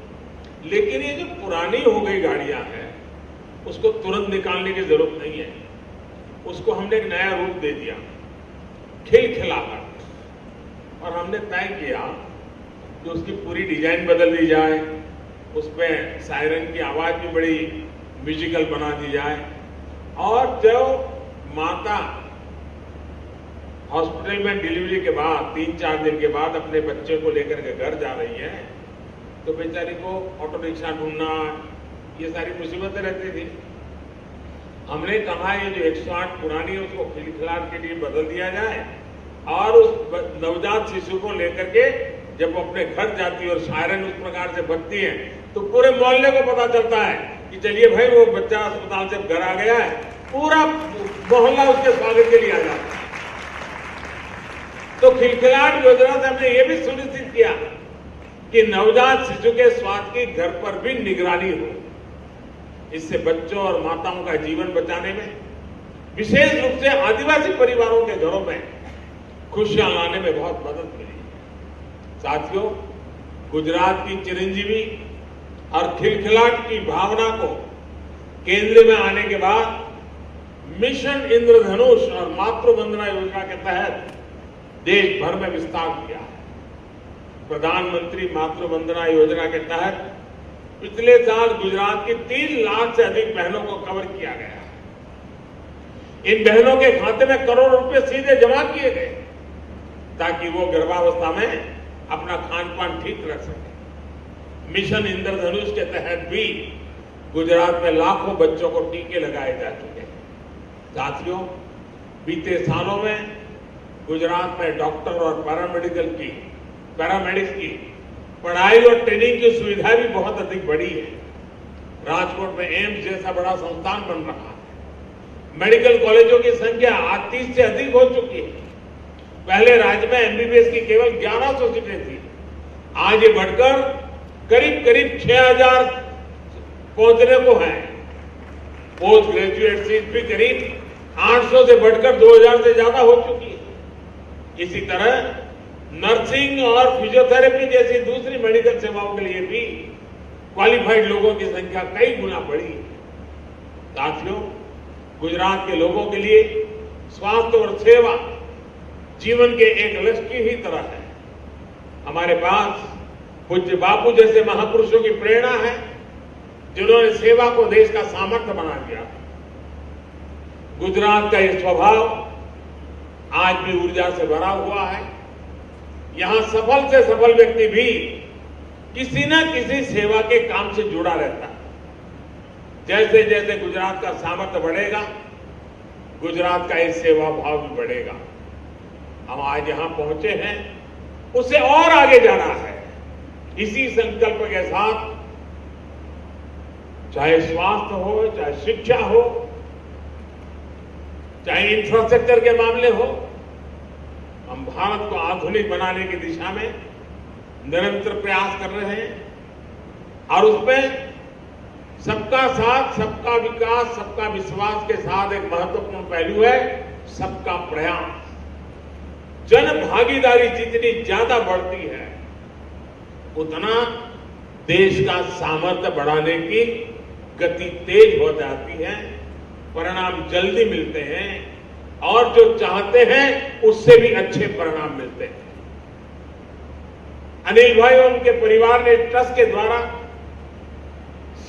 S1: लेकिन ये जो पुरानी हो गई गाड़ियाँ हैं, उसको तुरंत निकालने की ज़रूरत नहीं है। उसको हमने एक नया रूप दे दिया, खिलखिलाहट। और हमने तय किया कि उसकी पूरी डिज़ाइन बदल दी जाए, उसमें सायरन की आवाज़ भी बड़ी म्यूजिकल बना दी जाए। और जो माता हॉस्पिटल में डिलीवरी के बाद, तीन चार दिन के बाद अपने बच्चे को लेकर के घर जा रही है तो बेचारी को ऑटो रिक्शा ढूंढना, ये सारी मुसीबतें रहती थी। हमने कहा, ये जो 108 पुरानी है, उसको खिलखिलाट के लिए बदल दिया जाए और उस नवजात शिशु को लेकर के जब अपने घर जाती है और सायरन उस प्रकार से बजती है तो पूरे मोहल्ले को पता चलता है कि चलिए भाई, वो बच्चा अस्पताल से घर आ गया है। पूरा मोहल्ला उसके स्वागत के लिए आ जाता है। तो खिलखिलाट योजना से हमने ये भी सुनिश्चित किया कि नवजात शिशु के स्वास्थ्य की घर पर भी निगरानी हो। इससे बच्चों और माताओं का जीवन बचाने में, विशेष रूप से आदिवासी परिवारों के घरों में खुशियाँ लाने में बहुत मदद मिली। साथियों, गुजरात की चिरंजीवी और खिलखिलाट की भावना को केंद्र में आने के बाद मिशन इंद्रधनुष और मातृ वंदना योजना के तहत देश भर में विस्तार किया। है प्रधानमंत्री मातृ वंदना योजना के तहत पिछले साल गुजरात की तीन लाख से अधिक बहनों को कवर किया गया। है इन बहनों के खाते में करोड़ रुपए सीधे जमा किए गए, ताकि वो गर्भावस्था में अपना खान पान ठीक रख सके। मिशन इंद्रधनुष के तहत भी गुजरात में लाखों बच्चों को टीके लगाए जा चुके हैं। साथियों, बीते सालों में गुजरात में डॉक्टर और पैरामेडिकल की पैरामेडिक्स की पढ़ाई और ट्रेनिंग की सुविधा भी बहुत अधिक बढ़ी है। राजकोट में एम्स जैसा बड़ा संस्थान बन रहा है। मेडिकल कॉलेजों की संख्या आज तीस से अधिक हो चुकी है। पहले राज्य में एमबीबीएस की केवल 1100 सीटें थी। आज ये बढ़कर करीब करीब 6000 पहुँचने को है। पोस्ट ग्रेजुएट सीट भी करीब 800 से बढ़कर 2000 से ज़्यादा हो चुकी है। इसी तरह नर्सिंग और फिजियोथेरेपी जैसी दूसरी मेडिकल सेवाओं के लिए भी क्वालिफाइड लोगों की संख्या कई गुना बढ़ी। साथियों, गुजरात के लोगों के लिए स्वास्थ्य और सेवा जीवन के एक लक्ष्य की ही तरह है। हमारे पास पूज्य बापू जैसे महापुरुषों की प्रेरणा है, जिन्होंने सेवा को देश का सामर्थ्य बना दिया। गुजरात का यह स्वभाव आज भी ऊर्जा से भरा हुआ है। यहाँ सफल से सफल व्यक्ति भी किसी न किसी सेवा के काम से जुड़ा रहता है। जैसे जैसे गुजरात का सामर्थ्य बढ़ेगा, गुजरात का ये सेवा भाव भी बढ़ेगा। हम आज यहाँ पहुँचे हैं, उसे और आगे जाना है। इसी संकल्प के साथ, चाहे स्वास्थ्य हो, चाहे शिक्षा हो चाहे इंफ्रास्ट्रक्चर के मामले हो, हम भारत को आधुनिक बनाने की दिशा में निरंतर प्रयास कर रहे हैं और उसमें सबका साथ, सबका विकास, सबका विश्वास के साथ एक महत्वपूर्ण पहलू है, सबका प्रयास। जन भागीदारी जितनी ज़्यादा बढ़ती है, उतना देश का सामर्थ्य बढ़ाने की गति तेज हो जाती है। परिणाम जल्दी मिलते हैं और जो चाहते हैं, उससे भी अच्छे परिणाम मिलते हैं। अनिल भाई और उनके परिवार ने ट्रस्ट के द्वारा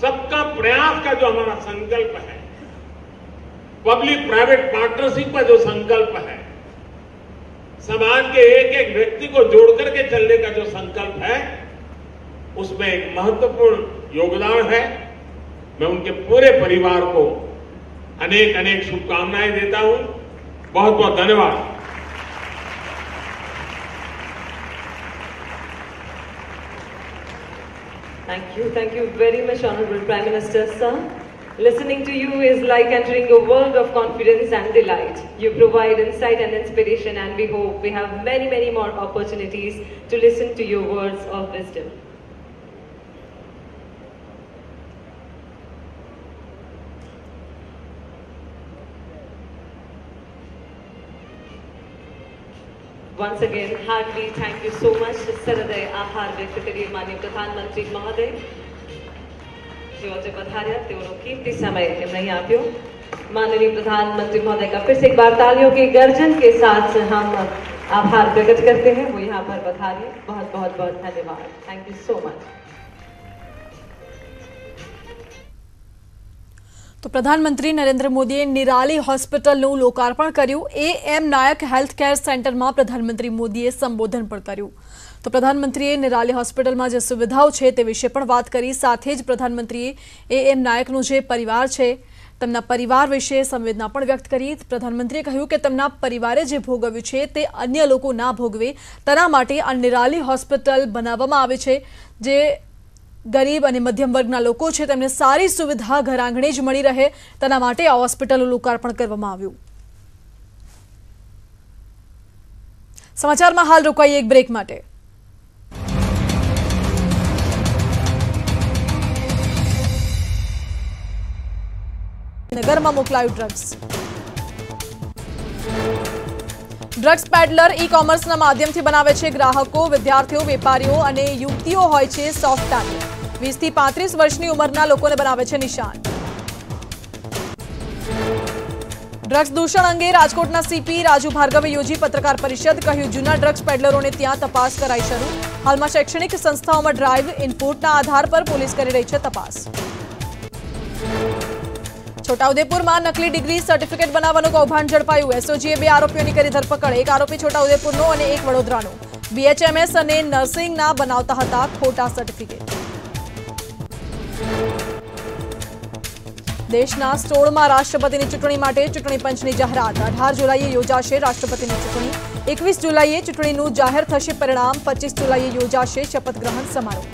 S1: सबका प्रयास का जो हमारा संकल्प है, पब्लिक प्राइवेट पार्टनरशिप का जो संकल्प है, समाज के एक एक व्यक्ति को जोड़ करके चलने का जो संकल्प है, उसमें एक महत्वपूर्ण योगदान है। मैं उनके पूरे परिवार को अनेक अनेक शुभकामनाएँ देता हूँ बहुत बहुत धन्यवाद
S9: Thank you. Thank you very much, Honorable Prime Minister, sir. Listening to you is like entering a world of confidence and delight. You provide insight and inspiration, and we hope we have many, many more opportunities to listen to your words of wisdom. Once again, heartily thank you so much, સરહદય આભાર વ્યક્ત કરીએ માનનીય પ્રધાનમંત્રી મહોદય જેઓ આજે પધાર્યા તેઓનો कीमती समय એમણે અહીં આપ્યો माननीय प्रधानमंत्री महोदय का फिर से एक बार तालियों की गर्जन के साथ हम आभार प्रकट करते हैं वो यहाँ पर पधारिए बहुत बहुत बहुत धन्यवाद थैंक यू सो मच
S2: તો પ્રધાનમંત્રી નરેન્દ્ર મોદીએ નિરાલી હોસ્પિટલનું લોકાર્પણ કર્યું એ એમ નાયક હેલ્થ કેર સેન્ટરમાં પ્રધાનમંત્રી મોદીએ સંબોધન પણ કર્યું તો પ્રધાનમંત્રીએ નિરાલી હોસ્પિટલમાં જે સુવિધાઓ છે તે વિશે પણ વાત કરી સાથે જ પ્રધાનમંત્રીએ એ એમ નાયકનો જે પરિવાર છે તેમના પરિવાર વિશે સંવેદના પણ વ્યક્ત કરી પ્રધાનમંત્રીએ કહ્યું કે તેમના પરિવારે જે ભોગવ્યું છે તે અન્ય લોકો ના ભોગવે તેના માટે આ નિરાલી હોસ્પિટલ બનાવવામાં આવે છે જે ગરીબ અને મધ્યમ વર્ગના લોકો છે, તેમને સારી સુવિધા ઘર આંગણે જ મળી રહે. તેના માટે આ હોસ્પિટલનું લોકાર્પણ કરવામાં આવ્યું. સમાચારમાં હાલ રોકાઈએ એક બ્રેક માટે. નગરમાં મોકલાયું ડ્રગ્સ. ડ્રગ્સ પેડલર ઈ કોમર્સના માધ્યમથી બનાવે છે ગ્રાહકો, વિદ્યાર્થીઓ, વેપારીઓ અને યુવતીઓ હોય છે સોફ્ટ ટાર્ગેટ વીસથી પાંત્રીસ વર્ષની ઉંમરના લોકોને બનાવે છે નિશાન ડ્રગ્સ દૂષણ અંગે રાજકોટના સીપી રાજુ ભાર્ગવે યોજી પત્રકાર પરિષદ કહ્યું જૂના ડ્રગ્સ પેડલરોને ત્યાં તપાસ કરાઈ શરૂ હાલમાં શૈક્ષણિક સંસ્થાઓમાં ડ્રાઈવ ઇનપુટના આધાર પર પોલીસ કરી રહી છે તપાસ છોટાઉદેપુરમાં નકલી ડિગ્રી સર્ટિફિકેટ બનાવવાનું કૌભાંડ ઝડપાયું એસઓજીએ બે આરોપીઓની કરી ધરપકડ એક આરોપી છોટાઉદેપુરનો અને એક વડોદરાનો બીએચએમએસ અને નર્સિંગના બનાવતા હતા ખોટા સર્ટિફિકેટ દેશના સોળમાં રાષ્ટ્રપતિની ચૂંટણી માટે ચૂંટણી પંચની જાહેરાત અઢાર જુલાઈએ યોજાશે રાષ્ટ્રપતિની ચૂંટણી એકવીસ જુલાઈએ ચૂંટણીનું જાહેર થશે પરિણામ પચીસ જુલાઈએ યોજાશે શપથ ગ્રહણ સમારોહ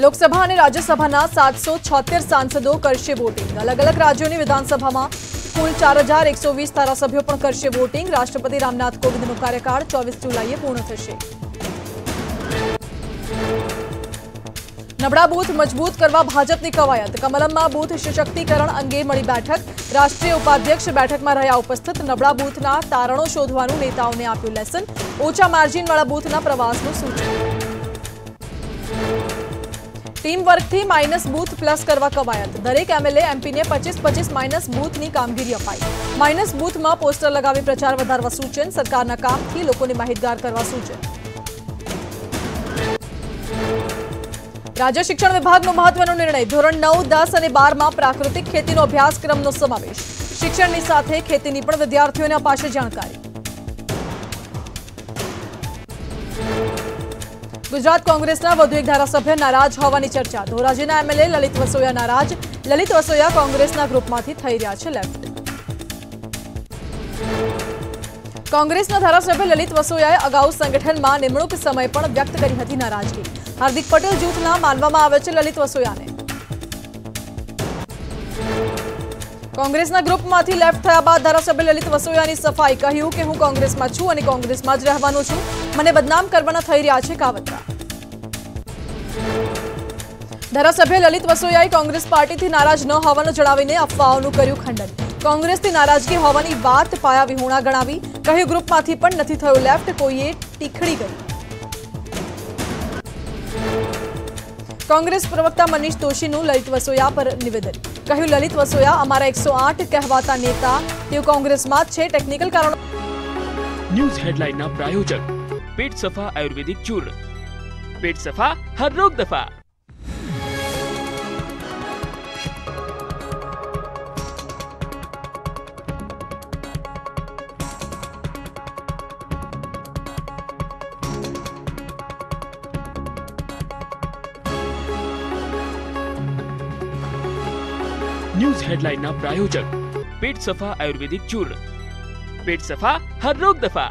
S2: લોકસભા અને રાજ્યસભાના સાતસો છોતેર સાંસદો કરશે વોટિંગ અલગ અલગ રાજ્યોની વિધાનસભામાં કુલ ચાર હજાર એકસો વીસ ધારાસભ્યો પણ કરશે વોટિંગ રાષ્ટ્રપતિ રામનાથ કોવિંદનો કાર્યકાળ ચોવીસ જુલાઈએ પૂર્ણ થશે નબળા બૂથ મજબૂત કરવા ભાજપની કવાયત. કમલમમાં બૂથ સશક્તિકરણ અંગે મળી બેઠક. રાષ્ટ્રીય ઉપાધ્યક્ષ બેઠકમાં રહ્યા ઉપસ્થિત નબળા બૂથના તારણો શોધવાનું નેતાઓને આપ્યું લેસન. ઓછા માર્જિનવાળા બૂથના પ્રવાસનું સૂચન. ટીમ વર્કથી માઇનસ બૂથ પ્લસ કરવા કવાયત. દરેક એમએલએ, એમપીને પચીસ પચીસ માઇનસ બૂથની કામગીરી અપાઈ. માઇનસ બૂથમાં પોસ્ટર લગાવી પ્રચાર વધારવા સૂચન. સરકારના કામથી લોકોને માહિતગાર કરવા સૂચન. રાજ્ય શિક્ષણ વિભાગનો મહત્વનો નિર્ણય. ધોરણ નવ, દસ અને બારમાં પ્રાકૃતિક ખેતીનો અભ્યાસક્રમનો સમાવેશ. શિક્ષણની સાથે ખેતીની પણ વિદ્યાર્થીઓને અપાશે જાણકારી. ગુજરાત કોંગ્રેસના વધુ એક ધારાસભ્ય નારાજ હોવાની ચર્ચા. ધોરાજીના એમએલએ લલિત વસોયા નારાજ. લલિત વસોયા કોંગ્રેસના ગ્રુપમાંથી થઈ રહ્યા છે લેફ્ટ. કોંગ્રેસના ધારાસભ્ય લલિત વસોયાએ અગાઉ સંગઠનમાં નિમણૂક સમય પણ વ્યક્ત કરી હતી નારાજગી. હાર્દિક પટેલ જૂથના માનવામાં આવે છે લલિત વસોયાને. કોંગ્રેસના ગ્રુપમાંથી લેફ્ટ થયા બાદ ધારાસભ્ય લલિત વસોયાની સફાઈ કહ્યું કે હું કોંગ્રેસમાં છું અને કોંગ્રેસમાં જ રહેવાનો છું. મને બદનામ કરવાના થઈ રહ્યા છે કાવતરા. ધારાસભ્ય લલિત વસોયાએ કોંગ્રેસ પાર્ટીથી નારાજ ન હોવાનું જણાવીને અફવાઓનું કર્યું ખંડન. કોંગ્રેસથી નારાજગી હોવાની વાત પાયા વિહોણા ગણાવી કહ્યું ગ્રુપમાંથી પણ નથી થયું લેફ્ટ કોઈએ ટીખડી ગઈ કોંગ્રેસ પ્રવક્તા મનીષ દોશીનું લલિત વસોયા પર નિવેદન કહ્યું લલિત વસોયા અમારા એકસો આઠ કહેવાતા નેતા તેઓ કોંગ્રેસમાં જ છે ટેકનિકલ કારણો
S3: ન્યૂઝ હેડલાઇનના પ્રાયોજક પેટ સફા આયુર્વેદિક ચૂર્ણ પેટ સફા હર રોગ દફા ન્યૂઝ હેડલાઇનના પ્રાયોજક પેટ સફા આયુર્વેદિક ચૂર્ણ પેટ સફા હર રોગ દફા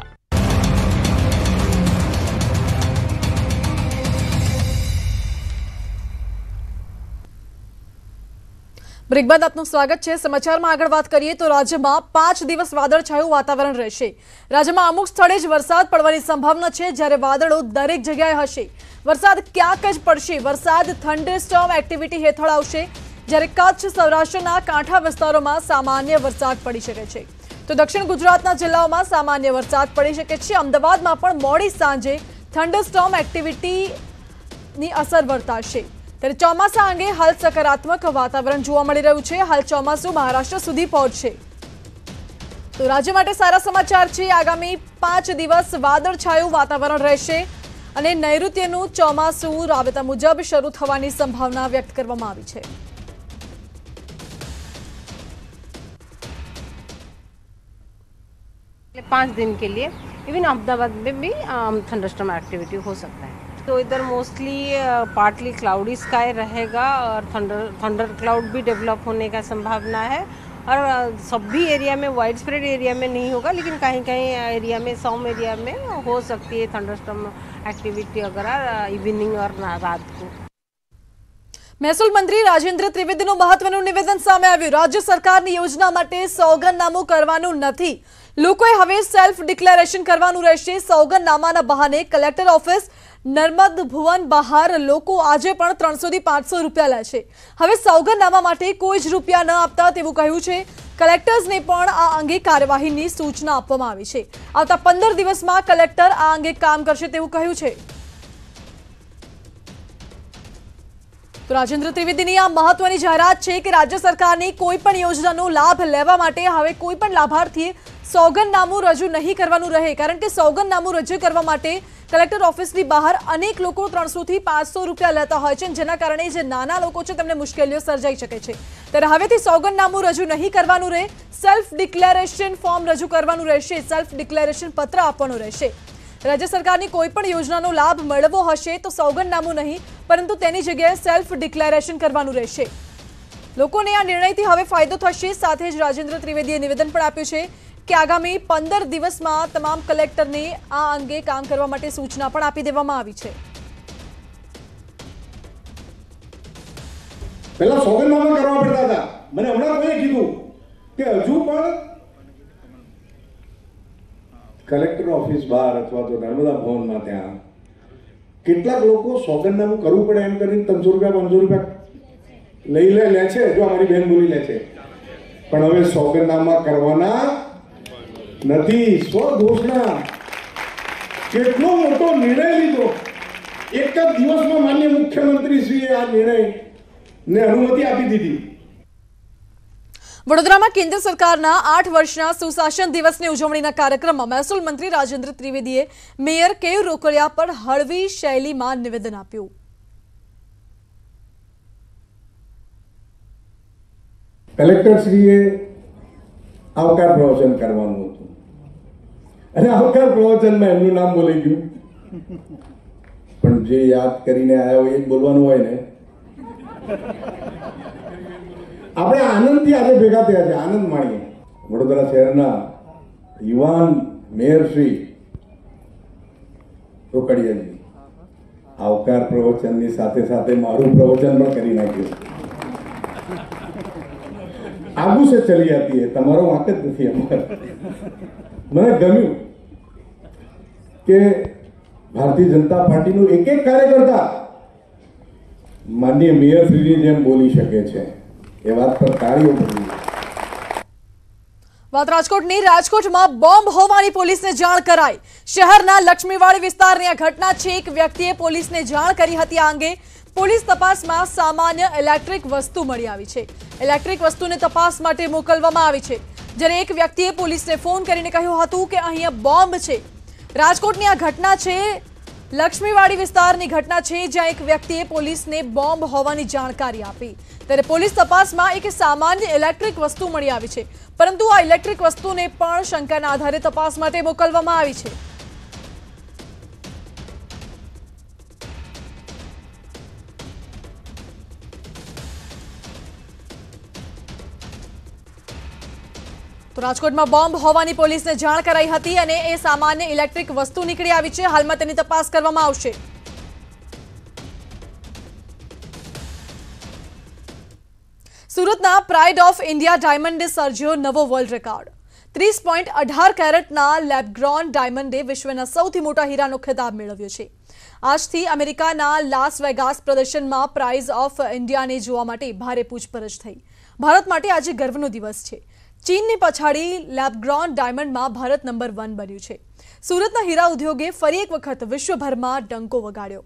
S2: બ્રેક બાદ આપનું સ્વાગત છે સમાચારમાં આગળ વાત કરીએ તો રાજ્યમાં પાંચ દિવસ વાદળછાયું વાતાવરણ રહેશે રાજ્યમાં અમુક સ્થળે જ વરસાદ પડવાની સંભાવના છે જ્યારે વાદળો દરેક જગ્યાએ હશે વરસાદ ક્યાંક જ પડશે વરસાદ થંડરસ્ટોર્મ એક્ટિવિટી હેઠળ આવશે જ્યારે કચ્છ, સૌરાષ્ટ્રના કાંઠા વિસ્તારોમાં સામાન્ય વરસાદ પડી શકે છે. તો દક્ષિણ ગુજરાતના જિલ્લાઓમાં સામાન્ય વરસાદ પડી શકે છે. અમદાવાદમાં પણ મોડી સાંજે થંડરસ્ટોમ એક્ટિવિટીની અસર વર્તાશે. ત્યારે ચોમાસા અંગે હાલ સકારાત્મક વાતાવરણ જોવા મળી રહ્યું છે. હાલ ચોમાસું મહારાષ્ટ્ર સુધી પહોંચશે. તો રાજ્ય માટે સારા સમાચાર છે. આગામી પાંચ દિવસ વાદળછાયું વાતાવરણ રહેશે અને નૈઋત્યનું ચોમાસું રાબેતા મુજબ શરૂ થવાની સંભાવના વ્યક્ત કરવામાં આવી છે.
S16: पाँच दिन के लिए इवन अहमदाबाद में भी थंडरस्टॉर्म एक्टिविटी हो सकता है तो इधर मोस्टली पार्टली क्लाउडी स्काई रहेगा और थंडर थंडर क्लाउड भी डेवलप होने का संभावना है और अ, सभी एरिया में वाइड स्प्रेड एरिया में नहीं होगा लेकिन कहीं कहीं एरिया में सम एरिया में हो सकती है थंडरस्टॉर्म एक्टिविटी वगैरह इवनिंग और ना- रात को
S2: મહેસૂલ મંત્રી રાજેન્દ્ર ત્રિવેદીનું મહત્વનું નિવેદન સામે આવ્યું રાજ્ય સરકારની યોજના માટે સોગંદનામું કરવાનું નથી લોકોએ હવે સેલ્ફ ડિક્લેરેશન કરવાનું રહેશે સોગંદનામાના બહાને કલેક્ટર ઓફિસ નર્મદ ભુવન બહાર લોકો આજે પણ ત્રણસો થી પાંચસો રૂપિયા લે છે હવે સોગંદનામા માટે કોઈ જ રૂપિયા ન આપતા તેવું કહ્યું છે કલેક્ટર્સને પણ આ અંગે કાર્યવાહીની સૂચના આપવામાં આવી છે આવતા પંદર દિવસમાં કલેક્ટર આ અંગે કામ કરશે તેવું કહ્યું છે તો રાજેન્દ્ર ત્રિવેદીની આ મહત્વની જાહેરાત છે કે રાજ્ય સરકારની કોઈ પણ યોજનાનો લાભ લેવા માટે હવે કોઈ પણ લાભાર્થીએ સોગંદનામું રજૂ નહીં કરવાનું રહે કારણ કે સોગંદનામું રજૂ કરવા માટે કલેક્ટર ઓફિસની બહાર અનેક લોકો ત્રણસો થી પાંચસો રૂપિયા લેતા હોય છે અને જેના કારણે જે નાના લોકો છે તેમને મુશ્કેલીઓ સર્જાઈ શકે છે ત્યારે હવેથી સોગંદનામું રજૂ નહીં કરવાનું રહે સેલ્ફ ડિક્લેરેશન ફોર્મ રજૂ કરવાનું રહેશે સેલ્ફ ડિક્લેરેશન પત્ર આપવાનું રહેશે રાજ્ય સરકારની કોઈ પણ યોજનાનો લાભ મેળવવો હશે તો સોગંદનામું નહીં, પરંતુ તેની જગ્યાએ સેલ્ફ ડિક્લેરેશન કરવાનું રહેશે. લોકોને આ નિર્ણયથી હવે ફાયદો થશે, સાથે જ રાજેન્દ્ર ત્રિવેદીએ નિવેદન પણ આપ્યું છે કે આગામી પંદર દિવસમાં તમામ કલેક્ટરને આ અંગે કામ કરવા માટે સૂચના પણ આપી દેવામાં આવી છે.
S17: પહેલા સોગંદનામા કરવા પડતા હતા મને હમણાં કોઈએ કીધું કે હજુ પણ કલેક્ટર ઓફિસ બહાર અથવા તો નર્મદા ભવનમાં ત્યાં, કેટલાક લોકો સોગંદનામું કરવું પડે એમ કરીને ત્રણસો રૂપિયા, પાંચસો રૂપિયા લઈ લે લે છે, જો અમારી બેન બોલી લે છે. પણ હવે સોગંદનામા કરવાના નથી. સ્વઘોષણા. કેટલો મોટો નિર્ણય લીધો. એક જ દિવસમાં માન્ય મુખ્યમંત્રી શ્રીએ આ નિર્ણય ને અનુમતિ આપી દીધી.
S2: વડોદરામાં કેન્દ્ર સરકારના આઠ વર્ષના સુશાસન દિવસની ઉજવણીના કાર્યક્રમમાં મહેસૂલ મંત્રી રાજેન્દ્ર ત્રિવેદીએ મેયર કેયુર રોકડિયા પર હળવી શૈલીમાં નિવેદન આપ્યું.
S17: કલેક્ટરશ્રીએ આવકાર પ્રવચન કરવાનું હતું. અને આવકાર પ્રવચનમાં એમનું નામ બોલી ગયું. પણ જે યાદ કરીને આવ્યા હોય એ જ બોલવાનું હોય ને. આપણે આનંદથી આજે ભેગા થયા છે આનંદ માણીએ. વડોદરા શહેરના યુવાન મેયર શ્રી રોકડિયાજી. આવકાર પ્રવચનની સાથે સાથે મારું પ્રવચન પણ કરી નાખ્યું. આગુ સે ચલી જતી હે. તમારો વાંક જ નથી અમારે. મને ગમ્યું કે ભારતીય જનતા પાર્ટીનું એક એક કાર્યકર્તા માનનીય મેયરશ્રીની જેમ બોલી શકે છે. એ વાત પર તાળીઓ પડી
S2: વાત રાજકોટની રાજકોટમાં બોમ્બ હોવાની પોલીસને જાણ કરાઈ શહેરના લક્ષ્મીવાડી વિસ્તારની આ ઘટના છે એક વ્યક્તિએ પોલીસને જાણ કરી હતી આ અંગે પોલીસ તપાસમાં સામાન્ય ઇલેક્ટ્રિક વસ્તુ મળી આવી છે ઇલેક્ટ્રિક વસ્તુને તપાસ માટે મોકલવામાં આવી છે જ્યારે એક વ્યક્તિએ પોલીસને ફોન કરીને કહ્યું હતું કે અહીંયા બોમ્બ છે રાજકોટની આ ઘટના છે લક્ષ્મીવાડી વિસ્તારની ઘટના છે જ્યાં એક વ્યક્તિએ પોલીસને બોમ્બ હોવાની જાણકારી આપી. ત્યારે પોલીસ તપાસમાં એક સામાન્ય ઇલેક્ટ્રિક વસ્તુ મળી આવી છે. પરંતુ આ ઇલેક્ટ્રિક વસ્તુને પણ શંકાના આધારે તપાસ માટે મોકલવામાં આવી છે. તો રાજકોટમાં બોમ્બ હોવાની પોલીસને જાણ કરાઈ હતી અને એ સામાન્ય ઇલેક્ટ્રિક વસ્તુ નીકળી આવી છે. હાલમાં તેની તપાસ કરવામાં આવશે. સુરતના પ્રાઇડ ઓફ ઇન્ડિયા ડાયમંડે સર્જ્યો નવો વર્લ્ડ રેકોર્ડ. ત્રીસ પોઈન્ટ અઢાર કેરેટના લેબગ્રોન ડાયમંડે વિશ્વના સૌથી મોટા હીરાનો ખિતાબ મેળવ્યો છે. આજથી અમેરિકાના લાસ વેગાસ પ્રદર્શનમાં પ્રાઇઝ ઓફ ઇન્ડિયાને જોવા માટે ભારે પૂછપરછ થઈ. ભારત માટે આજે ગર્વનો દિવસ છે. ચીનની પછાડી લેબગ્રોન ડાયમંડમાં ભારત નંબર વન બન્યું છે. સુરતના હીરા ઉદ્યોગે ફરી એક વખત વિશ્વભરમાં ડંકો વગાડ્યો.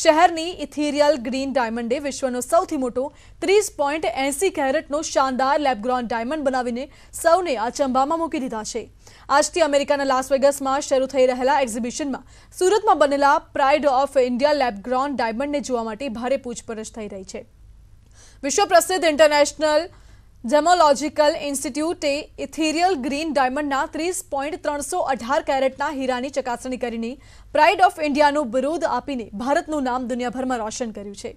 S2: શહેરની ઇથેરિયલ ગ્રીન ડાયમંડે વિશ્વનો સૌથી મોટો ત્રીસ પોઈન્ટ એસી કેરેટનો શાનદાર લેબગ્રોન ડાયમંડ બનાવીને સૌને અચંબામાં મૂકી દીધા છે. આજથી અમેરિકાના લાસ વેગસમાં શરૂ થઈ રહેલા એક્ઝિબિશનમાં સુરતમાં બનેલા pride of India lab grown ડાયમંડને જોવા માટે ભારે પૂછપરછ થઈ રહી છે. વિશ્વ પ્રસિદ્ધ ઇન્ટરનેશનલ જેમોલોજીકલ ઇન્સ્ટિટ્યૂટે ઇથેરિયલ ગ્રીન ડાયમંડના ત્રીસ પોઈન્ટ ત્રણસો અઢાર કેરેટના હીરાની ચકાસણી કરીને પ્રાઇડ ઓફ ઇન્ડિયાનું બિરુદ આપીને ભારતનું નામ દુનિયાભરમાં રોશન કર્યું છે.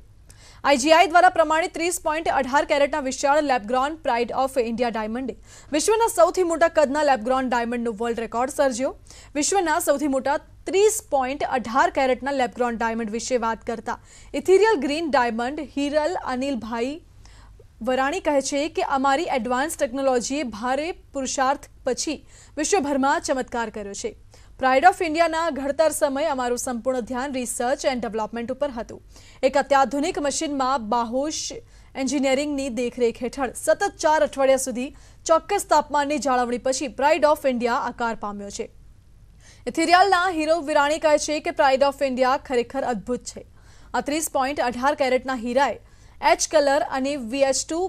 S2: આઈજીઆઈ દ્વારા પ્રમાણિત ત્રીસ પોઈન્ટ અઢાર કેરેટના વિશાળ lab grown pride of India ડાયમંડે વિશ્વના સૌથી મોટા કદના લેબગ્રોન ડાયમંડનો વર્લ્ડ રેકોર્ડ સર્જ્યો. વિશ્વના સૌથી મોટા ત્રીસ પોઈન્ટ અઢાર કેરેટના લેબગ્રોન ડાયમંડ વિશે વાત કરતા Ethereal Green Diamond Hiral Anilbhai વરાણી કહે છે કે અમારી એડવાન્સ ટેકનોલોજીએ ભારે પુરુષાર્થ પછી વિશ્વભરમાં ચમત્કાર કર્યો છે પ્રાઇડ ઓફ ઇન્ડિયાના ઘડતર સમયે અમારું સંપૂર્ણ ધ્યાન રિસર્ચ એન્ડ ડેવલપમેન્ટ ઉપર હતું એક અત્યાધુનિક મશીનમાં બાહોશ એન્જિનિયરિંગની દેખરેખ હેઠળ સતત ચાર અઠવાડિયા સુધી ચોક્કસ તાપમાનની જાળવણી પછી પ્રાઇડ ઓફ ઇન્ડિયા આકાર પામ્યો છે ઇથેરિયાલના હીરો વિરાણી કહે છે કે પ્રાઇડ ઓફ ઇન્ડિયા ખરેખર અદ્ભુત છે આ ત્રીસ પોઈન્ટ અઢાર કેરેટના હીરાએ એચ કલર અને વીએચ ટુ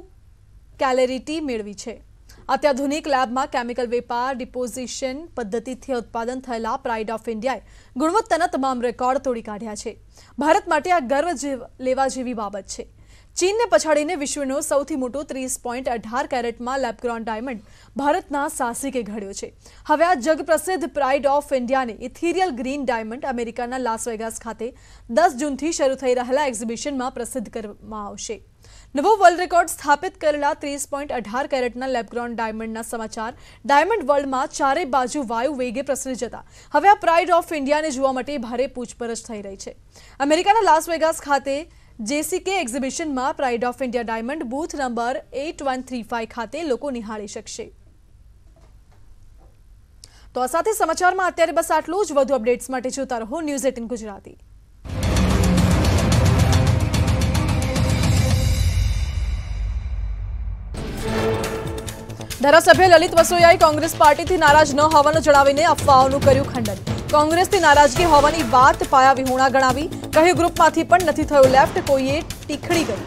S2: કેલેરિટી મેળવી છે. અત્યાધુનિક લેબમાં કેમિકલ વેપાર ડિપોઝિશન પદ્ધતિથી ઉત્પાદન થયેલા પ્રાઇડ ઓફ ઇન્ડિયાએ ગુણવત્તાના તમામ રેકોર્ડ તોડી કાઢ્યા છે. ભારત માટે આ ગર્વ લેવા જેવી બાબત છે. ચીનને પછાડીને વિશ્વનો સૌથી મોટો ત્રીસ પોઈન્ટ અઢાર કેરેટમાં લેબગ્રોન ડાયમંડ ભારતના સાહસિકે ઘડ્યો છે હવે આ જગપ્રસિદ્ધ pride of ઇન્ડિયાને ethereal green diamond અમેરિકાના લાસ વેગાસ ખાતે દસ જૂનથી શરૂ થઈ રહેલા એક્ઝિબિશનમાં પ્રસિદ્ધ કરવામાં આવશે નવો વર્લ્ડ રેકોર્ડ સ્થાપિત કરેલા ત્રીસ પોઈન્ટ અઢાર કેરેટના લેબગ્રોન ડાયમંડના સમાચાર ડાયમંડ વર્લ્ડમાં ચારે બાજુ વાયુ વેગે પ્રસરી જતા હવે આ પ્રાઇડ ઓફ ઇન્ડિયાને જોવા માટે ભારે પૂછપરછ થઈ રહી છે અમેરિકાના લાસ વેગાસ ખાતે JCK એક્ઝિબિશનમાં Pride of India diamond booth number eight one three five ખાતે લોકો નિહાળી શકશે. તો આ સાથે સમાચારમાં અત્યારે બસ આટલું જ. વધુ અપડેટ્સ માટે જોતા રહો ન્યૂઝ એટીન ગુજરાતી. ધારાસભ્ય લલિત વસોયાએ કોંગ્રેસ પાર્ટીથી નારાજ ન હોવાનું જણાવીને અફવાઓનું કર્યું ખંડન કોંગ્રેસથી નારાજગી હોવાની વાત પાયા વિહોણા ગણાવી કહ્યું ગ્રુપમાંથી પણ નથી થયું લેફ્ટ કોઈએ ટીખડી ગઈ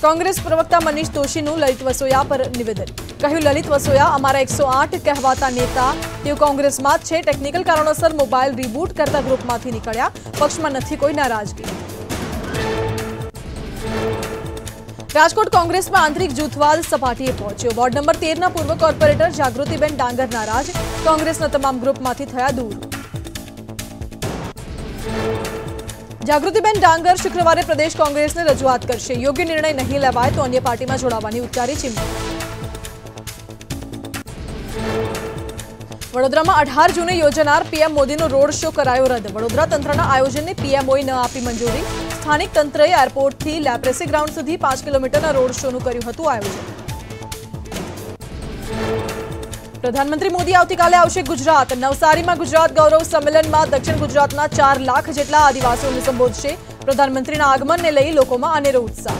S2: કોંગ્રેસ પ્રવક્તા મનીષ દોશીનું લલિત વસોયા પર નિવેદન કહ્યું લલિત વસોયા અમારા એકસો આઠ કહેવાતા નેતા તેઓ કોંગ્રેસમાં જ છે ટેકનિકલ કારણોસર મોબાઈલ રીબૂટ કરતા ગ્રુપમાંથી નીકળ્યા પક્ષમાં નથી કોઈ નારાજગી રાજકોટ કોંગ્રેસમાં આંતરિક જૂથવાદ સપાટીએ પહોંચ્યો વોર્ડ નંબર તેરના પૂર્વ કોર્પોરેટર જાગૃતિબેન ડાંગર નારાજ કોંગ્રેસના તમામ ગ્રુપમાંથી થયા દૂર જાગૃતિબેન ડાંગર શુક્રવારે પ્રદેશ કોંગ્રેસને રજૂઆત કરશે યોગ્ય નિર્ણય નહીં લેવાય તો અન્ય પાર્ટીમાં જોડાવાની ઉચ્ચારી ચીમકી વડોદરામાં અઢાર જૂને યોજાનાર પીએમ મોદીનો રોડ શો કરાયો રદ વડોદરા તંત્રના આયોજનને પીએમઓએ ન આપી મંજૂરી સ્થાનિક તંત્રએ એરપોર્ટથી લેપ્રેસી ગ્રાઉન્ડ સુધી પાંચ કિલોમીટરના રોડ શોનું કર્યું હતું આયોજન પ્રધાનમંત્રી મોદી આવતીકાલે આવશે ગુજરાત નવસારીમાં ગુજરાત ગૌરવ સંમેલનમાં દક્ષિણ ગુજરાતના ચાર લાખ જેટલા આદિવાસીઓને સંબોધશે પ્રધાનમંત્રીના આગમનને લઈ લોકોમાં અનેરો ઉત્સાહ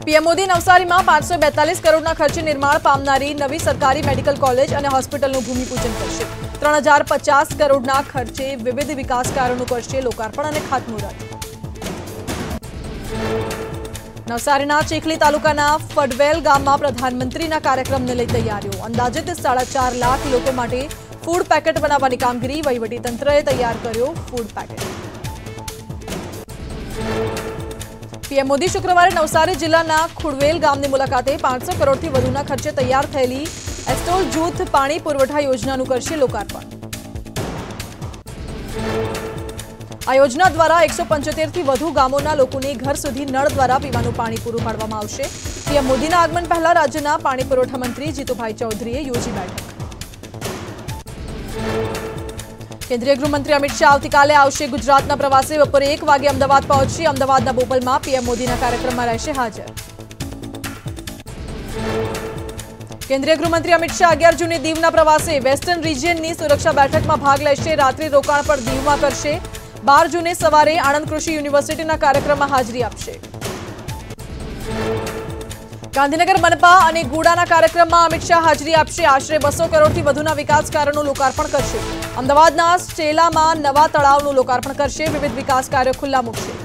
S2: પીએમ મોદી નવસારીમાં પાંચસો બેતાલીસ કરોડના ખર્ચે નિર્માણ પામનારી નવી સરકારી મેડિકલ કોલેજ અને હોસ્પિટલનું ભૂમિપૂજન કરશે ત્રણ હજાર પચાસ કરોડના ખર્ચે વિવિધ વિકાસ કાર્યોનું કરશે લોકાર્પણ અને ખાતમુહૂર્ત નવસારીના ચીખલી તાલુકાના ફડવેલ ગામમાં પ્રધાનમંત્રીના કાર્યક્રમને લઈ તૈયારીઓ અંદાજિત સાડા ચાર લાખ લોકો માટે ફૂડ પેકેટ બનાવવાની કામગીરી વહીવટીતંત્રએ તૈયાર કર્યો ફૂડ પેકેટ પીએમ મોદી શુક્રવારે નવસારી જિલ્લાના ખુડવેલ ગામની મુલાકાતે પાંચસો કરોડથી વધુના ખર્ચે તૈયાર થયેલી એસ્ટોલ જૂથ પાણી પુરવઠા યોજનાનું કરશે લોકાર્પણ. આ યોજના દ્વારા એકસો પંચોતેરથી વધુ ગામોના લોકોને ઘર સુધી નળ દ્વારા પીવાનું પાણી પૂરું પાડવામાં આવશે. પીએમ મોદીના આગમન પહેલા રાજ્યના પાણી પુરવઠા મંત્રી જીતુભાઈ ચૌધરીએ યોજી બેઠક. કેન્દ્રીય ગૃહમંત્રી અમિત શાહ આવતીકાલે આવશે ગુજરાતના પ્રવાસે. બપોરે એક વાગે અમદાવાદ પહોંચી અમદાવાદના બોપલમાં પીએમ મોદીના કાર્યક્રમમાં રહેશે હાજર. કેન્દ્રીય ગૃહમંત્રી અમિત શાહ અગિયાર જૂને દીવના પ્રવાસે વેસ્ટર્ન રિજિયનની સુરક્ષા બેઠકમાં ભાગ લેશે. રાત્રિ રોકાણ પર દીવમાં કરશે. બાર જૂને સવારે આણંદ કૃષિ યુનિવર્સિટીના કાર્યક્રમમાં હાજરી આપશે. ગાંધીનગર મનપા અને ગુડાના કાર્યક્રમમાં અમિત શાહ હાજરી આપશે આશરે બસો કરોડથી વધુના વિકાસ કાર્યોનું લોકાર્પણ કરશે અમદાવાદના સ્ટેલામાં નવા તળાવનું લોકાર્પણ કરશે વિવિધ વિકાસ કાર્યો ખુલ્લા મૂકશે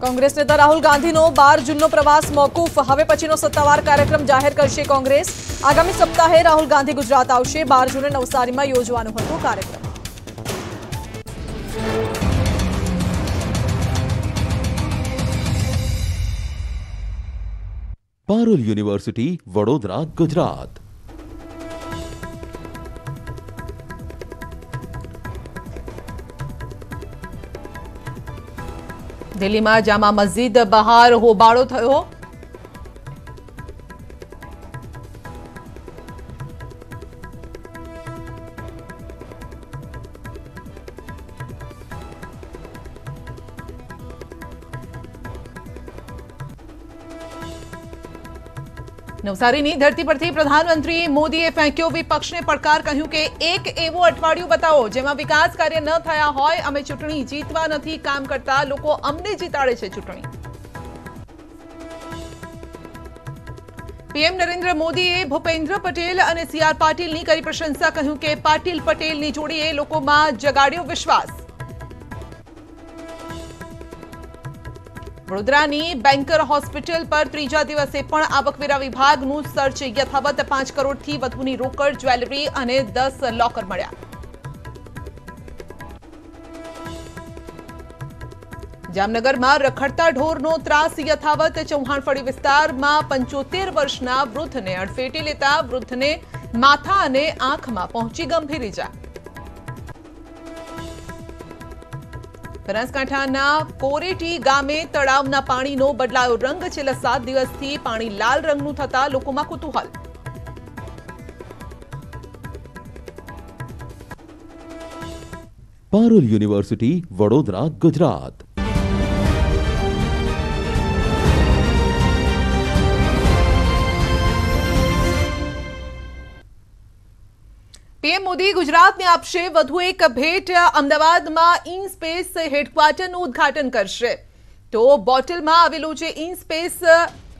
S2: કોંગ્રેસ નેતા રાહુલ ગાંધીનો બાર જૂનનો પ્રવાસ મોકૂફ હવે પછીનો સત્તાવાર કાર્યક્રમ જાહેર કરશે કોંગ્રેસ આગામી સપ્તાહે રાહુલ ગાંધી ગુજરાત આવશે બાર જૂને નવસારીમાં યોજવાનો હતો કાર્યક્રમ
S6: પારુલ યુનિવર્સિટી વડોદરા ગુજરાત
S10: દિલ્હીમાં જામા મસ્જિદ બહાર હોબાળો થયો નવસારીની ધરતી પરથી પ્રધાનમંત્રી મોદીએ ફેંક્યો વિપક્ષને પડકાર કહ્યું કે એક એવું અઠવાડિયું બતાવો જેમાં વિકાસ કાર્ય ન થયા હોય અમે ચૂંટણી જીતવા નથી કામ કરતા લોકો અમને જીતાડે છે ચૂંટણી પીએમ નરેન્દ્ર મોદીએ ભૂપેન્દ્ર પટેલ અને સી આર પાટીલની કરી પ્રશંસા કહ્યું કે પાટીલ પટેલની જોડીએ લોકોમાં જગાડ્યો વિશ્વાસ વડોદરાની બેન્કર હોસ્પિટલ પર ત્રીજા દિવસે પણ આવકવેરા વિભાગનું સર્ચ યથાવત પાંચ કરોડથી વધુની રોકડ જ્વેલરી અને દસ લોકર મળ્યા જામનગરમાં રખડતા ઢોરનો ત્રાસ યથાવત ચૌહાણફળી વિસ્તારમાં પંચોતેર વર્ષના વૃદ્ધને અડફેટી લેતા વૃદ્ધને માથા અને આંખમાં પહોંચી ગંભીર ઇજા બનાસકાંઠાના કોરેટી ગામે તળાવના પાણીનો બદલાયો રંગ. છેલ્લા સાત દિવસથી પાણી લાલ રંગનું થતા લોકોમાં કુતૂહલ.
S6: પારુલ યુનિવર્સિટી, વડોદરા, ગુજરાત.
S10: પીએમ મોદી ગુજરાતને આપશે વધુ એક ભેટ અમદાવાદમાં ઇન સ્પેસ હેડક્વાર્ટરનું ઉદ્ઘાટન કરશે તો બોટલમાં આવેલું છે ઇન સ્પેસ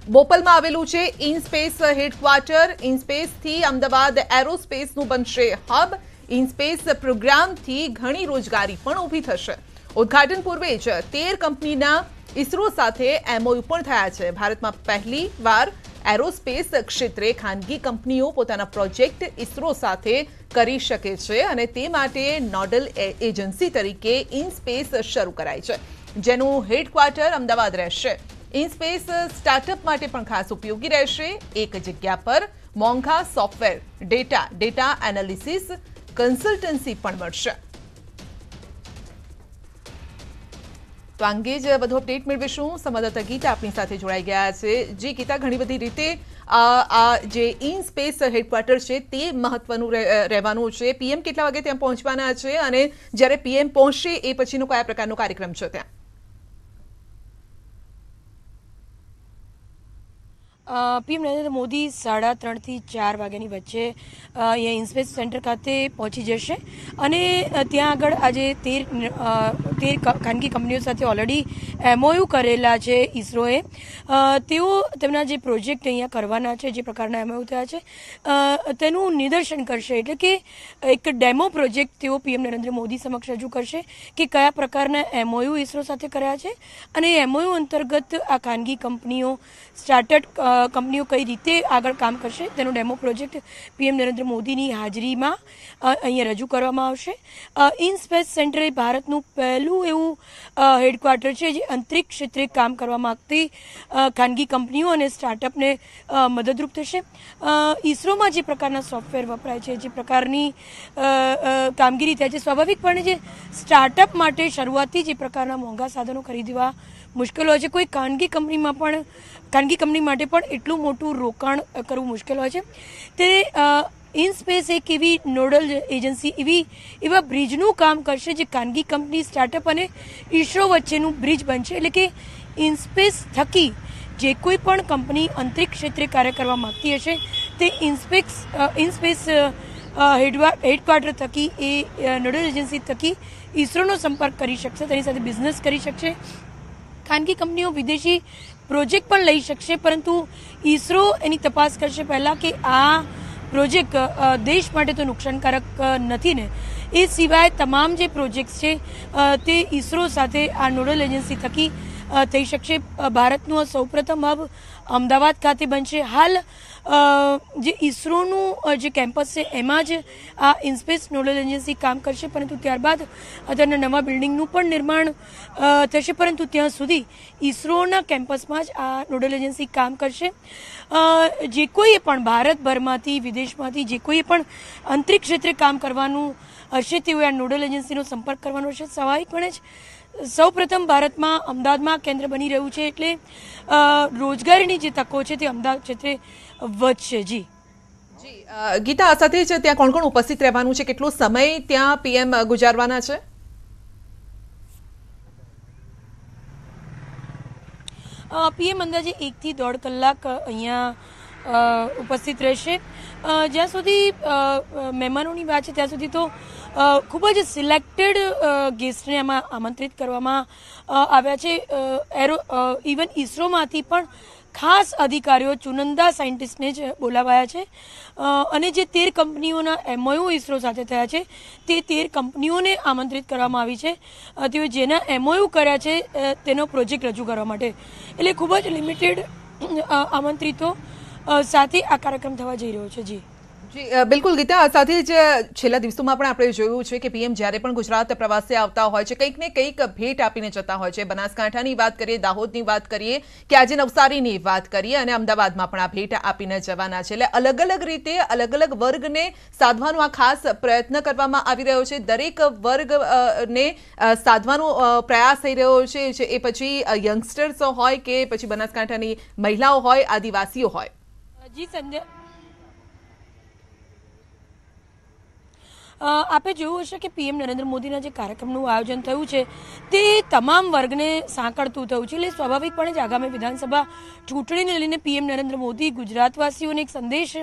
S10: બોપલમાં આવેલું છે ઇન સ્પેસ હેડક્વાર્ટર ઇન સ્પેસથી અમદાવાદ એરોસ્પેસનું બનશે હબ ઇન સ્પેસ પ્રોગ્રામથી ઘણી રોજગારી પણ ઊભી થશે ઉદ્ઘાટન પૂર્વે જ તેર કંપનીના ઇસરો સાથે એમઓયુ પણ થયા છે ભારતમાં પહેલી વાર એરોસ્પેસ ક્ષેત્રે ખાનગી કંપનીઓ પોતાના પ્રોજેક્ટ ઇસરો સાથે કરી શકે છે અને તે માટે નોડલ એજન્સી તરીકે ઇનસ્પેસ શરૂ કરાઈ છે જેનું હેડક્વાર્ટર અમદાવાદ રહેશે ઇનસ્પેસ સ્ટાર્ટઅપ માટે પણ ખાસ ઉપયોગી રહેશે એક જગ્યા પર મોંઘા software data data analysis consultancy પણ મળશે તો અંગે જ વધુ અપડેટ મેળવીશું સંવાદદાતા ગીતા આપણી સાથે જોડાઈ ગયા છે જે ગીતા ઘણી બધી રીતે આ જે ઇન સ્પેસ હેડક્વાર્ટર છે તે મહત્વનું રહેવાનું છે પીએમ કેટલા વાગે ત્યાં પહોંચવાના છે અને જ્યારે પીએમ પહોંચશે એ પછીનો કયા પ્રકારનો કાર્યક્રમ છે ત્યાં
S18: પીએમ નરેન્દ્ર મોદી સાડા ત્રણથી ચાર વાગ્યાની વચ્ચે અહીંયા ઇન્સ્પેસ સેન્ટર ખાતે પહોંચી જશે. અને ત્યાં આગળ આજે તેર તેર ખાનગી કંપનીઓ સાથે ઓલરેડી એમઓયુ કરેલા છે ઇસરોએ. તેઓ તેમના જે પ્રોજેક્ટ અહીંયા કરવાના છે, જે પ્રકારના એમઓયુ થયા છે તેનું નિદર્શન કરશે. એટલે કે એક ડેમો પ્રોજેક્ટ તેઓ પીએમ નરેન્દ્ર મોદી સમક્ષ રજૂ કરશે કે કયા પ્રકારના એમઓયુ ઇસરો સાથે કર્યા છે. અને એમઓયુ અંતર્ગત આ ખાનગી કંપનીઓ સ્ટાર્ટઅપ કંપનીઓ કઈ રીતે આગળ કામ કરશે? તેનો ડેમો પ્રોજેક્ટ પીએમ નરેન્દ્ર મોદીની હાજરીમાં અહીંયા રજૂ કરવામાં આવશે. ઇન સ્પેસ સેન્ટર એ ભારતનું પહેલું એવું હેડક્વાર્ટર છે જે અંતરિક્ષ ક્ષેત્રે કામ કરવા માગતી ખાનગી કંપનીઓ અને સ્ટાર્ટઅપને મદદરૂપ થશે. ઇસરોમાં જે પ્રકારના સોફ્ટવેર વપરાય છે, જે પ્રકારની કામગીરી થાય છે, સ્વાભાવિકપણે જે સ્ટાર્ટઅપ માટે શરૂઆતથી જે પ્રકારના મોંઘા સાધનો ખરીદવા મુશ્કેલ હોય છે. કોઈ ખાનગી કંપનીમાં પણ ખાનગી કંપની માટે પણ એટલું મોટું રોકાણ કરવું મુશ્કેલ હોય છે. તે ઇનસ્પેસ એક એવી નોડલ એજન્સી એવી, એવા બ્રિજનું કામ કરશે જે ખાનગી કંપની સ્ટાર્ટઅપ અને ઇસરો વચ્ચેનું બ્રિજ બનશે. એટલે કે ઇનસ્પેસ થકી જે કોઈ પણ કંપની અંતરિક્ષ ક્ષેત્રે કાર્ય કરવા માંગતી હશે, તે ઇન્સ્પેક્સ ઇનસ્પેસ હેડક્વાર્ટર થકી, એ નોડલ એજન્સી થકી ઇસરોનો સંપર્ક કરી શકશે, તેની સાથે બિઝનેસ કરી શકશે. ખાનગી કંપનીઓ વિદેશી પ્રોજેક્ટ પણ લઈ શકશે, પરંતુ ઈસરો એની તપાસ કરશે પહેલાં કે આ પ્રોજેક્ટ દેશ માટે તો નુકસાનકારક નથી ને? એ સિવાય તમામ જે પ્રોજેક્ટ્સ છે તે ઈસરો સાથે આ નોડલ એજન્સી થકી થઈ શકશે. ભારતનું આ સૌપ્રથમ હબ અમદાવાદ ખાતે બનશે. હાલ જે ઇસરોનું જે કેમ્પસ છે, એમાં જ આ ઇન્સ્પેસ નોડલ એજન્સી કામ કરશે, પરંતુ ત્યારબાદ અત્યારના નવા બિલ્ડિંગનું પણ નિર્માણ થશે, પરંતુ ત્યાં સુધી ઇસરોના કેમ્પસમાં જ આ નોડલ એજન્સી કામ કરશે. જે કોઈએ પણ ભારતભરમાંથી, વિદેશમાંથી જે કોઈએ પણ અંતરિક્ષ ક્ષેત્રે કામ કરવાનું હશે, તેઓએ આ નોડલ એજન્સીનો સંપર્ક કરવાનો છે. સ્વાભાવિકપણે જ સૌ પ્રથમ ભારતમાં અમદાવાદમાં કેન્દ્ર બની રહ્યું છે, એટલે રોજગારીની જે તકો છે, તે અમદાવાદ ક્ષેત્રે વધશે જી.
S10: જી ગીતા આ સાથે જ ત્યાં કોણ કોણ ઉપસ્થિત રહેવાનું છે? કેટલો સમય ત્યાં પીએમ ગુજારવાના છે?
S18: પીએમ અંદાજે એકથી દોઢ કલાક અહીંયા ઉપસ્થિત રહેશે. જ્યાં સુધી મહેમાનોની વાત છે ત્યાં સુધી તો ખૂબ જ સિલેક્ટેડ ગેસ્ટને આમાં આમંત્રિત કરવામાં આવ્યા છે. એરો ઇવન ઇસરોમાંથી પણ ખાસ અધિકારીઓ ચુનંદા સાયન્ટિસ્ટને જ બોલાવાયા છે. અને જે તેર કંપનીઓના એમઓયુ ઇસરો સાથે થયા છે, તે તેર કંપનીઓને આમંત્રિત કરવામાં આવી છે. તેઓ જેના એમઓયુ કર્યા છે તેનો પ્રોજેક્ટ રજૂ કરવા માટે. એટલે ખૂબ જ લિમિટેડ આમંત્રિતો સાથે આ કાર્યક્રમ થવા જઈ રહ્યો છે. જી.
S10: બિલકુલ ગીતા આ સાથે જ છેલ્લા દિવસોમાં પણ આપણે જોયું છે કે પીએમ જ્યારે પણ ગુજરાત પ્રવાસે આવતા હોય છે કંઈક ને કંઈક ભેટ આપીને જતા હોય છે બનાસકાંઠાની વાત કરીએ દાહોદની વાત કરીએ કે આજે નવસારીની વાત કરીએ અને અમદાવાદમાં પણ આ ભેટ આપીને જવાના છે એટલે અલગ અલગ રીતે અલગ અલગ વર્ગને સાધવાનો આ ખાસ પ્રયત્ન કરવામાં આવી રહ્યો છે દરેક વર્ગ અ, ને અ, સાધવાનો અ, પ્રયાસ થઈ રહ્યો છે જે એ પછી યંગસ્ટર્સ હોય કે પછી બનાસકાંઠાની મહિલાઓ હોય આદિવાસીઓ હોય
S18: જી સંજય આપે જોયું હશે કે પીએમ નરેન્દ્ર મોદીના જે કાર્યક્રમનું આયોજન થયું છે, તે તમામ વર્ગને સાંકળતું થયું છે. એટલે સ્વાભાવિકપણે જ આગામી વિધાનસભા ચૂંટણીને લઈને પીએમ નરેન્દ્ર મોદી ગુજરાતવાસીઓને એક સંદેશ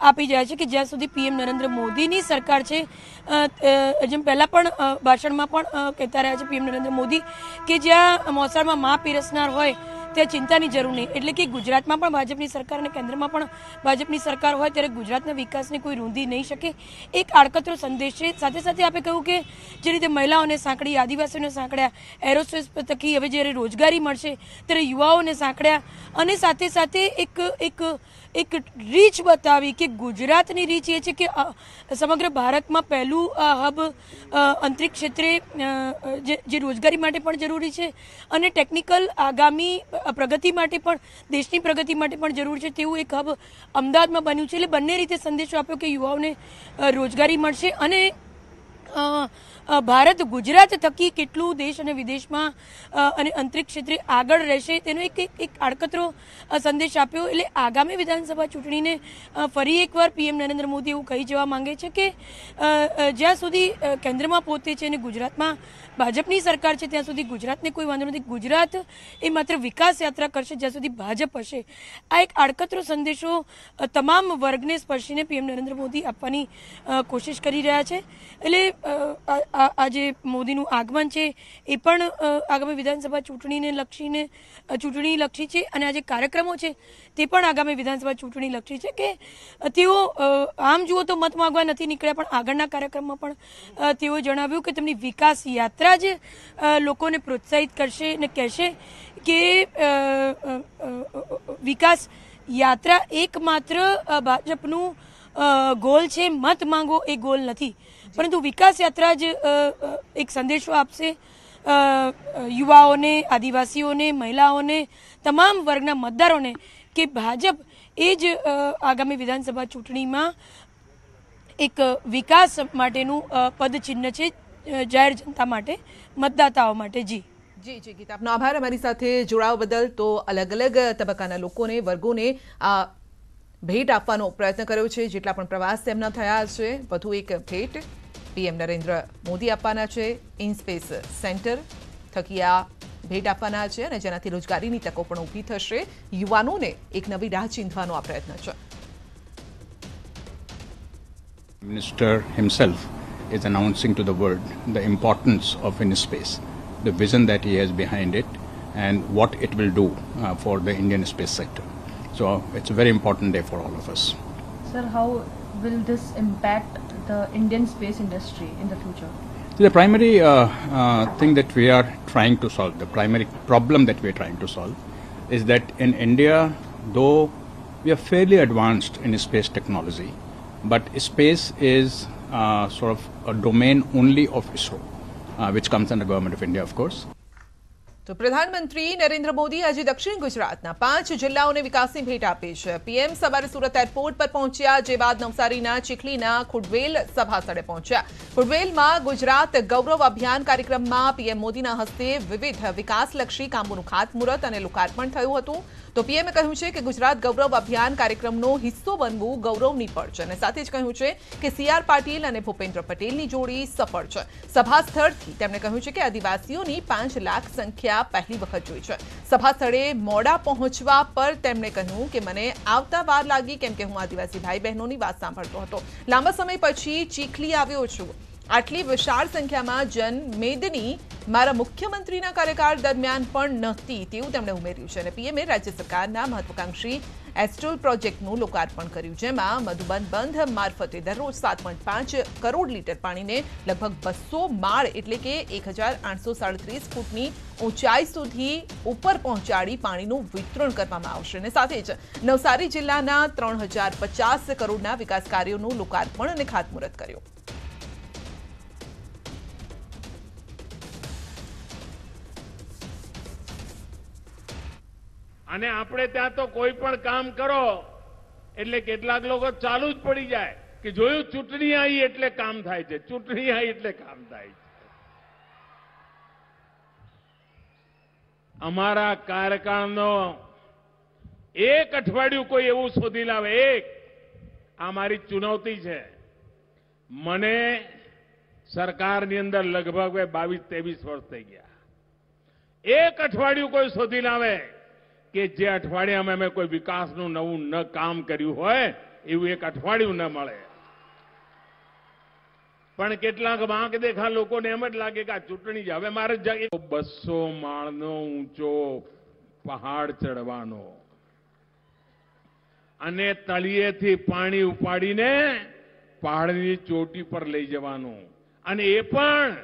S18: આપી જાય છે કે જ્યાં સુધી પીએમ નરેન્દ્ર મોદીની સરકાર છે જેમ પહેલાં પણ ભાષણમાં પણ કહેતા રહ્યા છે પીએમ નરેન્દ્ર મોદી કે જ્યાં મોસાળમાં મા પીરસનાર હોય ત્યાં ચિંતાની જરૂર નહીં. એટલે કે ગુજરાતમાં પણ ભાજપની સરકાર અને કેન્દ્રમાં પણ ભાજપની સરકાર હોય ત્યારે ગુજરાતના વિકાસને કોઈ રૂંધી નહીં શકે. એક આડકતરો સંદેશ છે. સાથે સાથે આપણે કહ્યું કે જે રીતે મહિલાઓને સાંકળી, આદિવાસીઓને સાંકળ્યા એરોસ્પેસ થકી હવે જ્યારે રોજગારી મળશે, ત્યારે યુવાઓને સાંકળ્યા અને સાથે સાથે એક એક એક રીચ બતાવી કે ગુજરાતની રીચ એ છે કે સમગ્ર ભારતમાં પહેલું આ હબ અંતરિક્ષ ક્ષેત્રે જે રોજગારી માટે પણ જરૂરી છે અને ટેકનિકલ આગામી પ્રગતિ માટે પણ, દેશની પ્રગતિ માટે પણ જરૂરી છે. તેવું એક હબ અમદાવાદમાં બન્યું છે. એટલે બંને રીતે સંદેશો આપ્યો કે યુવાઓને રોજગારી મળશે અને ભારત ગુજરાત થકી કેટલું દેશ અને વિદેશમાં અને અંતરિક્ષ ક્ષેત્રે આગળ રહેશે તેનો એક એક આડકતરો સંદેશ આપ્યો. એટલે આગામી વિધાનસભા ચૂંટણીને ફરી એકવાર પીએમ નરેન્દ્ર મોદી એવું કહી જવા માંગે છે કે જ્યાં સુધી કેન્દ્રમાં પોતે છે અને ગુજરાતમાં ભાજપની સરકાર છે, ત્યાં સુધી ગુજરાતને કોઈ વાંધો નથી. ગુજરાત એ માત્ર વિકાસ યાત્રા કરશે, જ્યાં સુધી ભાજપ હશે. આ એક આડકતરો સંદેશો તમામ વર્ગને સ્પર્શીને પીએમ નરેન્દ્ર મોદી આપવાની કોશિશ કરી રહ્યા છે. એટલે આ- જે મોદીનું આગમન છે એ પણ આગામી વિધાનસભા ચૂંટણીને લક્ષીને ચૂંટણી લક્ષી છે અને આ જે કાર્યક્રમો છે તે પણ આગામી વિધાનસભા ચૂંટણી લક્ષી છે કે તેઓ આમ જુઓ તો મત માંગવા નથી નીકળ્યા પણ આગળના કાર્યક્રમમાં પણ તેઓએ જણાવ્યું કે તેમની વિકાસ યાત્રા જ લોકોને પ્રોત્સાહિત કરશે અને કહેશે કે વિકાસ યાત્રા એકમાત્ર ભાજપનું ગોલ છે. મત માંગો એ ગોલ નથી. પરંતુ વિકાસ યાત્રા જ અ, અ, એક સંદેશો આપશે અ, અ, યુવાઓને આદિવાસીઓને મહિલાઓને તમામ વર્ગના મતદારોને કે ભાજપ એ જ અ, આગામી વિધાનસભા ચૂંટણીમાં એક વિકાસ માટેનું અ, પદચિહ્ન છે અ, જાહેર જનતા માટે મતદાતાઓ માટે જી
S10: જી જી ગીતા આપનો આભાર અમારી સાથે જોડાવા બદલ તો અલગ અલગ તબક્કાના લોકોને વર્ગોને આ ભેટ આપવાનો પ્રયત્ન કર્યો છે જેટલા પણ પ્રવાસ તેમના થયા છે વધુ એક ભેટ પીએમ નરેન્દ્ર મોદી આપવાના છે ઇનસ્પેસ સેન્ટર થકી આ ભેટ આપવાના છે અને જેનાથી રોજગારીની તકો પણ ઊભી થશે યુવાનોને એક નવી રાહ ચીંધવાનો આ પ્રયત્ન છે
S19: Minister himself is announcing to the world the importance of InSpace, the vision that he has behind it, and what it will do uh, for the Indian space sector. So it's a very important day for all of us.
S20: Sir, how will this impact the Indian space industry in the future?
S19: The primary uh, uh, thing that we are trying to solve, the primary problem that we are trying to solve, is that in India, though we are fairly advanced in space technology, but space is uh, sort of a domain only of ISRO, uh, which comes under government of India, of course.
S10: તો પ્રધાનમંત્રી નરેન્દ્ર મોદી આજે દક્ષિણ ગુજરાતના પાંચ જિલ્લાઓને વિકાસની ભેટ આપી છે પીએમ સવારે સુરત એરપોર્ટ પર પહોંચ્યા જે બાદ નવસારીના ચીખલીના ખુડવેલ સભાસ્થળે પહોંચ્યા ખુડવેલમાં ગુજરાત ગૌરવ અભિયાન કાર્યક્રમમાં પીએમ મોદીના હસ્તે વિવિધ વિકાસલક્ષી કામોનું ખાતમુહૂર્ત અને લોકાર્પણ થયું હતું તો પીએમએ કહ્યું છે કે ગુજરાત ગૌરવ અભિયાન કાર્યક્રમનો હિસ્સો બનવું ગૌરવની પળ છે અને સાથે જ કહ્યું છે કે સીઆર પાટીલ અને ભૂપેન્દ્ર પટેલની જોડી સફળ છે સભા સ્થળથી તેમણે કહ્યું છે કે આદિવાસીઓની પાંચ લાખ સંખ્યા પહેલી વખત જોઈ છે સભા સ્થળે મોડા પહોંચવા પર તેમણે કહ્યું કે મને આવતા વાર લાગી કેમ કે હું આદિવાસી ભાઈ બહેનોની વાત સાંભળતો હતો લાંબા સમય પછી ચીખલી આવ્યો છું આટલી વિશાળ સંખ્યામાં જનમેદની મારા મુખ્યમંત્રીના કાર્યકાળ દરમિયાન પણ નહોતી તેવું તેમણે ઉમેર્યું છે અને પીએમએ રાજ્ય સરકારના મહત્વાકાંક્ષી એસ્ટોલ પ્રોજેક્ટનું લોકાર્પણ કર્યું જેમાં મધુબન બંધ મારફતે દરરોજ સાત પોઈન્ટ પાંચ કરોડ લીટર પાણીને લગભગ બસો માળ એટલે કે એક હજાર આઠસો સાડત્રીસ ફૂટની ઊંચાઈ સુધી ઉપર પહોંચાડી પાણીનું વિતરણ કરવામાં આવશે અને સાથે જ નવસારી જિલ્લાના ત્રણ હજાર પચાસ કરોડના વિકાસ કાર્યોનું લોકાર્પણ અને ખાતમુહૂર્ત કર્યું
S1: અને આપણે ત્યાં તો કોઈ પણ કામ કરો, એટલે કેટલાક લોકો ચાલુ જ પડી જાય કે જોયું ચૂંટણી આવી એટલે કામ થાય છે, ચૂંટણી આવી એટલે કામ થાય છે. અમારા કાર્યકાળનો એક અઠવાડિયું કોઈ એવું શોધી લાવે, એક, આ મારી ચુનૌતી છે. મને સરકારની અંદર લગભગ બાવીસ, ત્રેવીસ વર્ષ થઈ ગયા. એક અઠવાડિયું કોઈ શોધી લાવે કે જે અઠવાડિયામાં અમે કોઈ વિકાસનું નવું ન કામ કર્યું હોય, એવું એક અઠવાડિયું ન મળે. પણ કેટલાક વાંક દેખા લોકોને એમ જ લાગે કે આ ચૂંટણી હવે મારે બસો માળનો ઊંચો પહાડ ચડવાનો. અને તળિયેથી પાણી ઉપાડીને પહાડની ચોટી પર લઈ જવાનું. અને એ પણ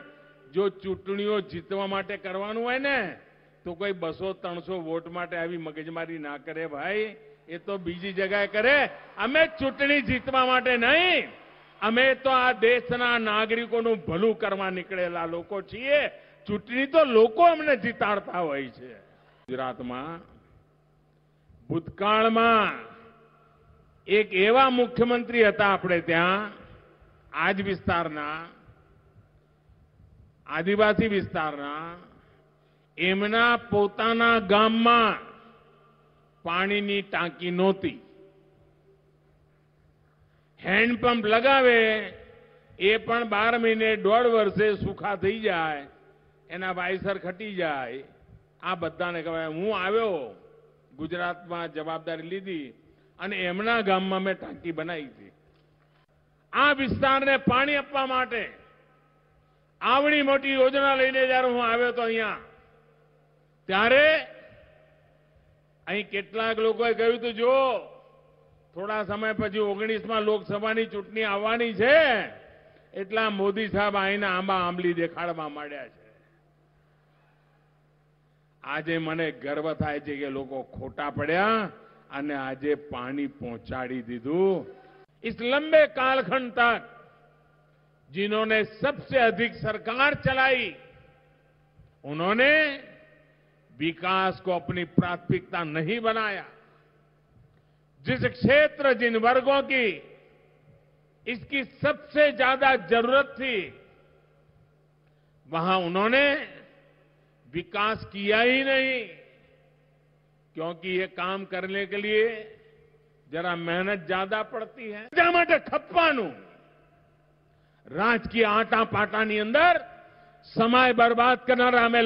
S1: જો ચૂંટણીઓ જીતવા માટે કરવાનું હોય ને તો કોઈ બસો, ત્રણસો વોટ માટે આવી મગજમારી ના કરે ભાઈ. એ તો બીજી જગ્યાએ કરે. અમે ચૂંટણી જીતવા માટે નહીં. અમે તો આ દેશના નાગરિકોનું ભલું કરવા નીકળેલા લોકો છીએ. ચૂંટણી તો લોકો અમને જીતાડતા હોય છે. ગુજરાતમાં, ભૂતકાળમાં એક એવા મુખ્યમંત્રી હતા આપણે ત્યાં, આજ વિસ્તારના, આદિવાસી વિસ્તારના એમના પોતાના ગામમાં પાણીની ટાંકી નહોતી. હેન્ડપંપ લગાવે, એ પણ બાર મહિને દોઢ વર્ષે સુખા થઈ જાય, એના વાયસર ખટી જાય. આ બધાને કહેવાય, હું આવ્યો, ગુજરાતમાં જવાબદારી લીધી અને એમના ગામમાં મેં ટાંકી બનાવી હતી. આ વિસ્તારને પાણી આપવા માટે આવડી મોટી યોજના લઈને જયારે હું આવ્યો તો અહીંયા ત્યારે અહીં કેટલાક લોકોએ કહ્યું હતું જો થોડા સમય પછી ઓગણીસમાં લોકસભાની ચૂંટણી આવવાની છે એટલા મોદી સાહેબ અહીંના આંબા આંબલી દેખાડવા માંડ્યા છે આજે મને ગર્વ થાય છે કે લોકો ખોટા પડ્યા અને આજે પાણી પહોંચાડી દીધું इस लंबे कालखंड तक जिन्होंने सबसे अधिक सरकार चलाई उन्होंने विकास को अपनी प्राथमिकता नहीं बनाया जिस क्षेत्र जिन वर्गों की इसकी सबसे ज्यादा जरूरत थी वहां उन्होंने विकास किया ही नहीं क्योंकि ये काम करने के लिए જરા મહેનત જ્યાદા પડતી હૈ એટલા માટે ખપ્પાનું રાજકીય આટા પાટાની અંદર સમય બરબાદ કરનારા અમે